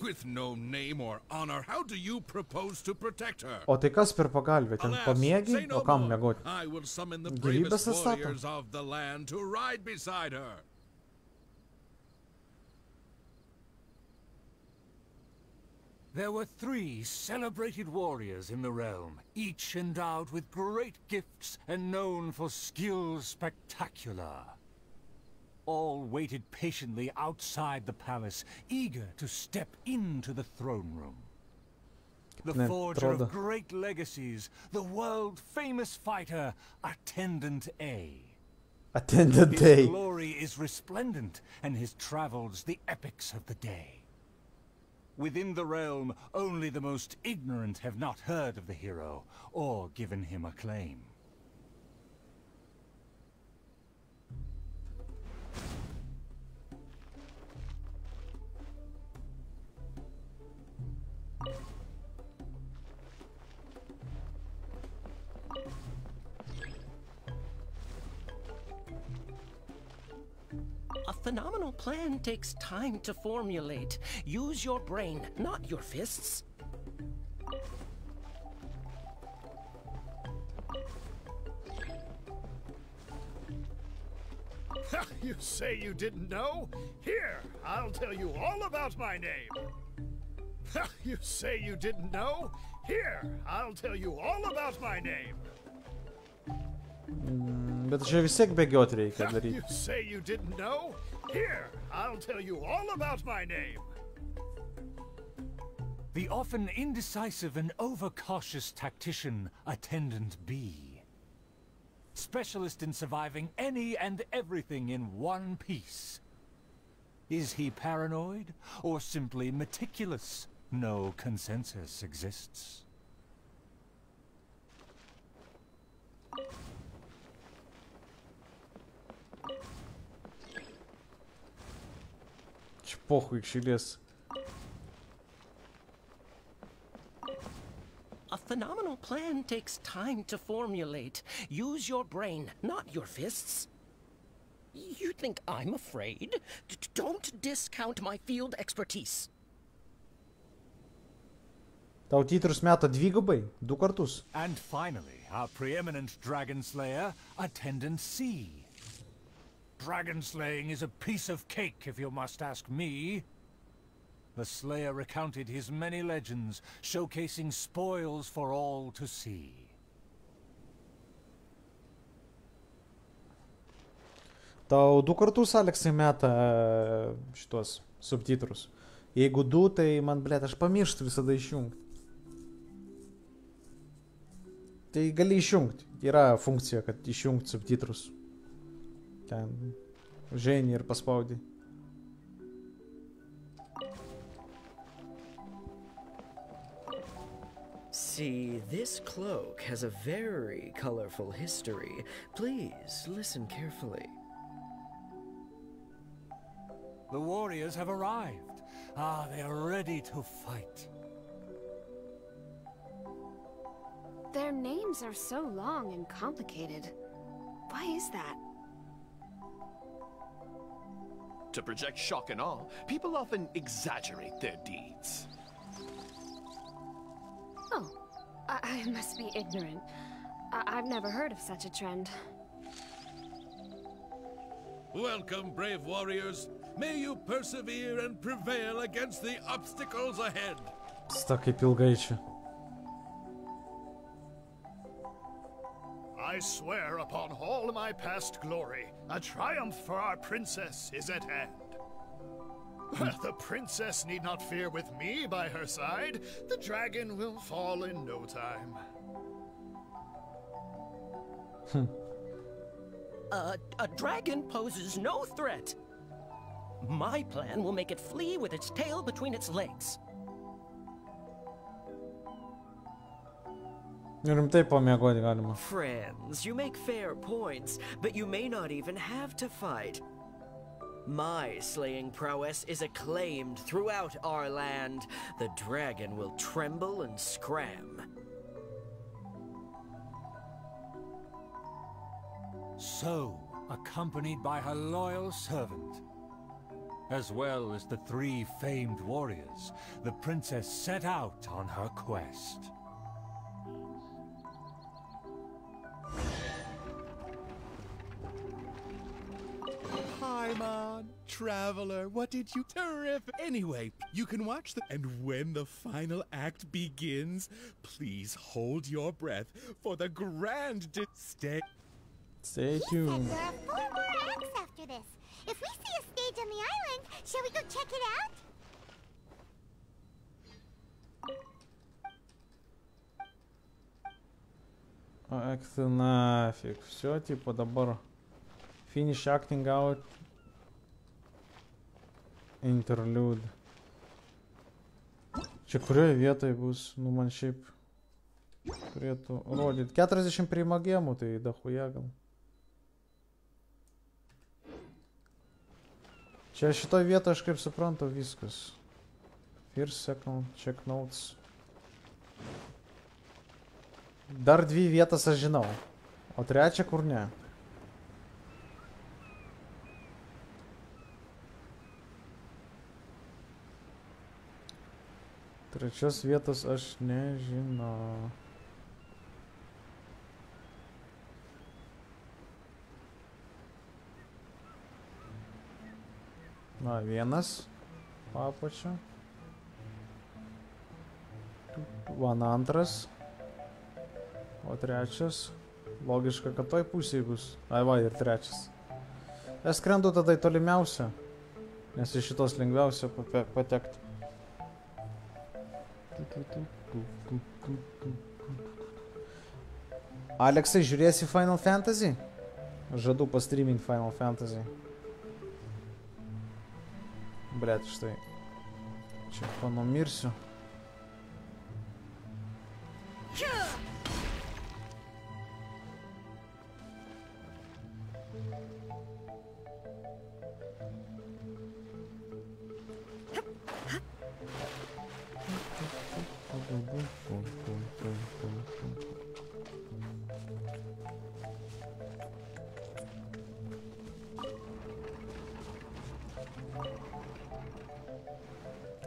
With no name or honor, how do you propose to protect her? O tai kas per pagalbę? Ten Alas, pamiegi? say no O kam more. mėgoti? I will summon the Gyvybės bravest warriors of the land to ride beside her. There were three celebrated warriors in the realm, each endowed with great gifts and known for skills spectacular. All waited patiently outside the palace, eager to step into the throne room. The Ne forger of great legacies, the world-famous fighter, Attendant A. Attendant His A. glory is resplendent, and his travels the epics of the day. Within the realm, only the most ignorant have not heard of the hero, or given him acclaim. Plan takes time to formulate. Use your brain, not your fists. you say you didn't know? Here, I'll tell you all about my name. you say you didn't know? Here, I'll tell you all about my name. Mm, Bet čia vis tiek bėgiot reikia You say you didn't know? Here, I'll tell you all about my name. The often indecisive and overcautious tactician, Attendant B. Specialist in surviving any and everything in one piece. Is he paranoid or simply meticulous? No consensus exists. Čia pohui iš eilės. A phenomenal plan takes time to formulate. Use your brain, not your fists. You think I'm afraid? D- don't discount my field expertise. Tau titrus meta dvigubai, du kartus. And finally, our preeminent dragon slayer, Attendant C. Dragon slaying is a piece of cake, if you must ask me. The slayer recounted his many legends, showcasing spoils for all to see. Tau du kartus Aleksai meta e, šitos subtitrus. Jeigu du, tai man, blėt, aš pamirštu visada išjungti. Tai gali išjungti. Yra funkcija, kad išjungti subtitrus. Ten žaini ir paspaudi. See, this cloak has a very colorful history. Please listen carefully. The warriors have arrived. Ah, they are ready to fight. Their names are so long and complicated. Why is that? To project shock and awe, people often exaggerate their deeds. Oh, I, I must be ignorant. I I've never heard of such a trend. Welcome, brave warriors. May you persevere and prevail against the obstacles ahead. Sta kaip swear upon all my past glory, a triumph for our princess is at hand. the princess need not fear with me by her side. The dragon will fall in no time. A, a dragon poses no threat. My plan will make it flee with its tail between its legs. Friends, you make fair points, but you may not even have to fight. My slaying prowess is acclaimed throughout our land. The dragon will tremble and scram. So, accompanied by her loyal servant, as well as the three famed warriors, the princess set out on her quest. Paimon, traveler, what did you terrific? Anyway, you can watch the and when the final act begins, please hold your breath for the grand di- stay. Stay He said tuned. there are four more acts after this. If we see a stage on the island, shall we go check it out? Ak tu nafig. Все, tipo dabar. Finish acting out. Interlude. Čia kurioje vietoje bus, nu man šiaip turėtų rodyti. 40 priima gėmų, tai dahuja gal. Čia šitoje vietoje aš kaip suprantu viskas. First, second, check notes. Dar dvi vietas aš žinau, o trečią kur ne. Trečios vietos aš nežinau. Na, vienas papačia. Van antras. O trečias. Logiška, kad toj pusėje bus. Ai va, ir trečias. Es skrendu tada į tolimiausią. Nes iš šitos lengviausia patekti. Aleksai, žiūrėsi Final Fantasy? Žadu pastreamint Final Fantasy. Blet, štai. Čia panumirsiu. O,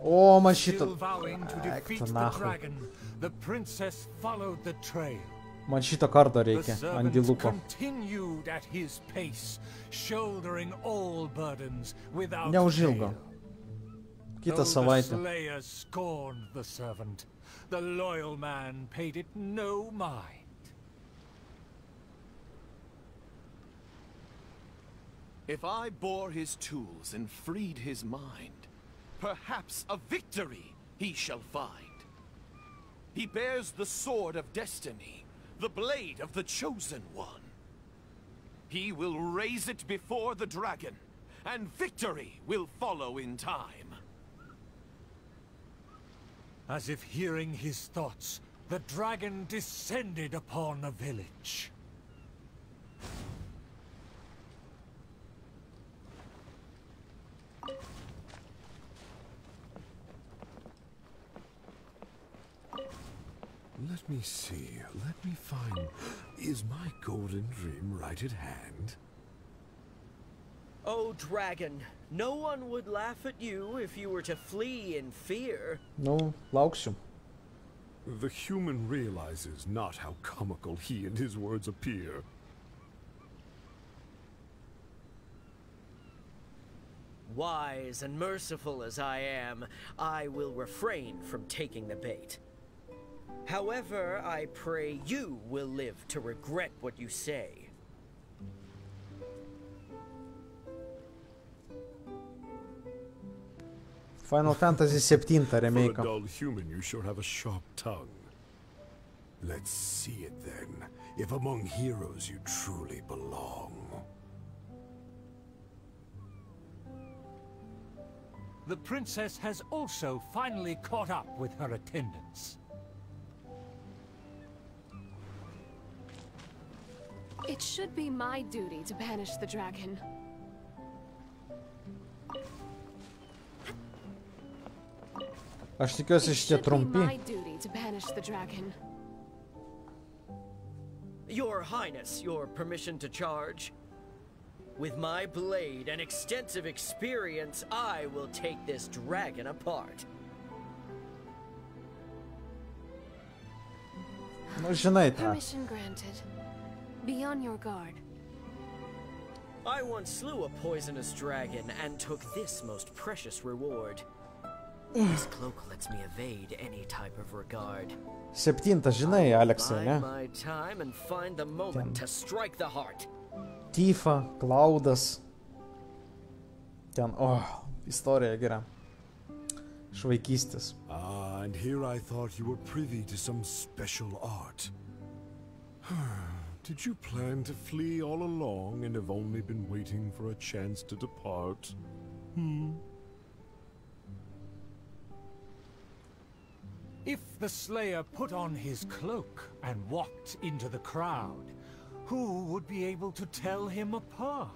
Oh, man, shit. Still vowing to defeat the dragon, the princess followed the trail. Man šito kardo reikia, Andilupo. Neužilgo. Kita savaitė. If I bore his tools and freed his mind, perhaps a victory he shall find. He bears the sword of destiny, the blade of the chosen one. He will raise it before the dragon, and victory will follow in time. As if hearing his thoughts, the dragon descended upon the village. Let me see. Let me find. Is my golden dream right at hand? Oh, dragon, no one would laugh at you if you were to flee in fear. Nu, lauksiu. The human realizes not how comical he and his words appear. Wise and merciful as I am, I will refrain from taking the bait. However, I pray you will live to regret what you say. Final Fantasy 7 For a remake. dull human, you sure have a sharp tongue. Let's see it then. If among heroes you truly belong. The princess has also finally caught up with her attendants. It should be my duty to banish the dragon. Aš tikiuosi It šitie should be my duty to banish the dragon. Your Highness, your permission to charge? With my blade and extensive experience, I will take this dragon apart. Nu, žinai tą. Permission granted. Be on your guard. I once slew a poisonous dragon and took this most precious reward. this cloak lets me evade any type of regard. Septintas, žinai, Aleksai, Bide ne? my time and find the moment to strike the heart. Tifa, Klaudas. Ten, o, istorija gera. Iš vaikystės. Ah, and here I thought you were privy to some special art. Did you plan to flee all along and have only been waiting for a chance to depart? Hmm. If the Slayer put on his cloak and walked into the crowd, who would be able to tell him apart?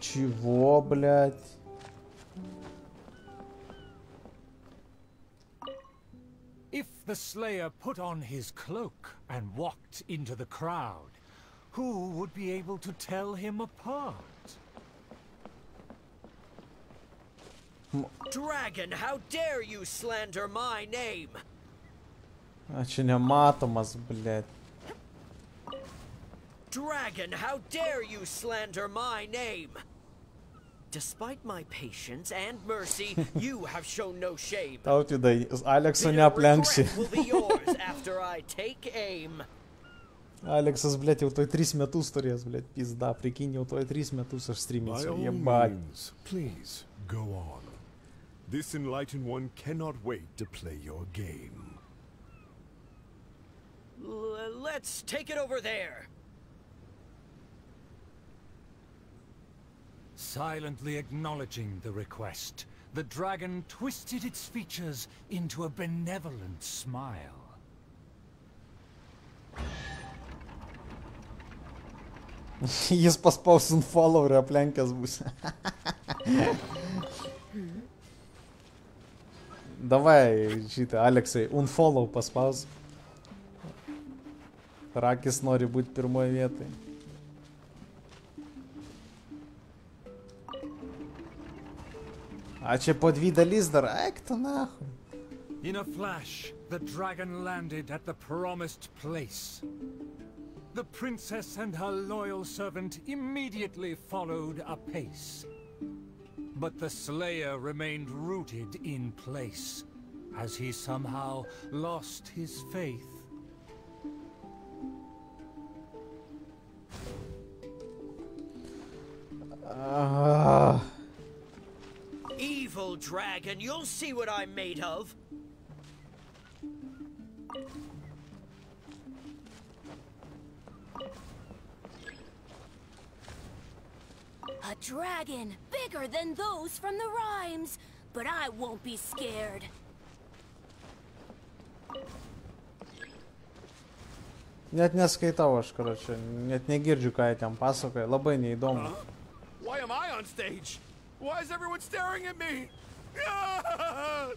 Чего, блядь? The Slayer put on his cloak and walked into the crowd, who would be able to tell him apart? Dragon, how dare you slander my name? A čia nematomas, blėt. Dragon, how dare you slander my name? Despite my patience and mercy, you have shown no shame. Tautvidai, Alekso Bitter neaplenksi. regret will be yours after I take aim. Aleksas, blėt, jau toj 3 metus turės, blėt, pizda, prikin, jau toj 3 metus aš By streaminsiu, all jebać. means, please, go on. This enlightened one cannot wait to play your game. L- let's take it over there. Silently acknowledging the request, the dragon twisted its features into a benevolent smile. Jis paspaus unfollow ir aplenkęs bus. Davai, šitą, Aleksai, unfollow paspaus. Rakis nori būti pirmoje vietoje. A čia po dvi dalis dar, eik tu. In a flash, the dragon landed at the promised place. The princess and her loyal servant immediately followed apace. But the slayer remained rooted in place, as he somehow lost his faith. Ah, Evil dragon, you'll see what I'm made of. A dragon bigger than those from the rhymes. But I won't be scared. net neskaitau aš, karočią, net negirdžiu, ką jie ten pasakoja, labai neįdomu. Why am I on stage? Why is everyone staring at me?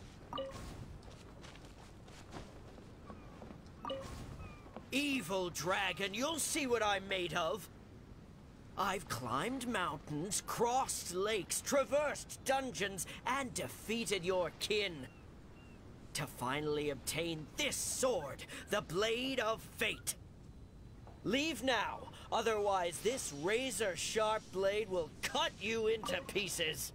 Evil dragon, you'll see what I'm made of. I've climbed mountains, crossed lakes, traversed dungeons, and defeated your kin. To finally obtain this sword, the Blade of Fate. Leave now, otherwise this razor-sharp blade will cut you into pieces.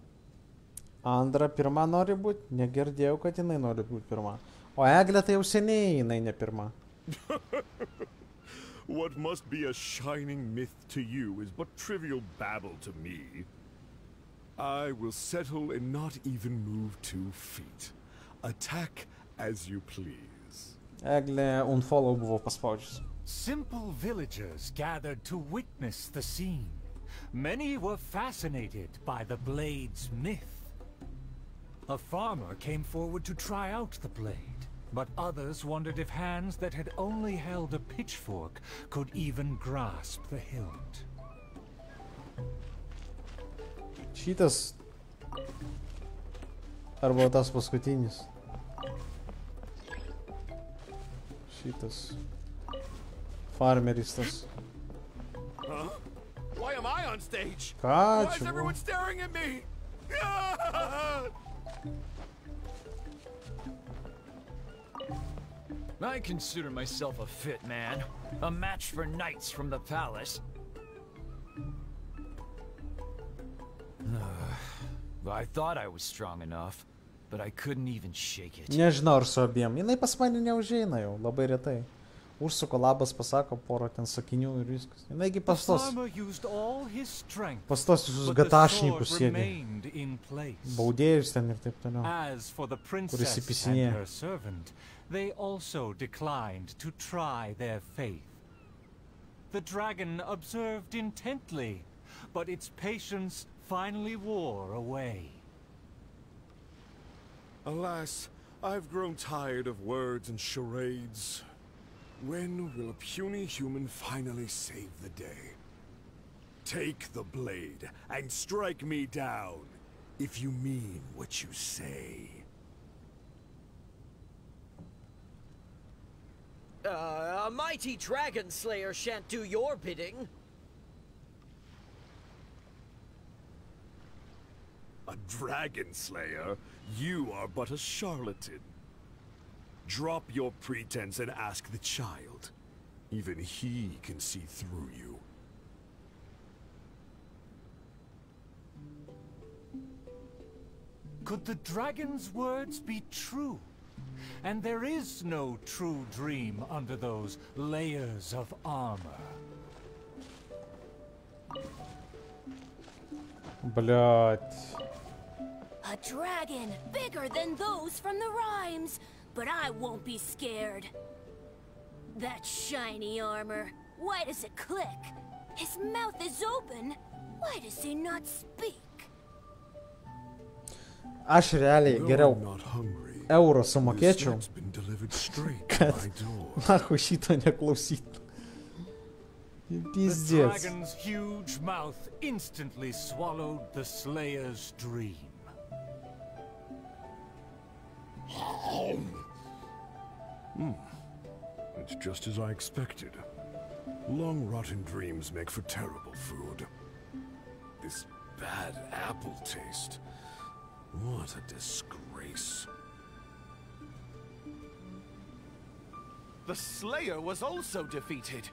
Andra pirma nori būti, negirdėjau, kad jinai nori būti pirma. O Eglė tai jau seniai jinai ne pirma. What must be a shining myth to you is but trivial babble to me. I will settle and not even move two feet. Attack as you please. Eglė unfollow buvo paspaudžius. Simple villagers gathered to witness the scene. Many were fascinated by the blade's myth. A farmer came forward to try out the blade, but others wondered if hands that had only held a pitchfork could even grasp the hilt. Šitas. Arba tas paskutinis. Šitas. Farmeris tas. Huh? Why am I on stage? Ką Why is čia everyone buvo? staring at me? I consider myself a fit man. A match for knights from the palace. I thought I was strong enough, but I couldn't even shake it. Nežinau ar su abiem. Jinai pas mane neužeina jau, labai retai. Užsuko labas, pasako porą ten sakinių ir viskas. Jinaigi The pas tos. farmer used all his strength, Pas tos visus but the gatašnikus sword remained in place. Baudėjus ten ir taip toliau. As for the princess and her servant, they also declined to try their faith. The dragon observed intently, but its patience finally wore away. Alas, I've grown tired of words and charades. When will a puny human finally save the day? Take the blade and strike me down, if you mean what you say. Uh, a mighty dragon slayer shan't do your bidding. A dragon slayer? You are but a charlatan. Drop your pretense and ask the child. Even he can see through you. Could the dragon's words be true? And there is no true dream under those layers of armor. Блять. A dragon bigger than those from the rhymes, but I won't be scared. That shiny armor, why does it click? His mouth is open. Why does he not speak? Aš realiai geriau eurą sumokėčiau, kad nahu šito neklausytų. The Pizdец. dragon's huge mouth instantly swallowed the Slayer's dream. Hmm. It's just as I expected. Long rotten dreams make for terrible food. This bad apple taste. What a disgrace. The Slayer was also defeated.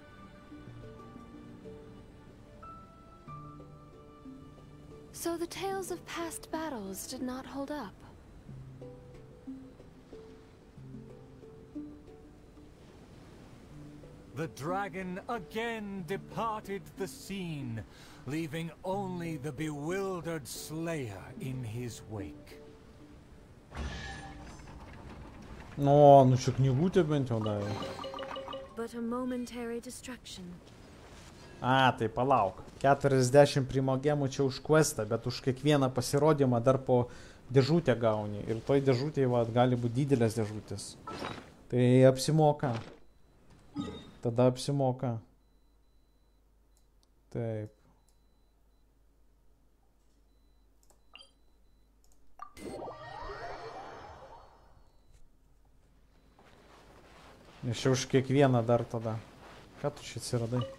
So the tales of past battles did not hold up. The dragon again departed the scene, leaving only the bewildered Slayer in his wake. Nu, nu čia knygutė bent jau davė. But a momentary distraction. A, tai palauk. 40 primogemų čia už questą, bet už kiekvieną pasirodymą dar po dėžutę gauni. Ir toj dėžutėje va, gali būti didelės dėžutės. Tai apsimoka. Tada apsimoka. Taip. Nes čia už kiekvieną dar tada. Ką tu čia atsiradai?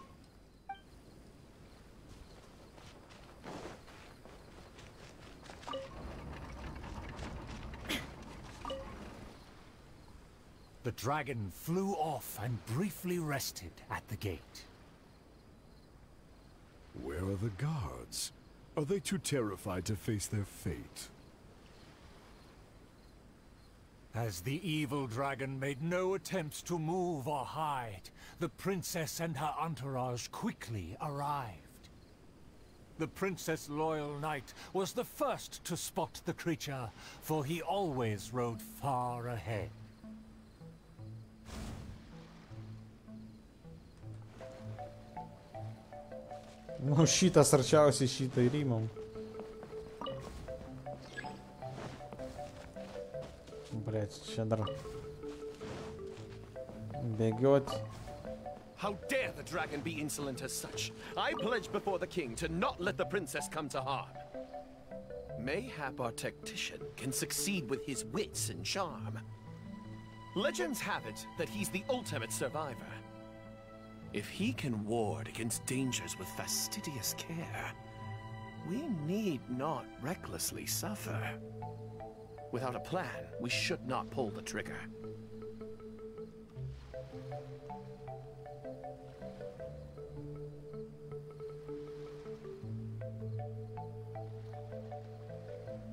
The dragon flew off and briefly rested at the gate. Where are the guards? Are they too terrified to face their fate? As the evil dragon made no attempts to move or hide, the princess and her entourage quickly arrived. The Princess Loyal Knight was the first to spot the creature, for he always rode far ahead. Nu, šitas arčiausiai šitą ir. Bėgiot. How dare the dragon be insolent as such? I pledge before the king to not let the princess come to harm. Mayhap our tactician can succeed with his wits and charm. Legends have it that he's the ultimate survivor. If he can ward against dangers with fastidious care, we need not recklessly suffer. Without a plan, we should not pull the trigger.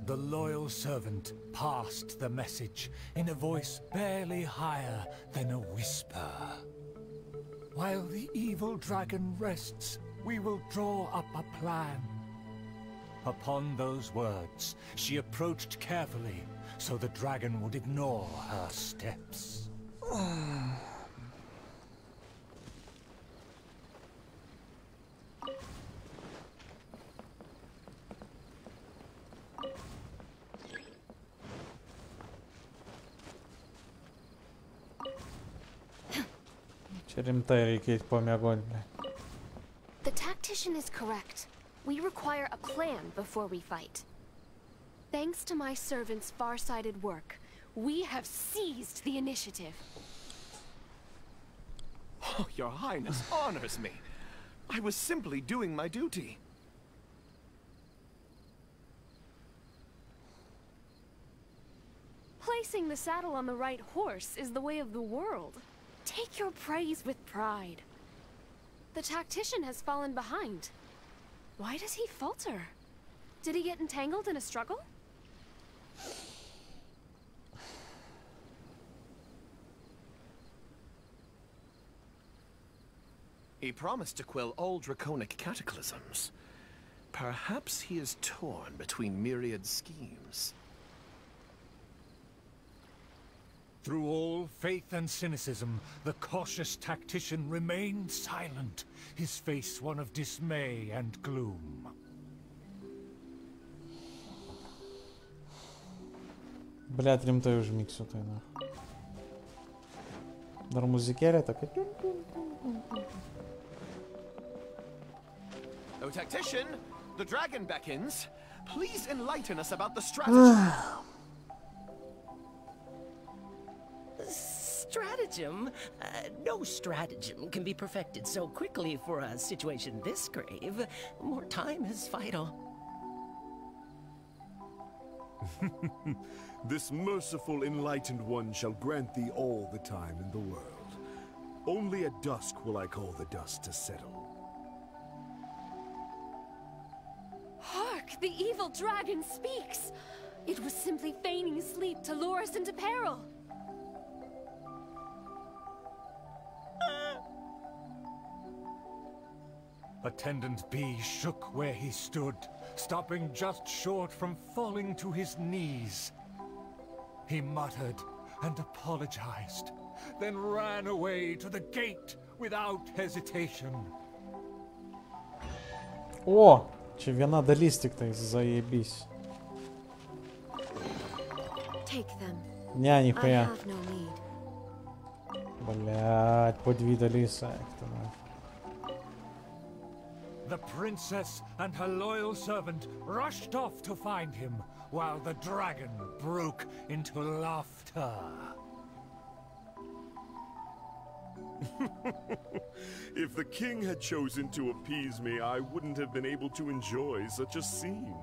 The loyal servant passed the message in a voice barely higher than a whisper. While the evil dragon rests, we will draw up a plan. Upon those words, she approached carefully so the dragon would ignore her steps. Čia rimtai reikia eiti pamiegoti. ble. The tactician is correct. We require a plan before we fight. Thanks to my servant's far-sighted work, we have seized the initiative. Oh, your highness honors me. I was simply doing my duty. Placing the saddle on the right horse is the way of the world. Take your praise with pride. The tactician has fallen behind. Why does he falter? Did he get entangled in a struggle? He promised to quell all draconic cataclysms. Perhaps he is torn between myriad schemes. Through all faith and cynicism, the cautious tactician remained silent, his face one of dismay and gloom. Блядь, rimtai užmigsiu tai na. Dar muzikėlė tokia. O tactician, the dragon beckons. Please enlighten us about the strategy. Stratagem? Uh, no stratagem can be perfected so quickly for a situation this grave. More time is vital. This merciful enlightened one shall grant thee all the time in the world. Only at dusk will I call the dust to settle. Hark! The evil dragon speaks! It was simply feigning sleep to lure us into peril. Attendant B shook where he stood, stopping just short from falling to his knees. He muttered and apologized, then ran away to the gate without hesitation. O, čia viena dalis tik tai zaibys. Take them. Ne, I nichuja. The princess and her loyal servant rushed off to find him, while the dragon broke into laughter. if the king had chosen to appease me, I wouldn't have been able to enjoy such a scene.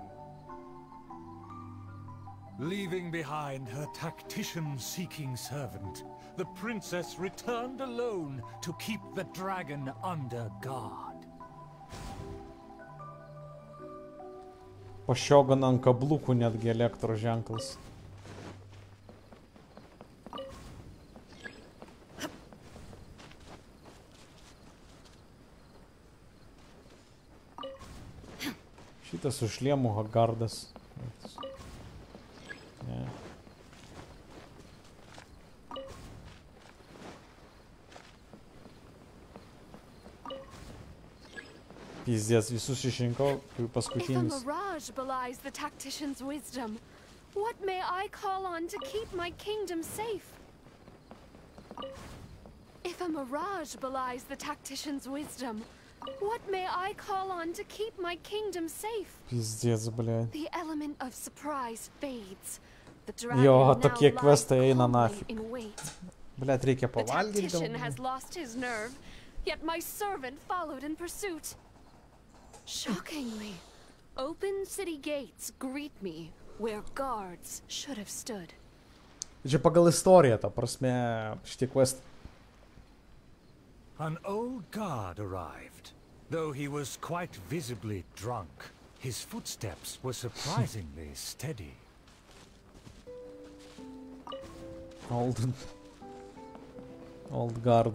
Leaving behind her tactician-seeking servant, the princess returned alone to keep the dragon under guard. Pašiogana ant kablukų netgi elektros ženklas. Šitas su šliemu Pizdės, visus išrinkau, kaip If a mirage belies the tactician's wisdom, what may I call on to keep my kingdom safe? If a mirage belies the tactician's wisdom, what may I call on to keep my kingdom safe? Pizdės, blė. The element of surprise fades. The dragon Jo, now tokie lies questai eina calmly in wait. The tactician has lost his nerve, yet my servant followed in pursuit. Shockingly, open city gates greet me where guards should have stood. Čia pagal istoriją, ta prasme, šitie quest. An old guard arrived. Though he was quite visibly drunk, his footsteps were surprisingly steady. Old. Old guard.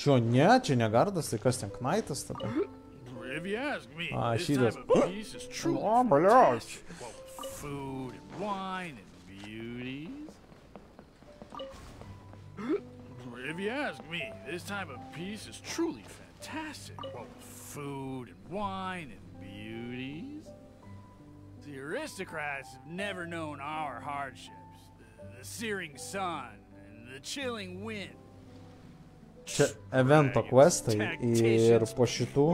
Čio, ne, čia ne gardas, tai kas ten knaitas tada? If you ask me, this type of piece is truly oh, my lord. fantastic. Food and wine and beauties. If you ask me, this type of piece is truly fantastic. What with food and wine and beauties. The aristocrats have never known our hardships. The, the searing sun and the chilling wind. Čia evento questai ir po šitų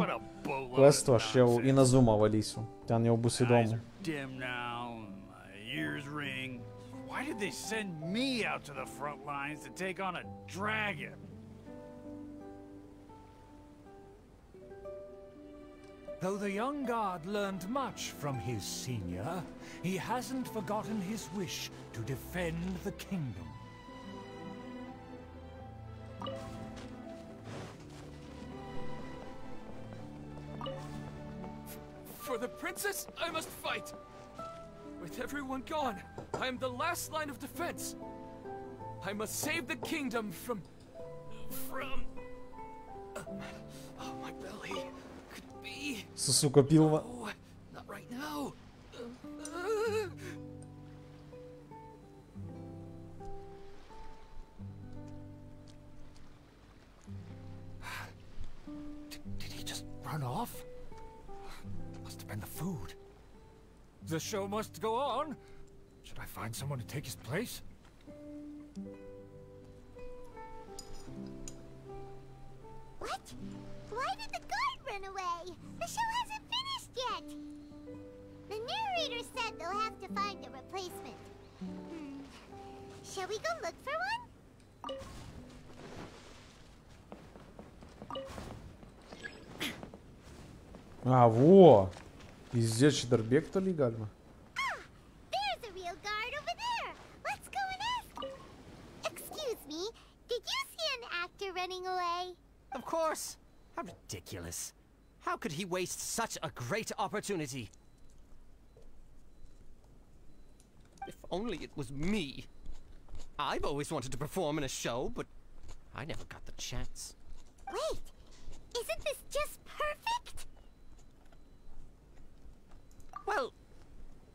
questų aš jau į Nazumą valysiu. Ten jau bus įdomu. dim now, and my ears ring. Why did they send me out to the front lines to take on a dragon? Though the young guard learned much from his senior, he hasn't forgotten his wish to defend the kingdom. For the princess, I must fight. With everyone gone, I am the last line of defense. I must save the kingdom from... from... Uh, oh, my belly. Could be... Сука, пилва. Oh, not right now. Uh, Did he just run off? Must have been the food. The show must go on. Should I find someone to take his place? What? Why did the guard run away? The show hasn't finished yet. The narrator said they'll have to find a replacement. Hmm. Shall we go look for one? А, İzleyici Şıdırbeck de değil galiba. Of course. How ridiculous. How could he waste such a great opportunity? If only it was me. I've always wanted to perform in a show, but I never got the chance. Wait, isn't this just perfect? Well,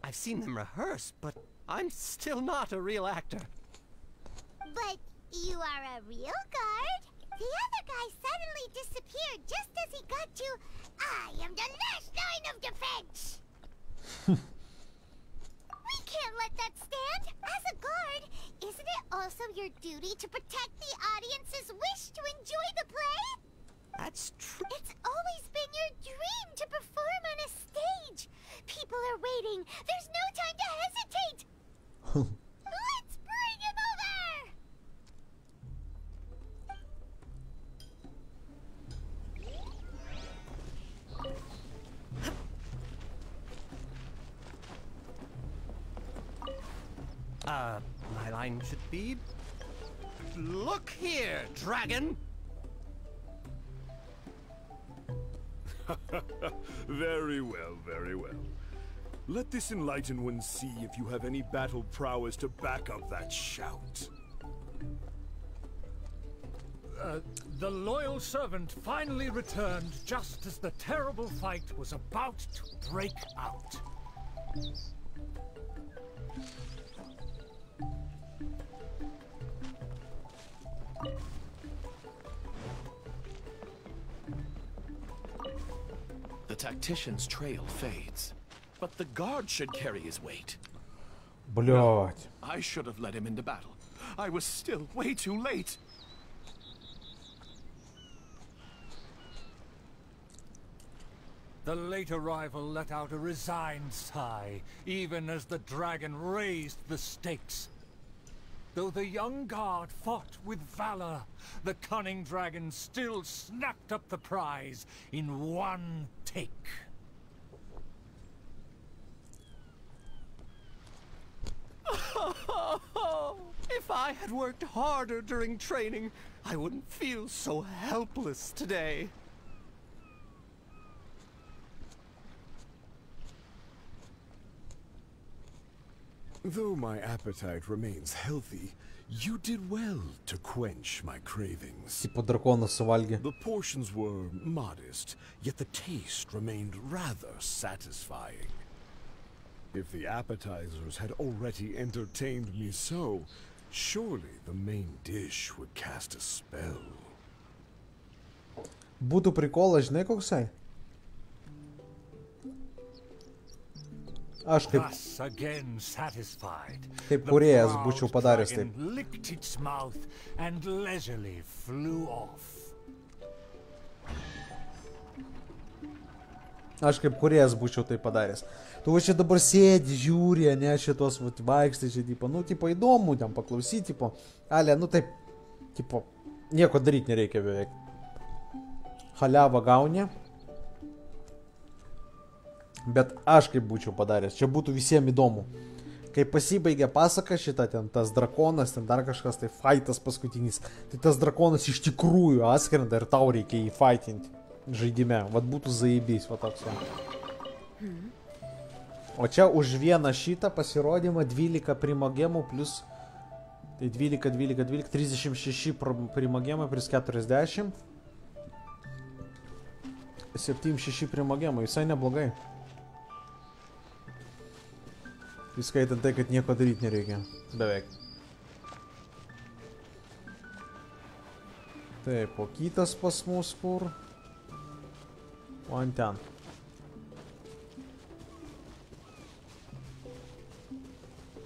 I've seen them rehearse, but I'm still not a real actor. But you are a real guard. The other guy suddenly disappeared just as he got to I am the last line of defense. we can't let that stand. As a guard, isn't it also your duty to protect the audience's wish to enjoy the play? That's true. It's always been your dream to perform on a stage. People are waiting. There's no time to hesitate. Let's bring him over! Uh, my line should be... Look here, dragon! very well, very well. Let this enlightened one see if you have any battle prowess to back up that shout. Uh, the loyal servant finally returned just as the terrible fight was about to break out. tactician's trail fades, but the guard should carry his weight. Блять. I should have led him into battle. I was still way too late. The late arrival let out a resigned sigh, even as the dragon raised the stakes. Though the young guard fought with valor, the cunning dragon still snapped up the prize in one take. if I had worked harder during training, I wouldn't feel so helpless today. Though my appetite remains healthy, you did well to quench my cravings. Типа дракона Савальги. The portions were modest, yet the taste remained rather satisfying. If the appetizers had already entertained me so, surely the main dish would cast a spell. Būtų prikolas, žinai koksai? Aš kaip, kaip proud būčiau padaręs taip. Aš kaip kuriejas būčiau tai padaręs. Tu čia dabar sėdi, žiūri, ne šitos vat vaikštai, čia, tipo, nu, tipo, įdomu, ten paklausyti, tipo, ale, nu taip, tipo, nieko daryti nereikia beveik. Haliavą gauni. Bet aš kaip būčiau padaręs, čia būtų visiems įdomu. Kai pasibaigė pasaka šitą, ten tas drakonas, ten dar kažkas, tai fightas paskutinis, tai tas drakonas iš tikrųjų atskrenda ir tau reikia jį fightinti žaidime. Vat būtų zaibys, va toks. O čia už vieną šitą pasirodymą 12 primogemų plus... Tai 12, 12, 12, 36 primogemai plus 40. 7-6 primogemai, visai neblogai. Įskaitant tai, kad nieko daryti nereikia. Beveik. Taip, o kitas pas mus kur? O ant ten.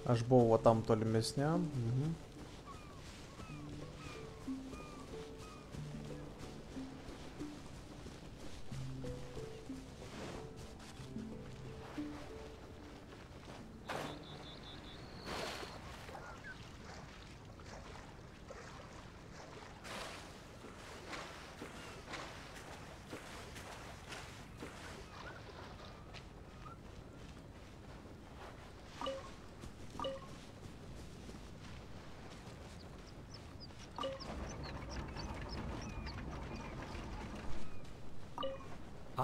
Aš buvau va tam tolimesniam. Mhm.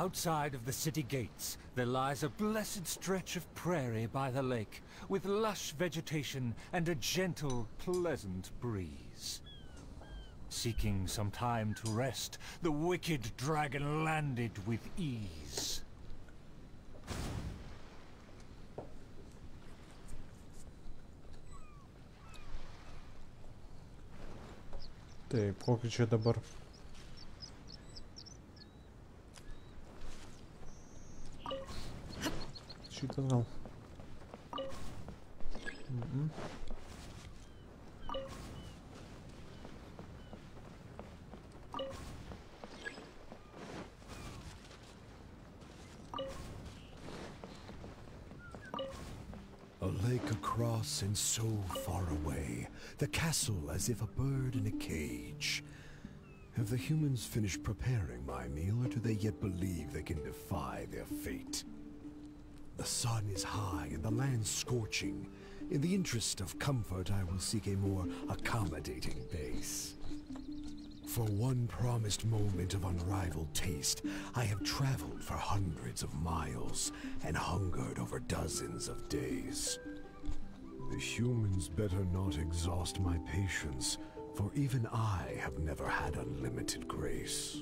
Outside of the city gates, there lies a blessed stretch of prairie by the lake, with lush vegetation and a gentle, pleasant breeze. Seeking some time to rest, the wicked dragon landed with ease. Taip, kokį čia Mhm. A lake across and so far away. The castle as if a bird in a cage. Have the humans finished preparing my meal, or do they yet believe they can defy their fate? The sun is high and the land scorching. In the interest of comfort, I will seek a more accommodating base. For one promised moment of unrivaled taste, I have traveled for hundreds of miles and hungered over dozens of days. The humans better not exhaust my patience, for even I have never had unlimited grace.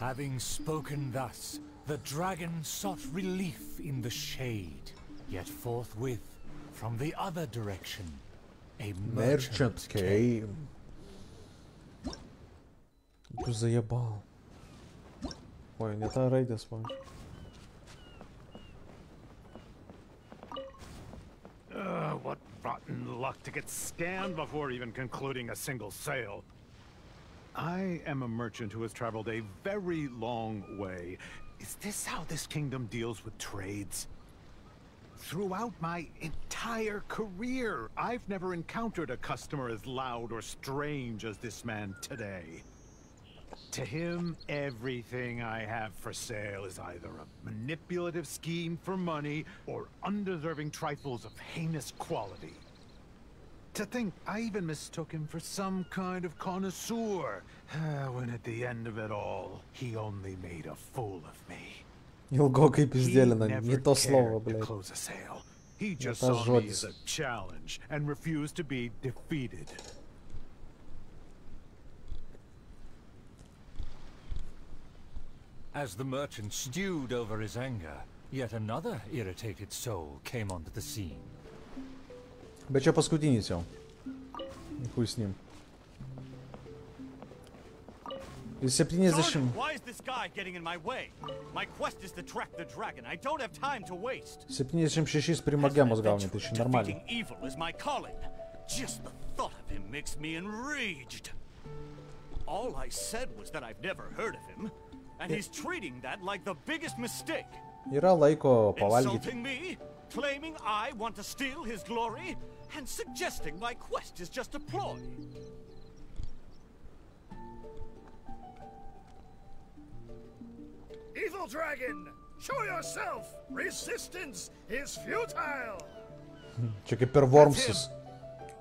Having spoken thus, the dragon sought relief in the shade. Yet forthwith, from the other direction, a merchant, Merchant came. Tu заебал. Ой, не та рейда спамишь. Ugh, what rotten luck to get scammed before even concluding a single sale. I am a merchant who has traveled a very long way. Is this how this kingdom deals with trades? Throughout my entire career, I've never encountered a customer as loud or strange as this man today. To him, everything I have for sale is either a manipulative scheme for money or undeserving trifles of heinous quality. To think I even mistook him for some kind of connoisseur, when at the end of it all, he only made a fool of me. Ilgokai He pizdelina, never не то слово, cared to блядь. close a sale. He just Это saw me as жодис. a challenge and refused to be defeated. As the merchant stewed over his anger, yet another irritated soul came onto the scene. Bet čia paskutinis jau. Хуй с ним. И 70... Sergeant, why is this guy getting in my way? My quest is to track the dragon. I don't have time to waste. 76 примагемус gauni, tai čia normaliai. Defeating evil is my calling. Just the thought of him makes me enraged. All I said was that I've never heard of him, and he's treating that like the biggest mistake. Yra laiko pavalgyti. Insulting me, claiming I want to steal his glory, and suggesting my quest is just a ploy. Evil dragon! Show yourself! Resistance is futile! Čia kaip per Wormsus.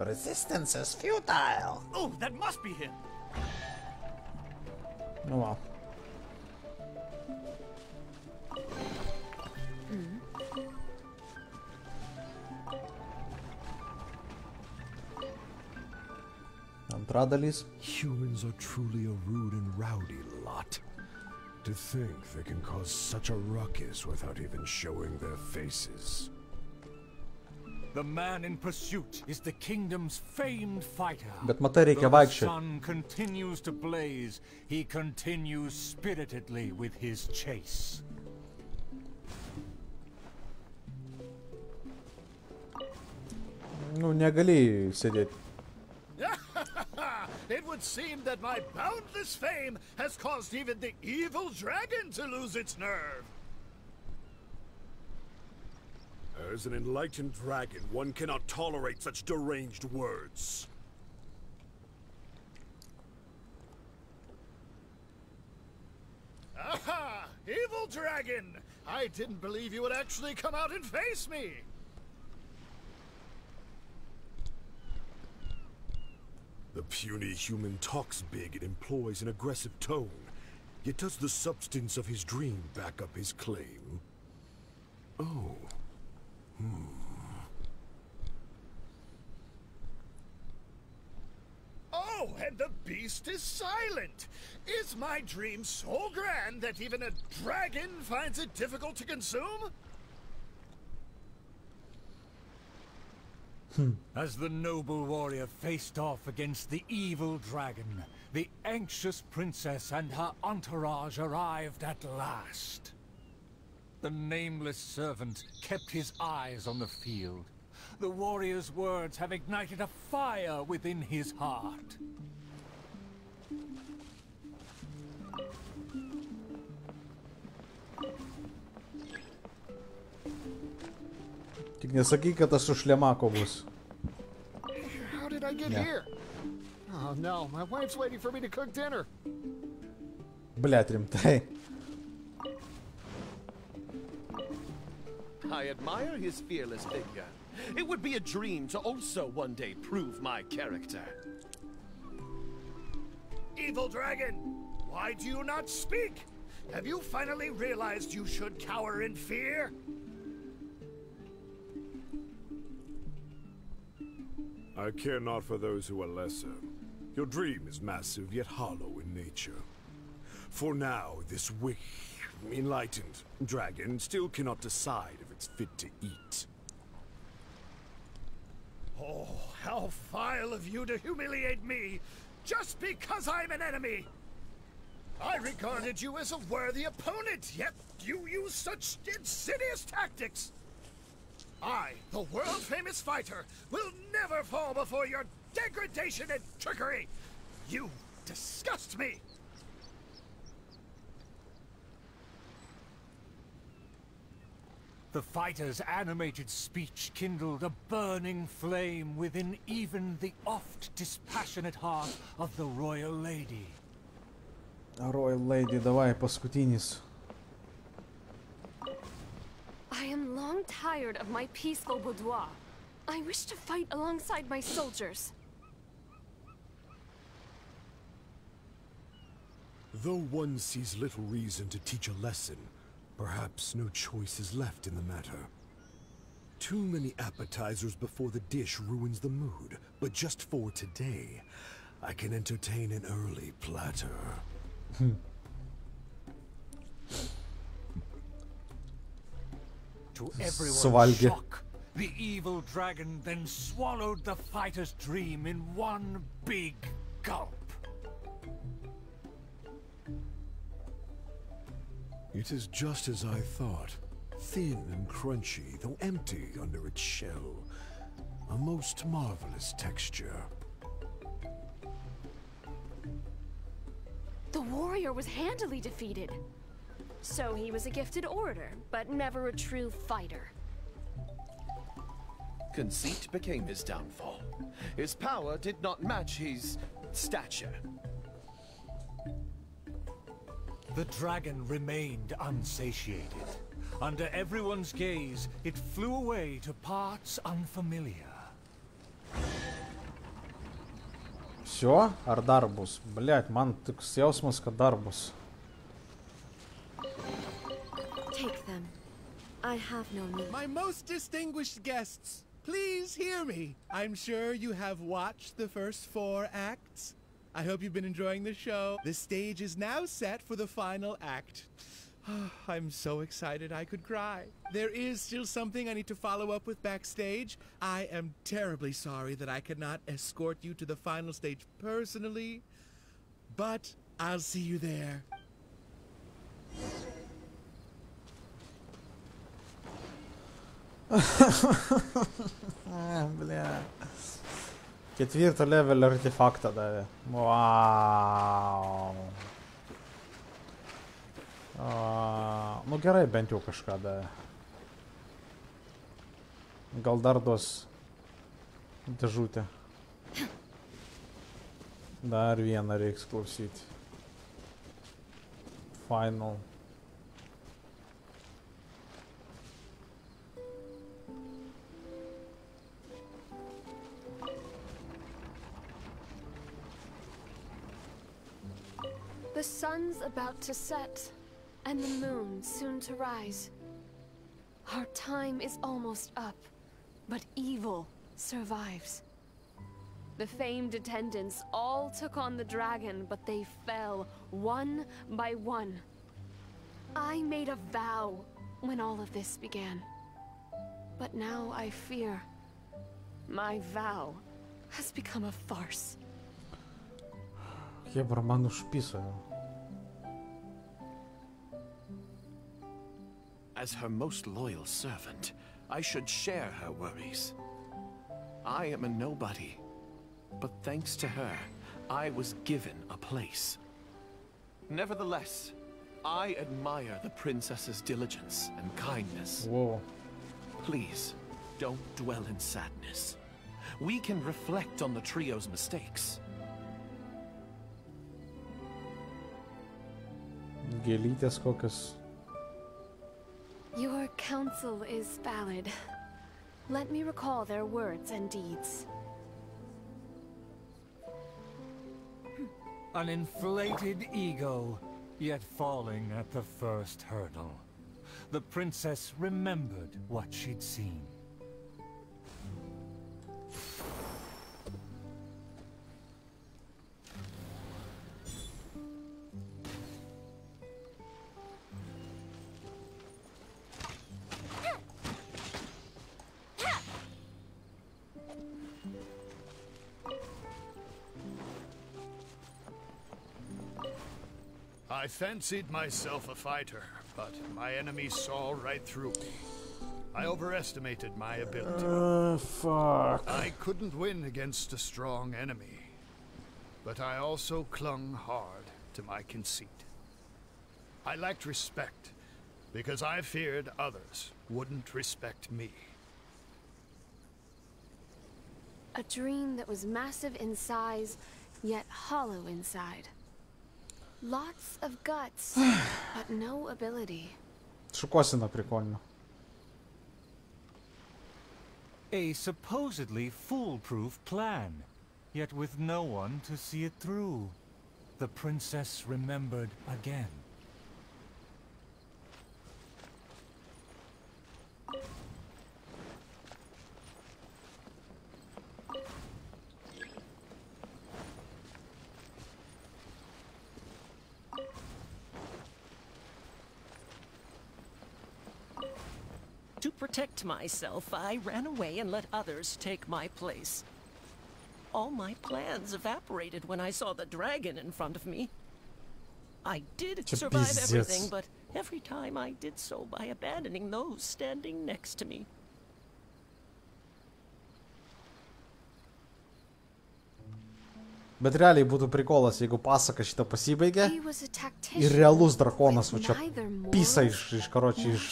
Resistance is futile. Oh, that must be him. Nu va. Antra. Humans are truly a rude and rowdy lot. To think they can cause such a ruckus without even showing their faces. The man in pursuit is the kingdom's famed fighter. Bet matai, reikia the sun continues to blaze, he continues spiritedly with his chase. Nu, negali sėdėti. It would seem that my boundless fame has caused even the evil dragon to lose its nerve. As an enlightened dragon, one cannot tolerate such deranged words. Aha! Evil dragon! I didn't believe you would actually come out and face me! The puny human talks big and employs an aggressive tone. Yet does the substance of his dream back up his claim? Oh. Hmm. Oh, and the beast is silent! Is my dream so grand that even a dragon finds it difficult to consume? As the noble warrior faced off against the evil dragon, the anxious princess and her entourage arrived at last. The nameless servant kept his eyes on the field. The warrior's words have ignited a fire within his heart. Tik nesakyk, kad tas su šlemako bus. How did I get here? Oh no, my wife's waiting for me to cook dinner. Blet, rimtai. I admire his fearless figure. It would be a dream to also one day prove my character. Evil dragon, why do you not speak? Have you finally realized you should cower in fear? I care not for those who are lesser. Your dream is massive yet hollow in nature. For now, this weak, enlightened dragon still cannot decide if it's fit to eat. Oh, how vile of you to humiliate me just because I'm an enemy! I regarded you as a worthy opponent, yet you use such insidious tactics! I, the world-famous fighter, will never fall before your degradation and trickery! You disgust me! The fighter's animated speech kindled a burning flame within even the oft dispassionate heart of the royal lady. The royal Lady, davai, paskutinis. I am long tired of my peaceful boudoir. I wish to fight alongside my soldiers. Though one sees little reason to teach a lesson, perhaps no choice is left in the matter. Too many appetizers before the dish ruins the mood, but just for today, I can entertain an early platter. To everyone's Suvalgė. shock, the evil dragon then swallowed the fighter's dream in one big gulp. It is just as I thought. Thin and crunchy, though empty under its shell. A most marvelous texture. The warrior was handily defeated. So he was a gifted orator, but never a true fighter. Conceit became his downfall. His power did not match his stature. The dragon remained unsatiated. Under everyone's gaze, it flew away to parts unfamiliar. Все? Ar dar bus? Блять, man toks jausmas, kad dar bus. Take them. I have no need. My most distinguished guests, please hear me. I'm sure you have watched the first four acts. I hope you've been enjoying the show. The stage is now set for the final act. I'm so excited I could cry. There is still something I need to follow up with backstage. I am terribly sorry that I cannot escort you to the final stage personally, but I'll see you there. Bля. Ketvirto levelio artefaktą davė. Wow. A, nu gerai, bent jau kažką davė. Gal dar duos dėžutę. Dar vieną reiks klausyti. Final. The sun's about to set, and the moon soon to rise. Our time is almost up, but evil survives. The famed attendants all took on the dragon, but they fell one by one. I made a vow when all of this began. But now I fear my vow has become a farce. Hebra man užpisojo. As her most loyal servant, I should share her worries. I am a nobody, but thanks to her, I was given a place. Nevertheless, I admire the princess's diligence and kindness. Whoa. Please, don't dwell in sadness. We can reflect on the trio's mistakes. Gėlytės kokios. Your counsel is valid. Let me recall their words and deeds. An inflated ego, yet falling at the first hurdle. The princess remembered what she'd seen. I fancied myself a fighter, but my enemies saw right through me. I overestimated my ability. Uh, fuck. I couldn't win against a strong enemy. But I also clung hard to my conceit. I lacked respect because I feared others wouldn't respect me. A dream that was massive in size, yet hollow inside. Lots of guts, but no ability. Шукосина прикольно. A supposedly foolproof plan, yet with no one to see it through. The princess remembered again. protect myself, I ran away and let others take my place. All my plans evaporated when I saw the dragon in front of me. I did survive everything, but every time I did so by abandoning those standing next to me. Bet realiai būtų prikolas, jeigu pasaka šitą pasibaigė ir realus drakonas, va čia pisa iš, iš karočiui iš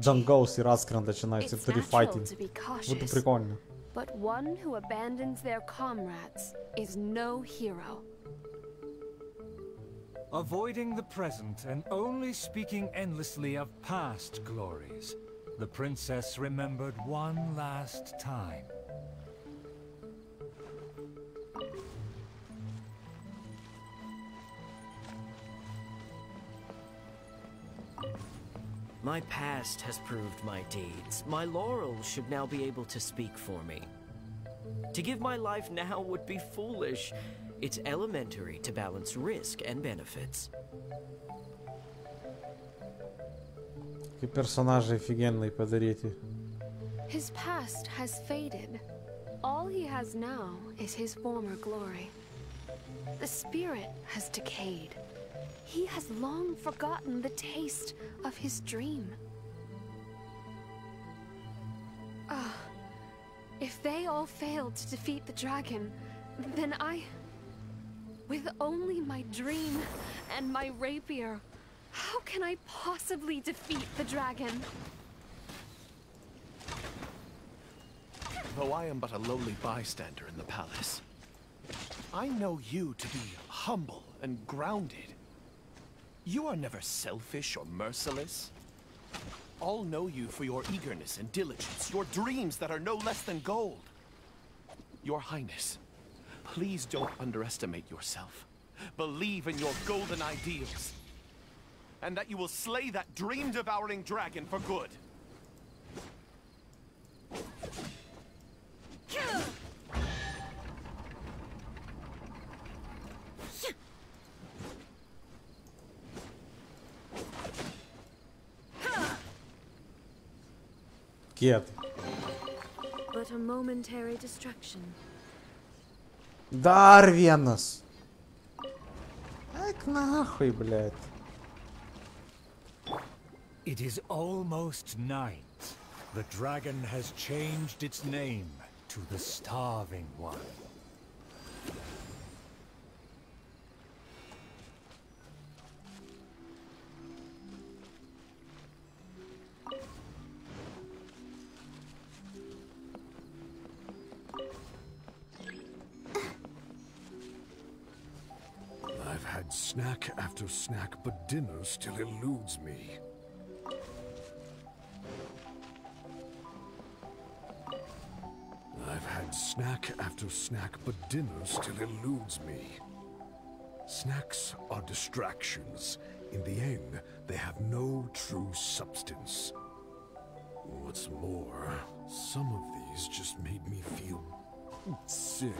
dangaus ir atskrenda čia ir It's turi fighting. Būtų prikolina. But one who abandons their comrades is no hero. Avoiding the present and only speaking endlessly of past glories, the princess remembered one last time. My past has proved my deeds. My laurels should now be able to speak for me. To give my life now would be foolish. It's elementary to balance risk and benefits. Какие персонажи офигенные подарите. His past has faded. All he has now is his former glory. The spirit has decayed. He has long forgotten the taste of his dream. Ah, if they all failed to defeat the dragon, then I... With only my dream and my rapier, how can I possibly defeat the dragon? Though I am but a lowly bystander in the palace, I know you to be humble and grounded. You are never selfish or merciless. All know you for your eagerness and diligence, your dreams that are no less than gold. Your Highness, please don't underestimate yourself. Believe in your golden ideals. And that you will slay that dream-devouring dragon for good. Кет. But a momentary distraction. Да, Арвенос. Ак нахуй, блядь. It is almost night. The dragon has changed its name to the Starving One. Snack after snack, but dinner still eludes me. I've had snack after snack, but dinner still eludes me. Snacks are distractions. In the end, they have no true substance. What's more, some of these just made me feel sick.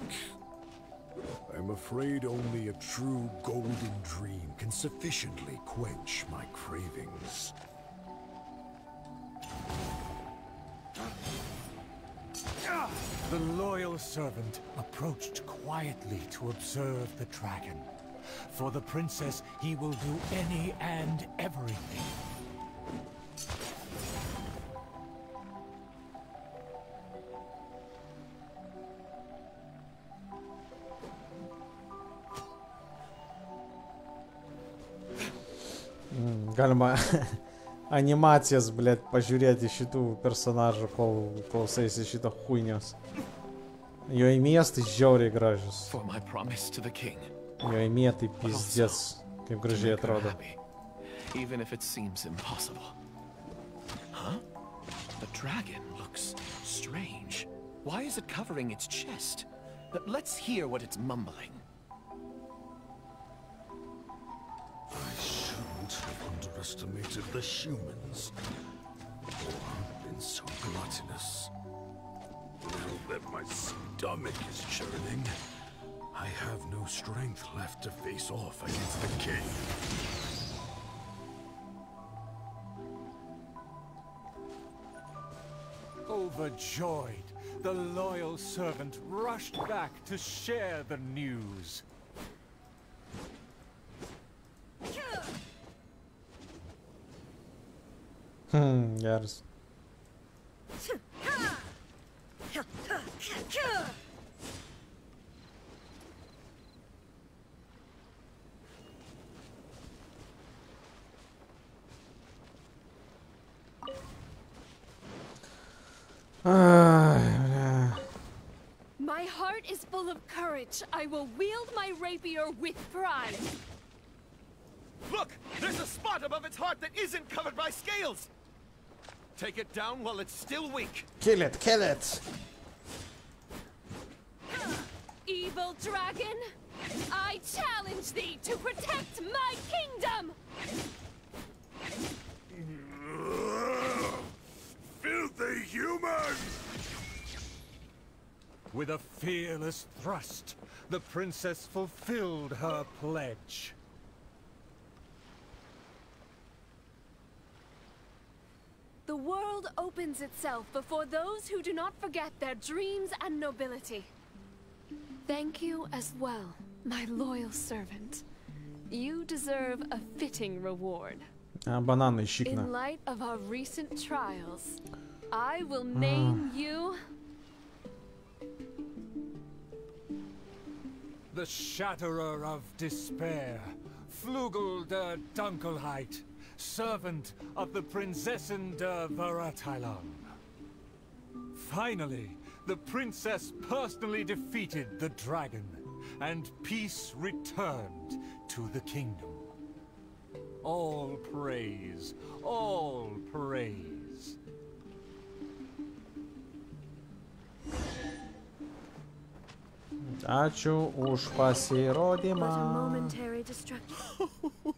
I'm afraid only a true golden dream can sufficiently quench my cravings. The loyal servant approached quietly to observe the dragon. For the princess, he will do any and everything. Galima animacijas, blėt, pažiūrėti šitų personažų, kol klausaisi šito huinios. Jo įmiestai žiauriai gražus. For my promise to the king. Jo įmietai pizdės, kaip gražiai atrodo. even if it seems impossible. Huh? The dragon looks strange. Why is it covering its chest? But let's hear what it's mumbling. I underestimated the humans. Oh, or been so gluttonous. Now that my stomach is churning, I have no strength left to face off against the king. Overjoyed, the loyal servant rushed back to share the news. Hmm, geras. Ai, bля. My heart is full of courage. I will wield my rapier with pride. Look! There's a spot above its heart that isn't covered by scales. Take it down while it's still weak. Kill it, kill it! Evil dragon, I challenge thee to protect my kingdom! Filthy human! With a fearless thrust, the princess fulfilled her pledge. The world opens itself before those who do not forget their dreams and nobility. Thank you as well, my loyal servant. You deserve a fitting reward. А, бананы In щикна. light of our recent trials, I will name you The Shatterer of Despair, Flugel der Dunkelheit, servant of the Prinzessin der Varatilon. Finally, the princess personally defeated the dragon, and peace returned to the kingdom. All praise, all praise. Ačiū už but a pasirodymą.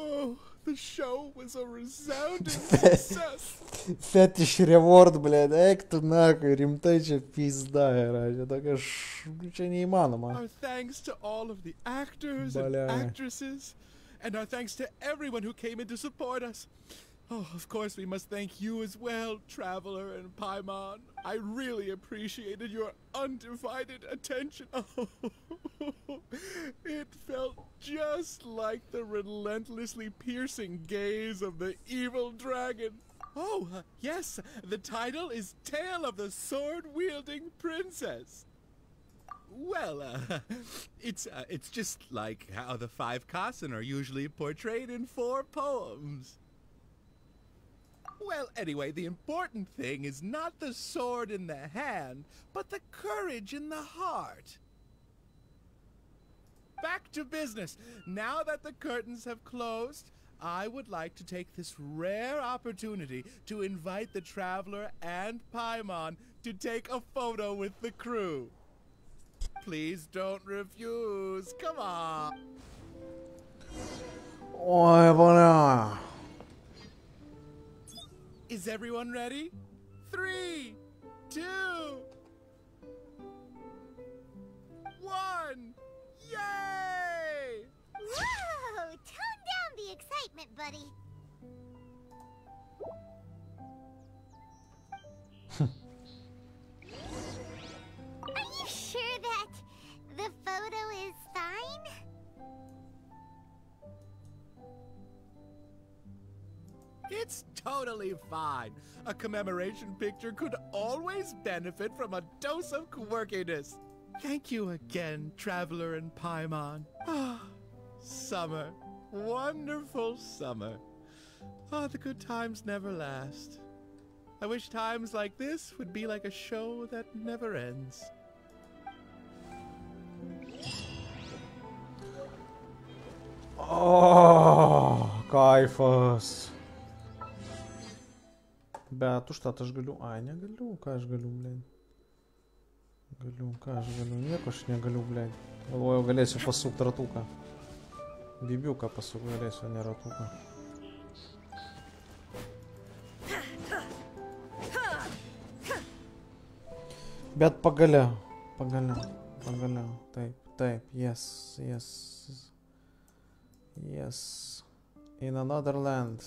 momentary distraction. Oh, the show was a resounding Fe- success. Fetish reward, blėd, eik tu nakai, rimtai čia pizda yra, čia tokia š... čia neįmanoma. Our thanks to all of the actors and Bля. actresses, and our thanks to everyone who came in to support us. Oh, of course, we must thank you as well, Traveler and Paimon. I really appreciated your undivided attention. Oh, it felt just like the relentlessly piercing gaze of the evil dragon. Oh, uh, yes, the title is Tale of the Sword Wielding Princess. Well, uh, it's uh, it's just like how the five Kassen are usually portrayed in four poems. Well, anyway, the important thing is not the sword in the hand, but the courage in the heart. Back to business. Now that the curtains have closed, I would like to take this rare opportunity to invite the Traveler and Paimon to take a photo with the crew. Please don't refuse. Come on. Bля. Is everyone ready? Three, two, one. Yay! Whoa! Tone down the excitement, buddy. Are you sure that the photo is fine? It's totally fine. A commemoration picture could always benefit from a dose of quirkiness. Thank you again, Traveler and Paimon. Ah, summer. Wonderful summer. Oh, the good times never last. I wish times like this would be like a show that never ends. O, kaifas. Bet užtat aš galiu. Ai, negaliu. Ką aš galiu, blė? Galiu, ką aš galiu. Nieko aš negaliu, blė. Galvojau, galėsiu pasukti ratuką. Bibiuką pasukti galėsiu, ne ratuką. Bet pagaliau. Pagaliau. Pagaliau. Taip, taip. Yes, yes. Yes. In another land.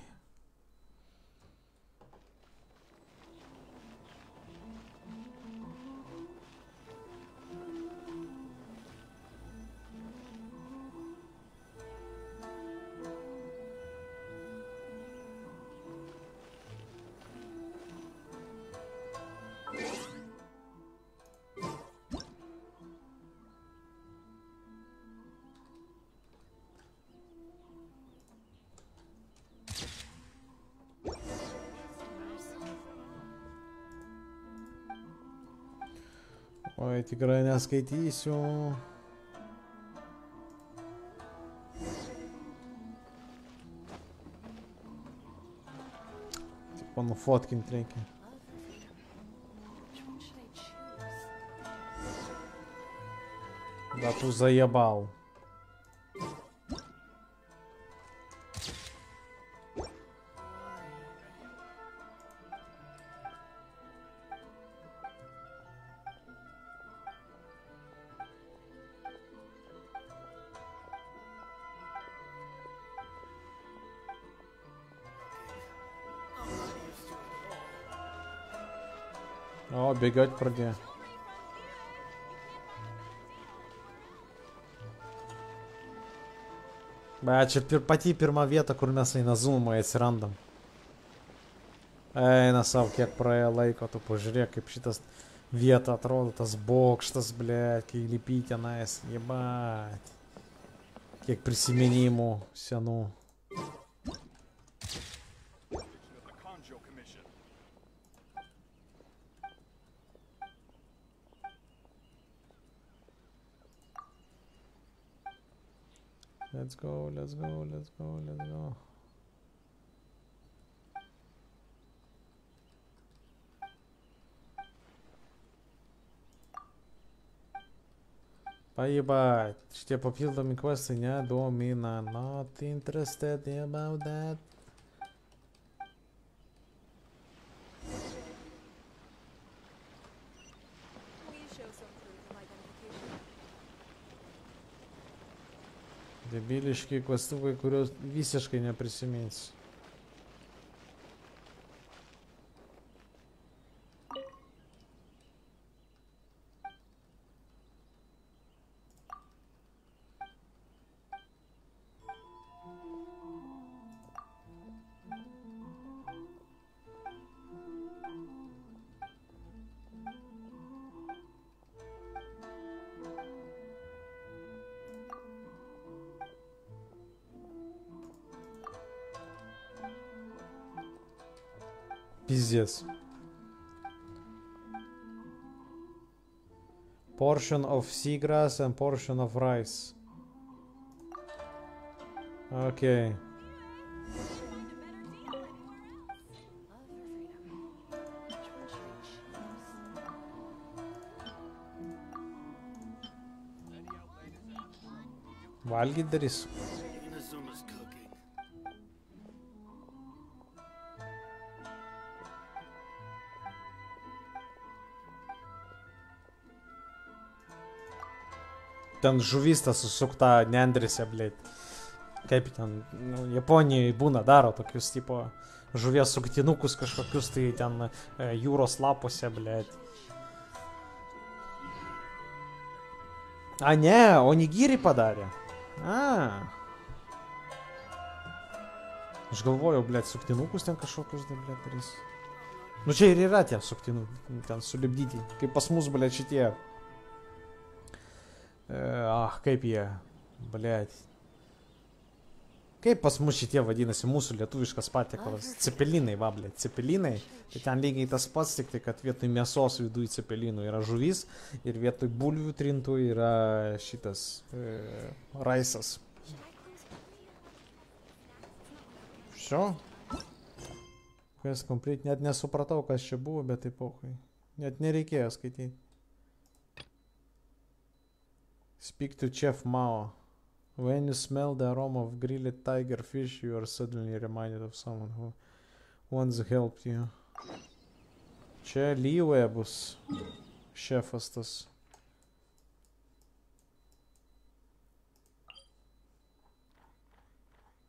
Haydi Grainas Gateisio. Типа ну фоткин. Да ты заебал. убегать вроде. Бля, че пер, пермовета, кроме с на зум, а с рандом. Эй, на савке як проелейко, то пожрек, и пшита вета от рода, то сбок, что с, блядь, и лепить она, ебать. Как при семени ему, сяну. ну. Go, let's go, let's go, let's go. Pajibat, šitie papildomi questai nedomina. Not interested about that. Debiliški questukai, kuriuos visiškai neprisiminsiu. Portion of seagrass and portion of rice. Okay. Valgit there is. Ten žuvis ta susukta nendrise, blėt. Kaip ten, nu, Japonijoje būna, daro tokius, tipo, žuvies suktinukus kažkokius, tai ten e, jūros lapuose, blėt. A, ne, onigiri padarė. A. Aš galvojau, blėt, suktinukus ten kažkokius, tai, blėt, darys. Nu čia ir yra tie suktinų, ten sulibdyti. Kaip pas mus, blėt, šitie. E, ah, kaip jie, blėt. Kaip pas mus šitie vadinasi, mūsų lietuviškas patiekalas. Cepelinai, va, blėt, cepelinai. Tai ten lygiai tas pats, tik tai, kad vietoj mėsos viduje cepelinų yra žuvis ir vietoj bulvių trintų yra šitas e, raisas. Šio? Kas complete, net nesupratau, kas čia buvo, bet tai pokai. Net nereikėjo skaityti. Speak to Chef Mao. When you smell the aroma of grilled tiger fish, you are suddenly reminded of someone who once helped you. Čia Lyvoje bus šefas tas.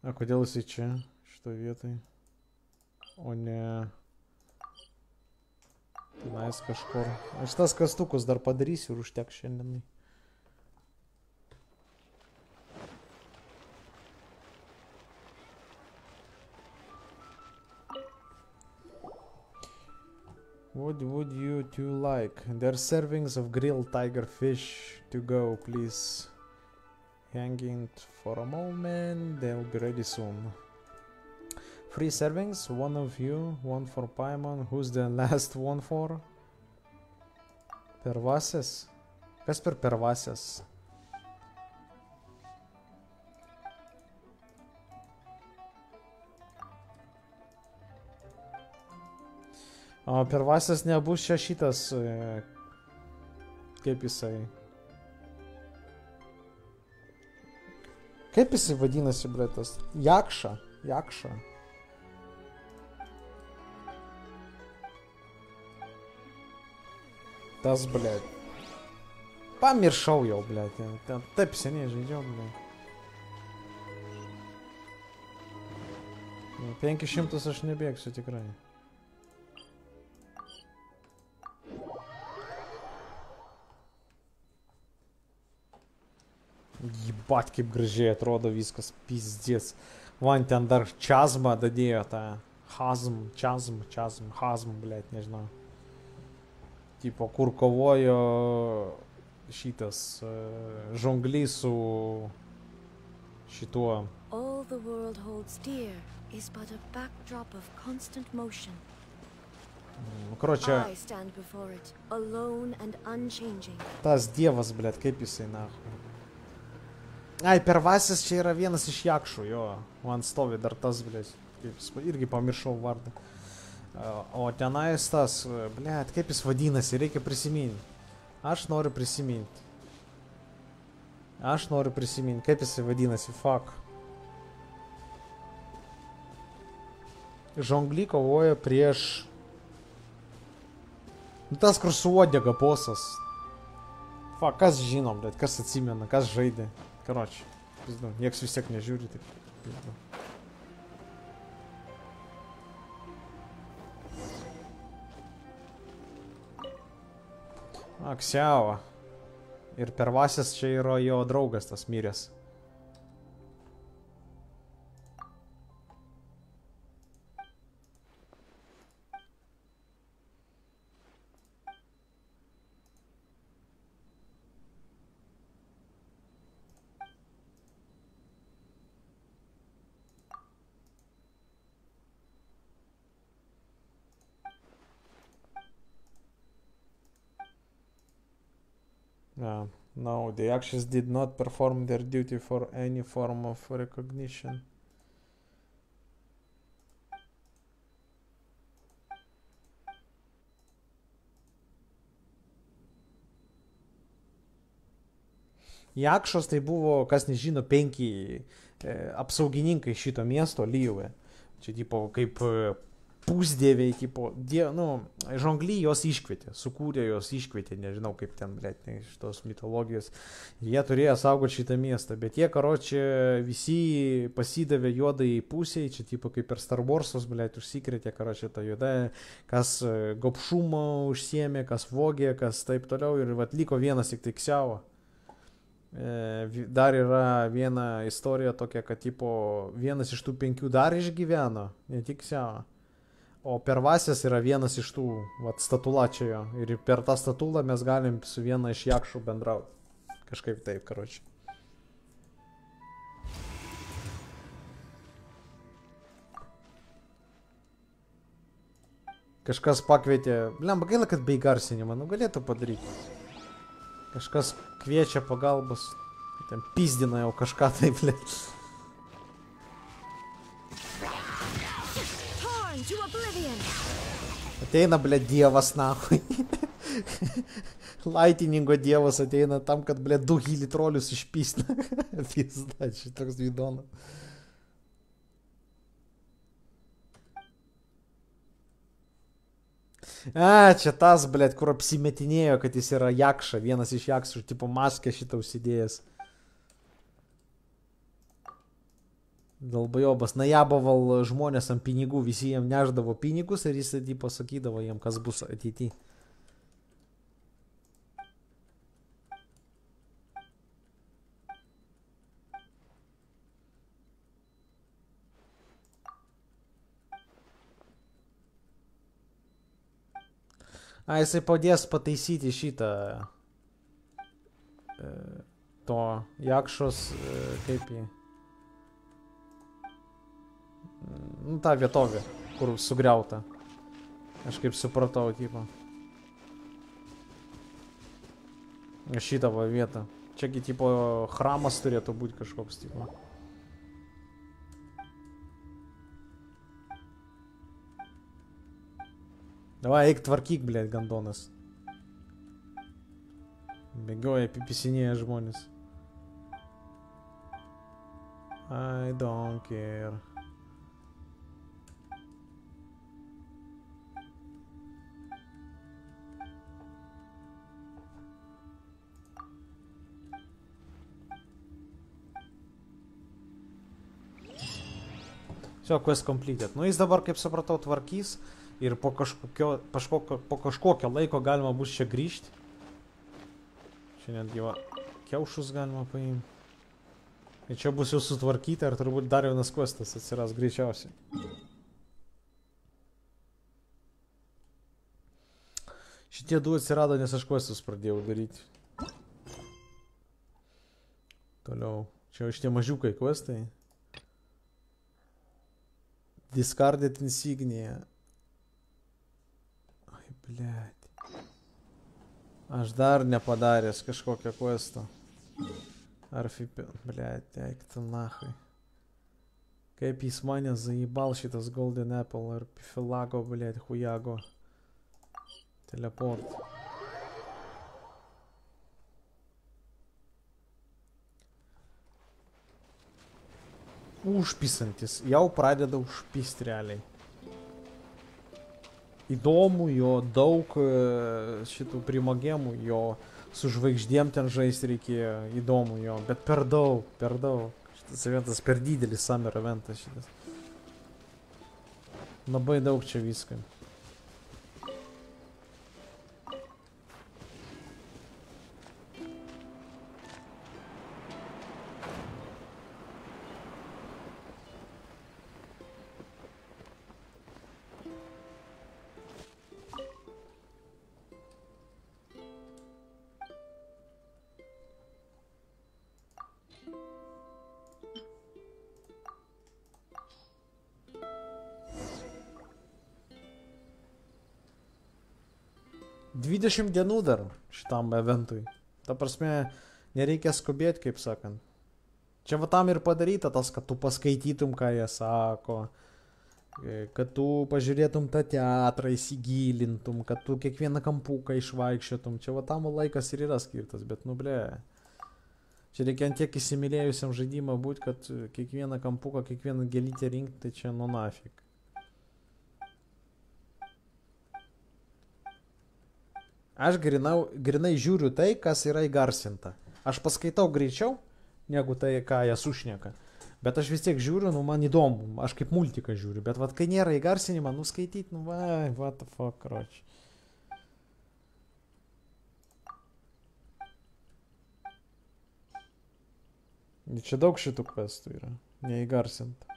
A kodėl jisai čia, šitoje vietoje? O ne... Tenais kažkur. Aš tas kastukus dar padarysiu ir užtek šiandienai. What would you two like? There are servings of grilled tiger fish to go, please. Hanging for a moment, they'll be ready soon. Three servings, one of you, one for Paimon. Who's the last one for? Pervasis? Kas per O pervasis nebus čia šitas. e, Kaip jisai. Kaip jisai vadinasi, blėtas? Jakša. Jakša. Tas, blėt. Pamiršau jau, blėt. ten- taip seniai žaidžiau, blėt. 500 aš nebėgsiu tikrai. Ебать, как грыжей от вискас, пиздец. Вань, ты андар чазма, да не это. Хазм, чазм, чазм, хазм, блядь, не знаю. Типа курковое э, щитас, э, жонглису щиту. All the world holds dear is but a backdrop of constant motion. Ну, короче, Таз Девас, блядь, кэписы нахуй. Ai, pervasis čia yra vienas iš jakšų, jo. Man stovi dar tas, blėt. Jis, irgi pamiršau vardą. O tenais tas, blėt, kaip jis vadinasi, reikia prisiminti. Aš noriu prisiminti. Aš noriu prisiminti, kaip jisai vadinasi, fuck. Žongly kovoja prieš... Nu, tas, kur su uodega posas. Fa, kas žinom, bet kas atsimena, kas žaidė. Karoči, pizdu, nieks vis tiek nežiūri, tai pizdu. Aksiava. Ir pervasis čia yra jo draugas tas miręs. Yeah. No, the actions did not perform their duty for any form of recognition. Jakšos tai buvo, kas nežino, penki e, apsaugininkai šito miesto Lyjoje. Čia tipo kaip e, pusdieviai, tipo, die, nu, žongly jos iškvietė, sukūrė jos iškvietė, nežinau kaip ten, blėt, ne, iš tos mitologijos. Jie turėjo saugoti šitą miestą, bet jie, karočią, visi pasidavė juodai pusiai, čia tipo kaip per Star Warsus, blėt, užsikrėtė, karočią, tą juodą, kas e, gopšumo užsiemė, kas vogė, kas taip toliau ir vat liko vienas tik tai ksiavo. E, Dar yra viena istorija tokia, kad tipo, vienas iš tų penkių dar išgyveno, ne tik Seo. O pervasės yra vienas iš tų, vat, statulačiojo. Ir per tą statulą mes galim su viena iš jakšų bendrauti. Kažkaip taip, karoči. Kažkas pakvietė, lemba gaila, kad be įgarsinimo, nu galėtų padaryti. Kažkas kviečia pagalbos, ten pizdina jau kažką taip, ble. Ateina, ble, dievas, nahui. Laitiningo dievas ateina tam, kad, ble, du gili trolius išpysna. Pizda, šitoks įdomus. A, čia tas, ble, kur apsimetinėjo, kad jis yra jakša, vienas iš jakšų, tipo maskę šitą užsidėjęs. Dalbajobas, najaboval žmonės ant pinigų, visi jiem neždavo pinigus ir jis tipo sakydavo jiem, kas bus ateityje. A, jisai padės pataisyti šitą e, to jakšos, e, kaip jį. Nu, tą vietovę, kur sugriauta. Aš kaip supratau, tipo. Šitą va vietą. Čiagi tipo chramas turėtų būti kažkoks tipo. Davai, eik tvarkyk, blėt, gandonas. Bėgioja, pipisinėja žmonės. I don't care. Šio quest completed. Nu, jis dabar, kaip supratau, tvarkys ir po kažkokio, paškokio, po kažkokio laiko galima bus čia grįžti. Čia netgi va, kiaušus galima paimti. Ir čia bus jau sutvarkyti, ar turbūt dar vienas questas atsiras greičiausiai. Šitie du atsirado, nes aš questus pradėjau daryti. Toliau. Čia iš tie mažiukai questai. Discarded insignia. Ai, blėt. Aš dar nepadaręs kažkokią questą. Ar fipi... Blėt, eik tu nahai. Kaip jis mane zaibal šitas Golden Apple ar Pifilago, blėt, hujago. Teleport. užpisantis. Jau pradeda užpist realiai. Įdomu jo, daug e, šitų primogemų jo, su žvaigždėm ten žaisti reikėjo, įdomu jo, bet per daug, per daug. Šitas eventas per didelis summer eventas šitas. Labai daug čia viskam. 20 dienų dar šitam eventui. Ta prasme, nereikia skubėti, kaip sakant. Čia va tam ir padaryta tas, kad tu paskaitytum, ką jie sako, e, kad tu pažiūrėtum tą teatrą, įsigilintum, kad tu kiekvieną kampuką išvaikščiotum. Čia va tam laikas ir yra skirtas, bet nublė. Čia reikia ant tiek įsimylėjusiam žaidimą būti, kad kiekvieną kampuką, kiekvieną gelytę rinkti, tai čia nu nafik. Aš grinau, grinai žiūriu tai, kas yra įgarsinta. Aš paskaitau greičiau, negu tai, ką jie sušneka. Bet aš vis tiek žiūriu, nu man įdomu, aš kaip multiką žiūriu. Bet vat, kai nėra įgarsinimo, nuskaityti, nu va, what the fuck, kroč. Čia daug šitų questų yra, neįgarsinta.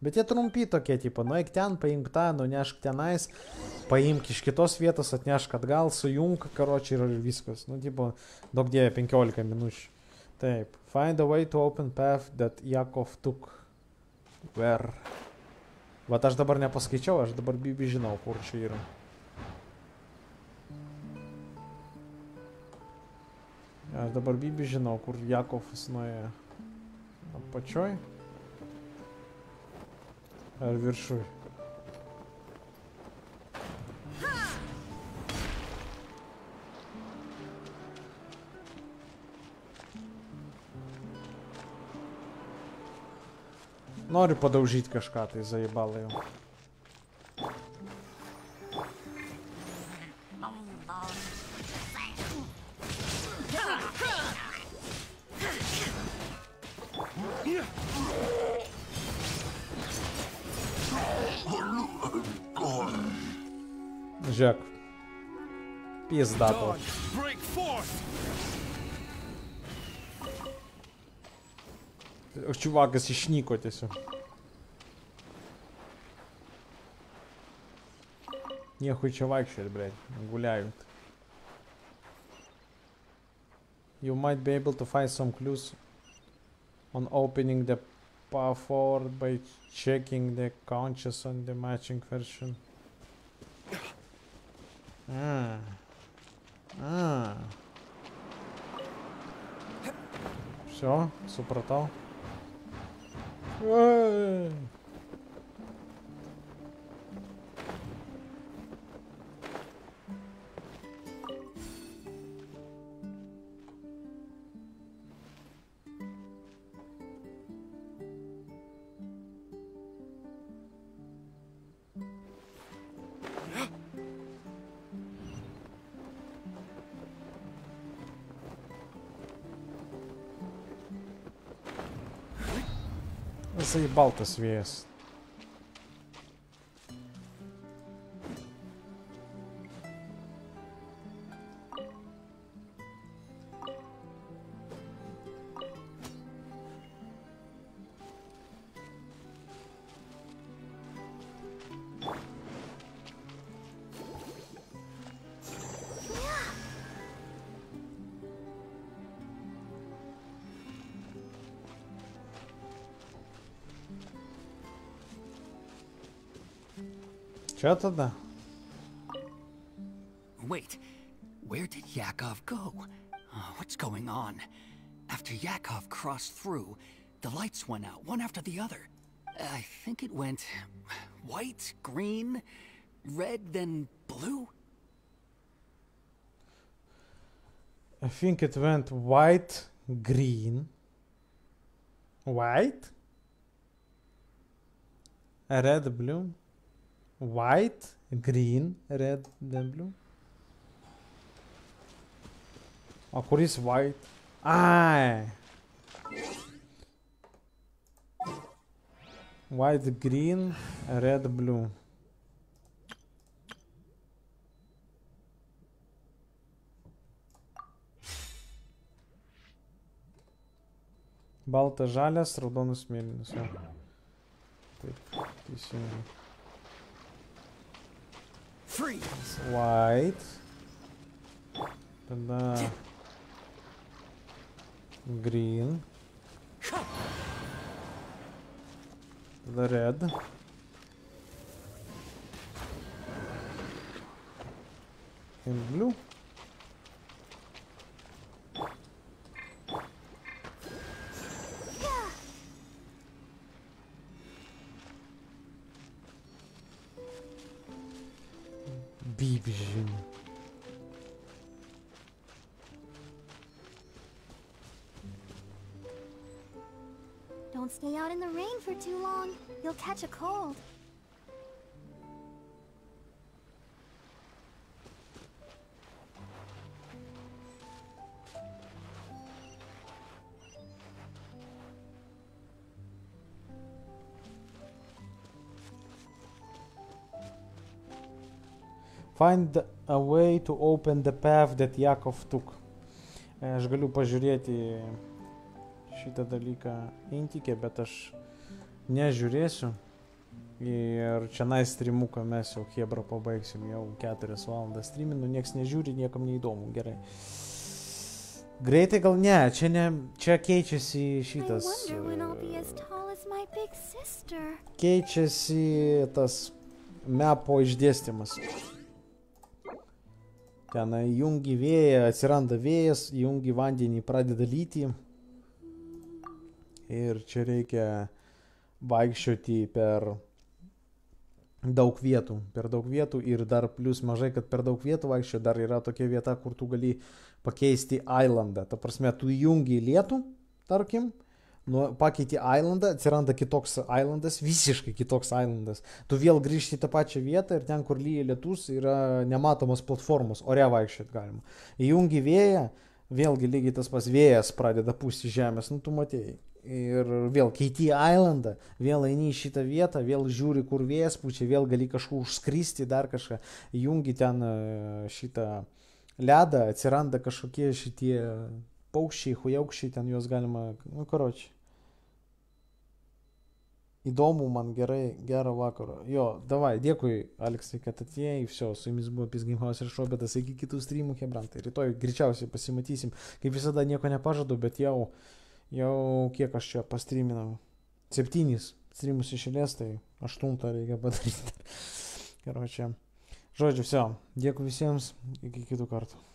Bet jie trumpi tokie, tipo, nueik ten, paimk tą, nunešk tenais, paimk iš kitos vietos, atnešk atgal, sujung, karočiai ir viskas. Nu, tipo, daug dėja 15 minučių. Taip. Find a way to open path that Jakov took. Where? Vat aš dabar nepaskaičiau, aš dabar bibi žinau, kur čia yra. Aš dabar bibi žinau, kur Jakovas nuėjo. Apačioj? Э, Арвершуй. Норю подовжить кашка, ты заебал его. Žiūrėk. Pizda to. Čuvakas išnyko tiesiog. Niechui čia vaikščioti, blėt, guliajant. You might be able to find some clues on opening the path forward by checking the conscious on the matching version. Ah. А. Все, супротал. Эй! заебал-то свест. свес. Чё тогда? Wait, where did Yakov go? Uh, what's going on? After Yakov crossed through, the lights went out, one after the other. I think it went white, green, red, then blue. I think it went white, green, white, red, blue, white, green, red, then blue. А курис white. А. White, green, red, blue. Балта жаля, с трудом усмиренно. Все. Ты, ты. Freeze! White. Tada uh, green. Tada red. And blue. Don't stay out in the rain for too long. You'll catch a cold. Find a way to open the path that Yakov took. E, Aš galiu pažiūrėti šitą dalyką intikė, bet aš nežiūrėsiu. Ir čia nais streamuką mes jau Hebra pabaigsim, jau 4 valandas streaminu, nieks nežiūri, niekam neįdomu, gerai. Greitai gal ne, čia, ne, čia keičiasi šitas. Keičiasi tas mepo išdėstymas. Ten jungi vėją, atsiranda vėjas, jungi vandenį, pradeda lyti. Ir čia reikia vaikščioti per daug vietų. Per daug vietų ir dar plus mažai, kad per daug vietų vaikščio, dar yra tokia vieta, kur tu gali pakeisti islandą. Ta prasme, tu jungi lietų, tarkim, nu, pakeiti islandą, atsiranda kitoks islandas, visiškai kitoks islandas. Tu vėl grįžti į tą pačią vietą ir ten, kur lyja lietus, yra nematomos platformos, ore vaikščioti galima. Įjungi vėją, vėlgi lygiai tas pas vėjas pradeda pūsti žemės, nu tu matėjai. Ir vėl keiti islandą, vėl eini į šitą vietą, vėl žiūri, kur vėjas pučia, vėl gali kažkur užskristi, dar kažką, jungi ten e, šitą ledą, atsiranda kažkokie šitie paukščiai, hujaukščiai, ten juos galima, nu, karočiui. Įdomu man gerai, gero vakaro. Jo, davai, dėkui, Aleksai, kad atėjai. Viso, su jumis buvo Pisgimhaus ir Šobetas. Iki kitų streamų, Hebrantai. Rytoj greičiausiai pasimatysim. Kaip visada nieko nepažadu, bet jau, jau kiek aš čia pastreaminau. Septynis streamus išėlės, tai aštuntą reikia padaryti. Gerai, čia. Žodžiu, viso. Dėkui visiems. Iki kitų kartų.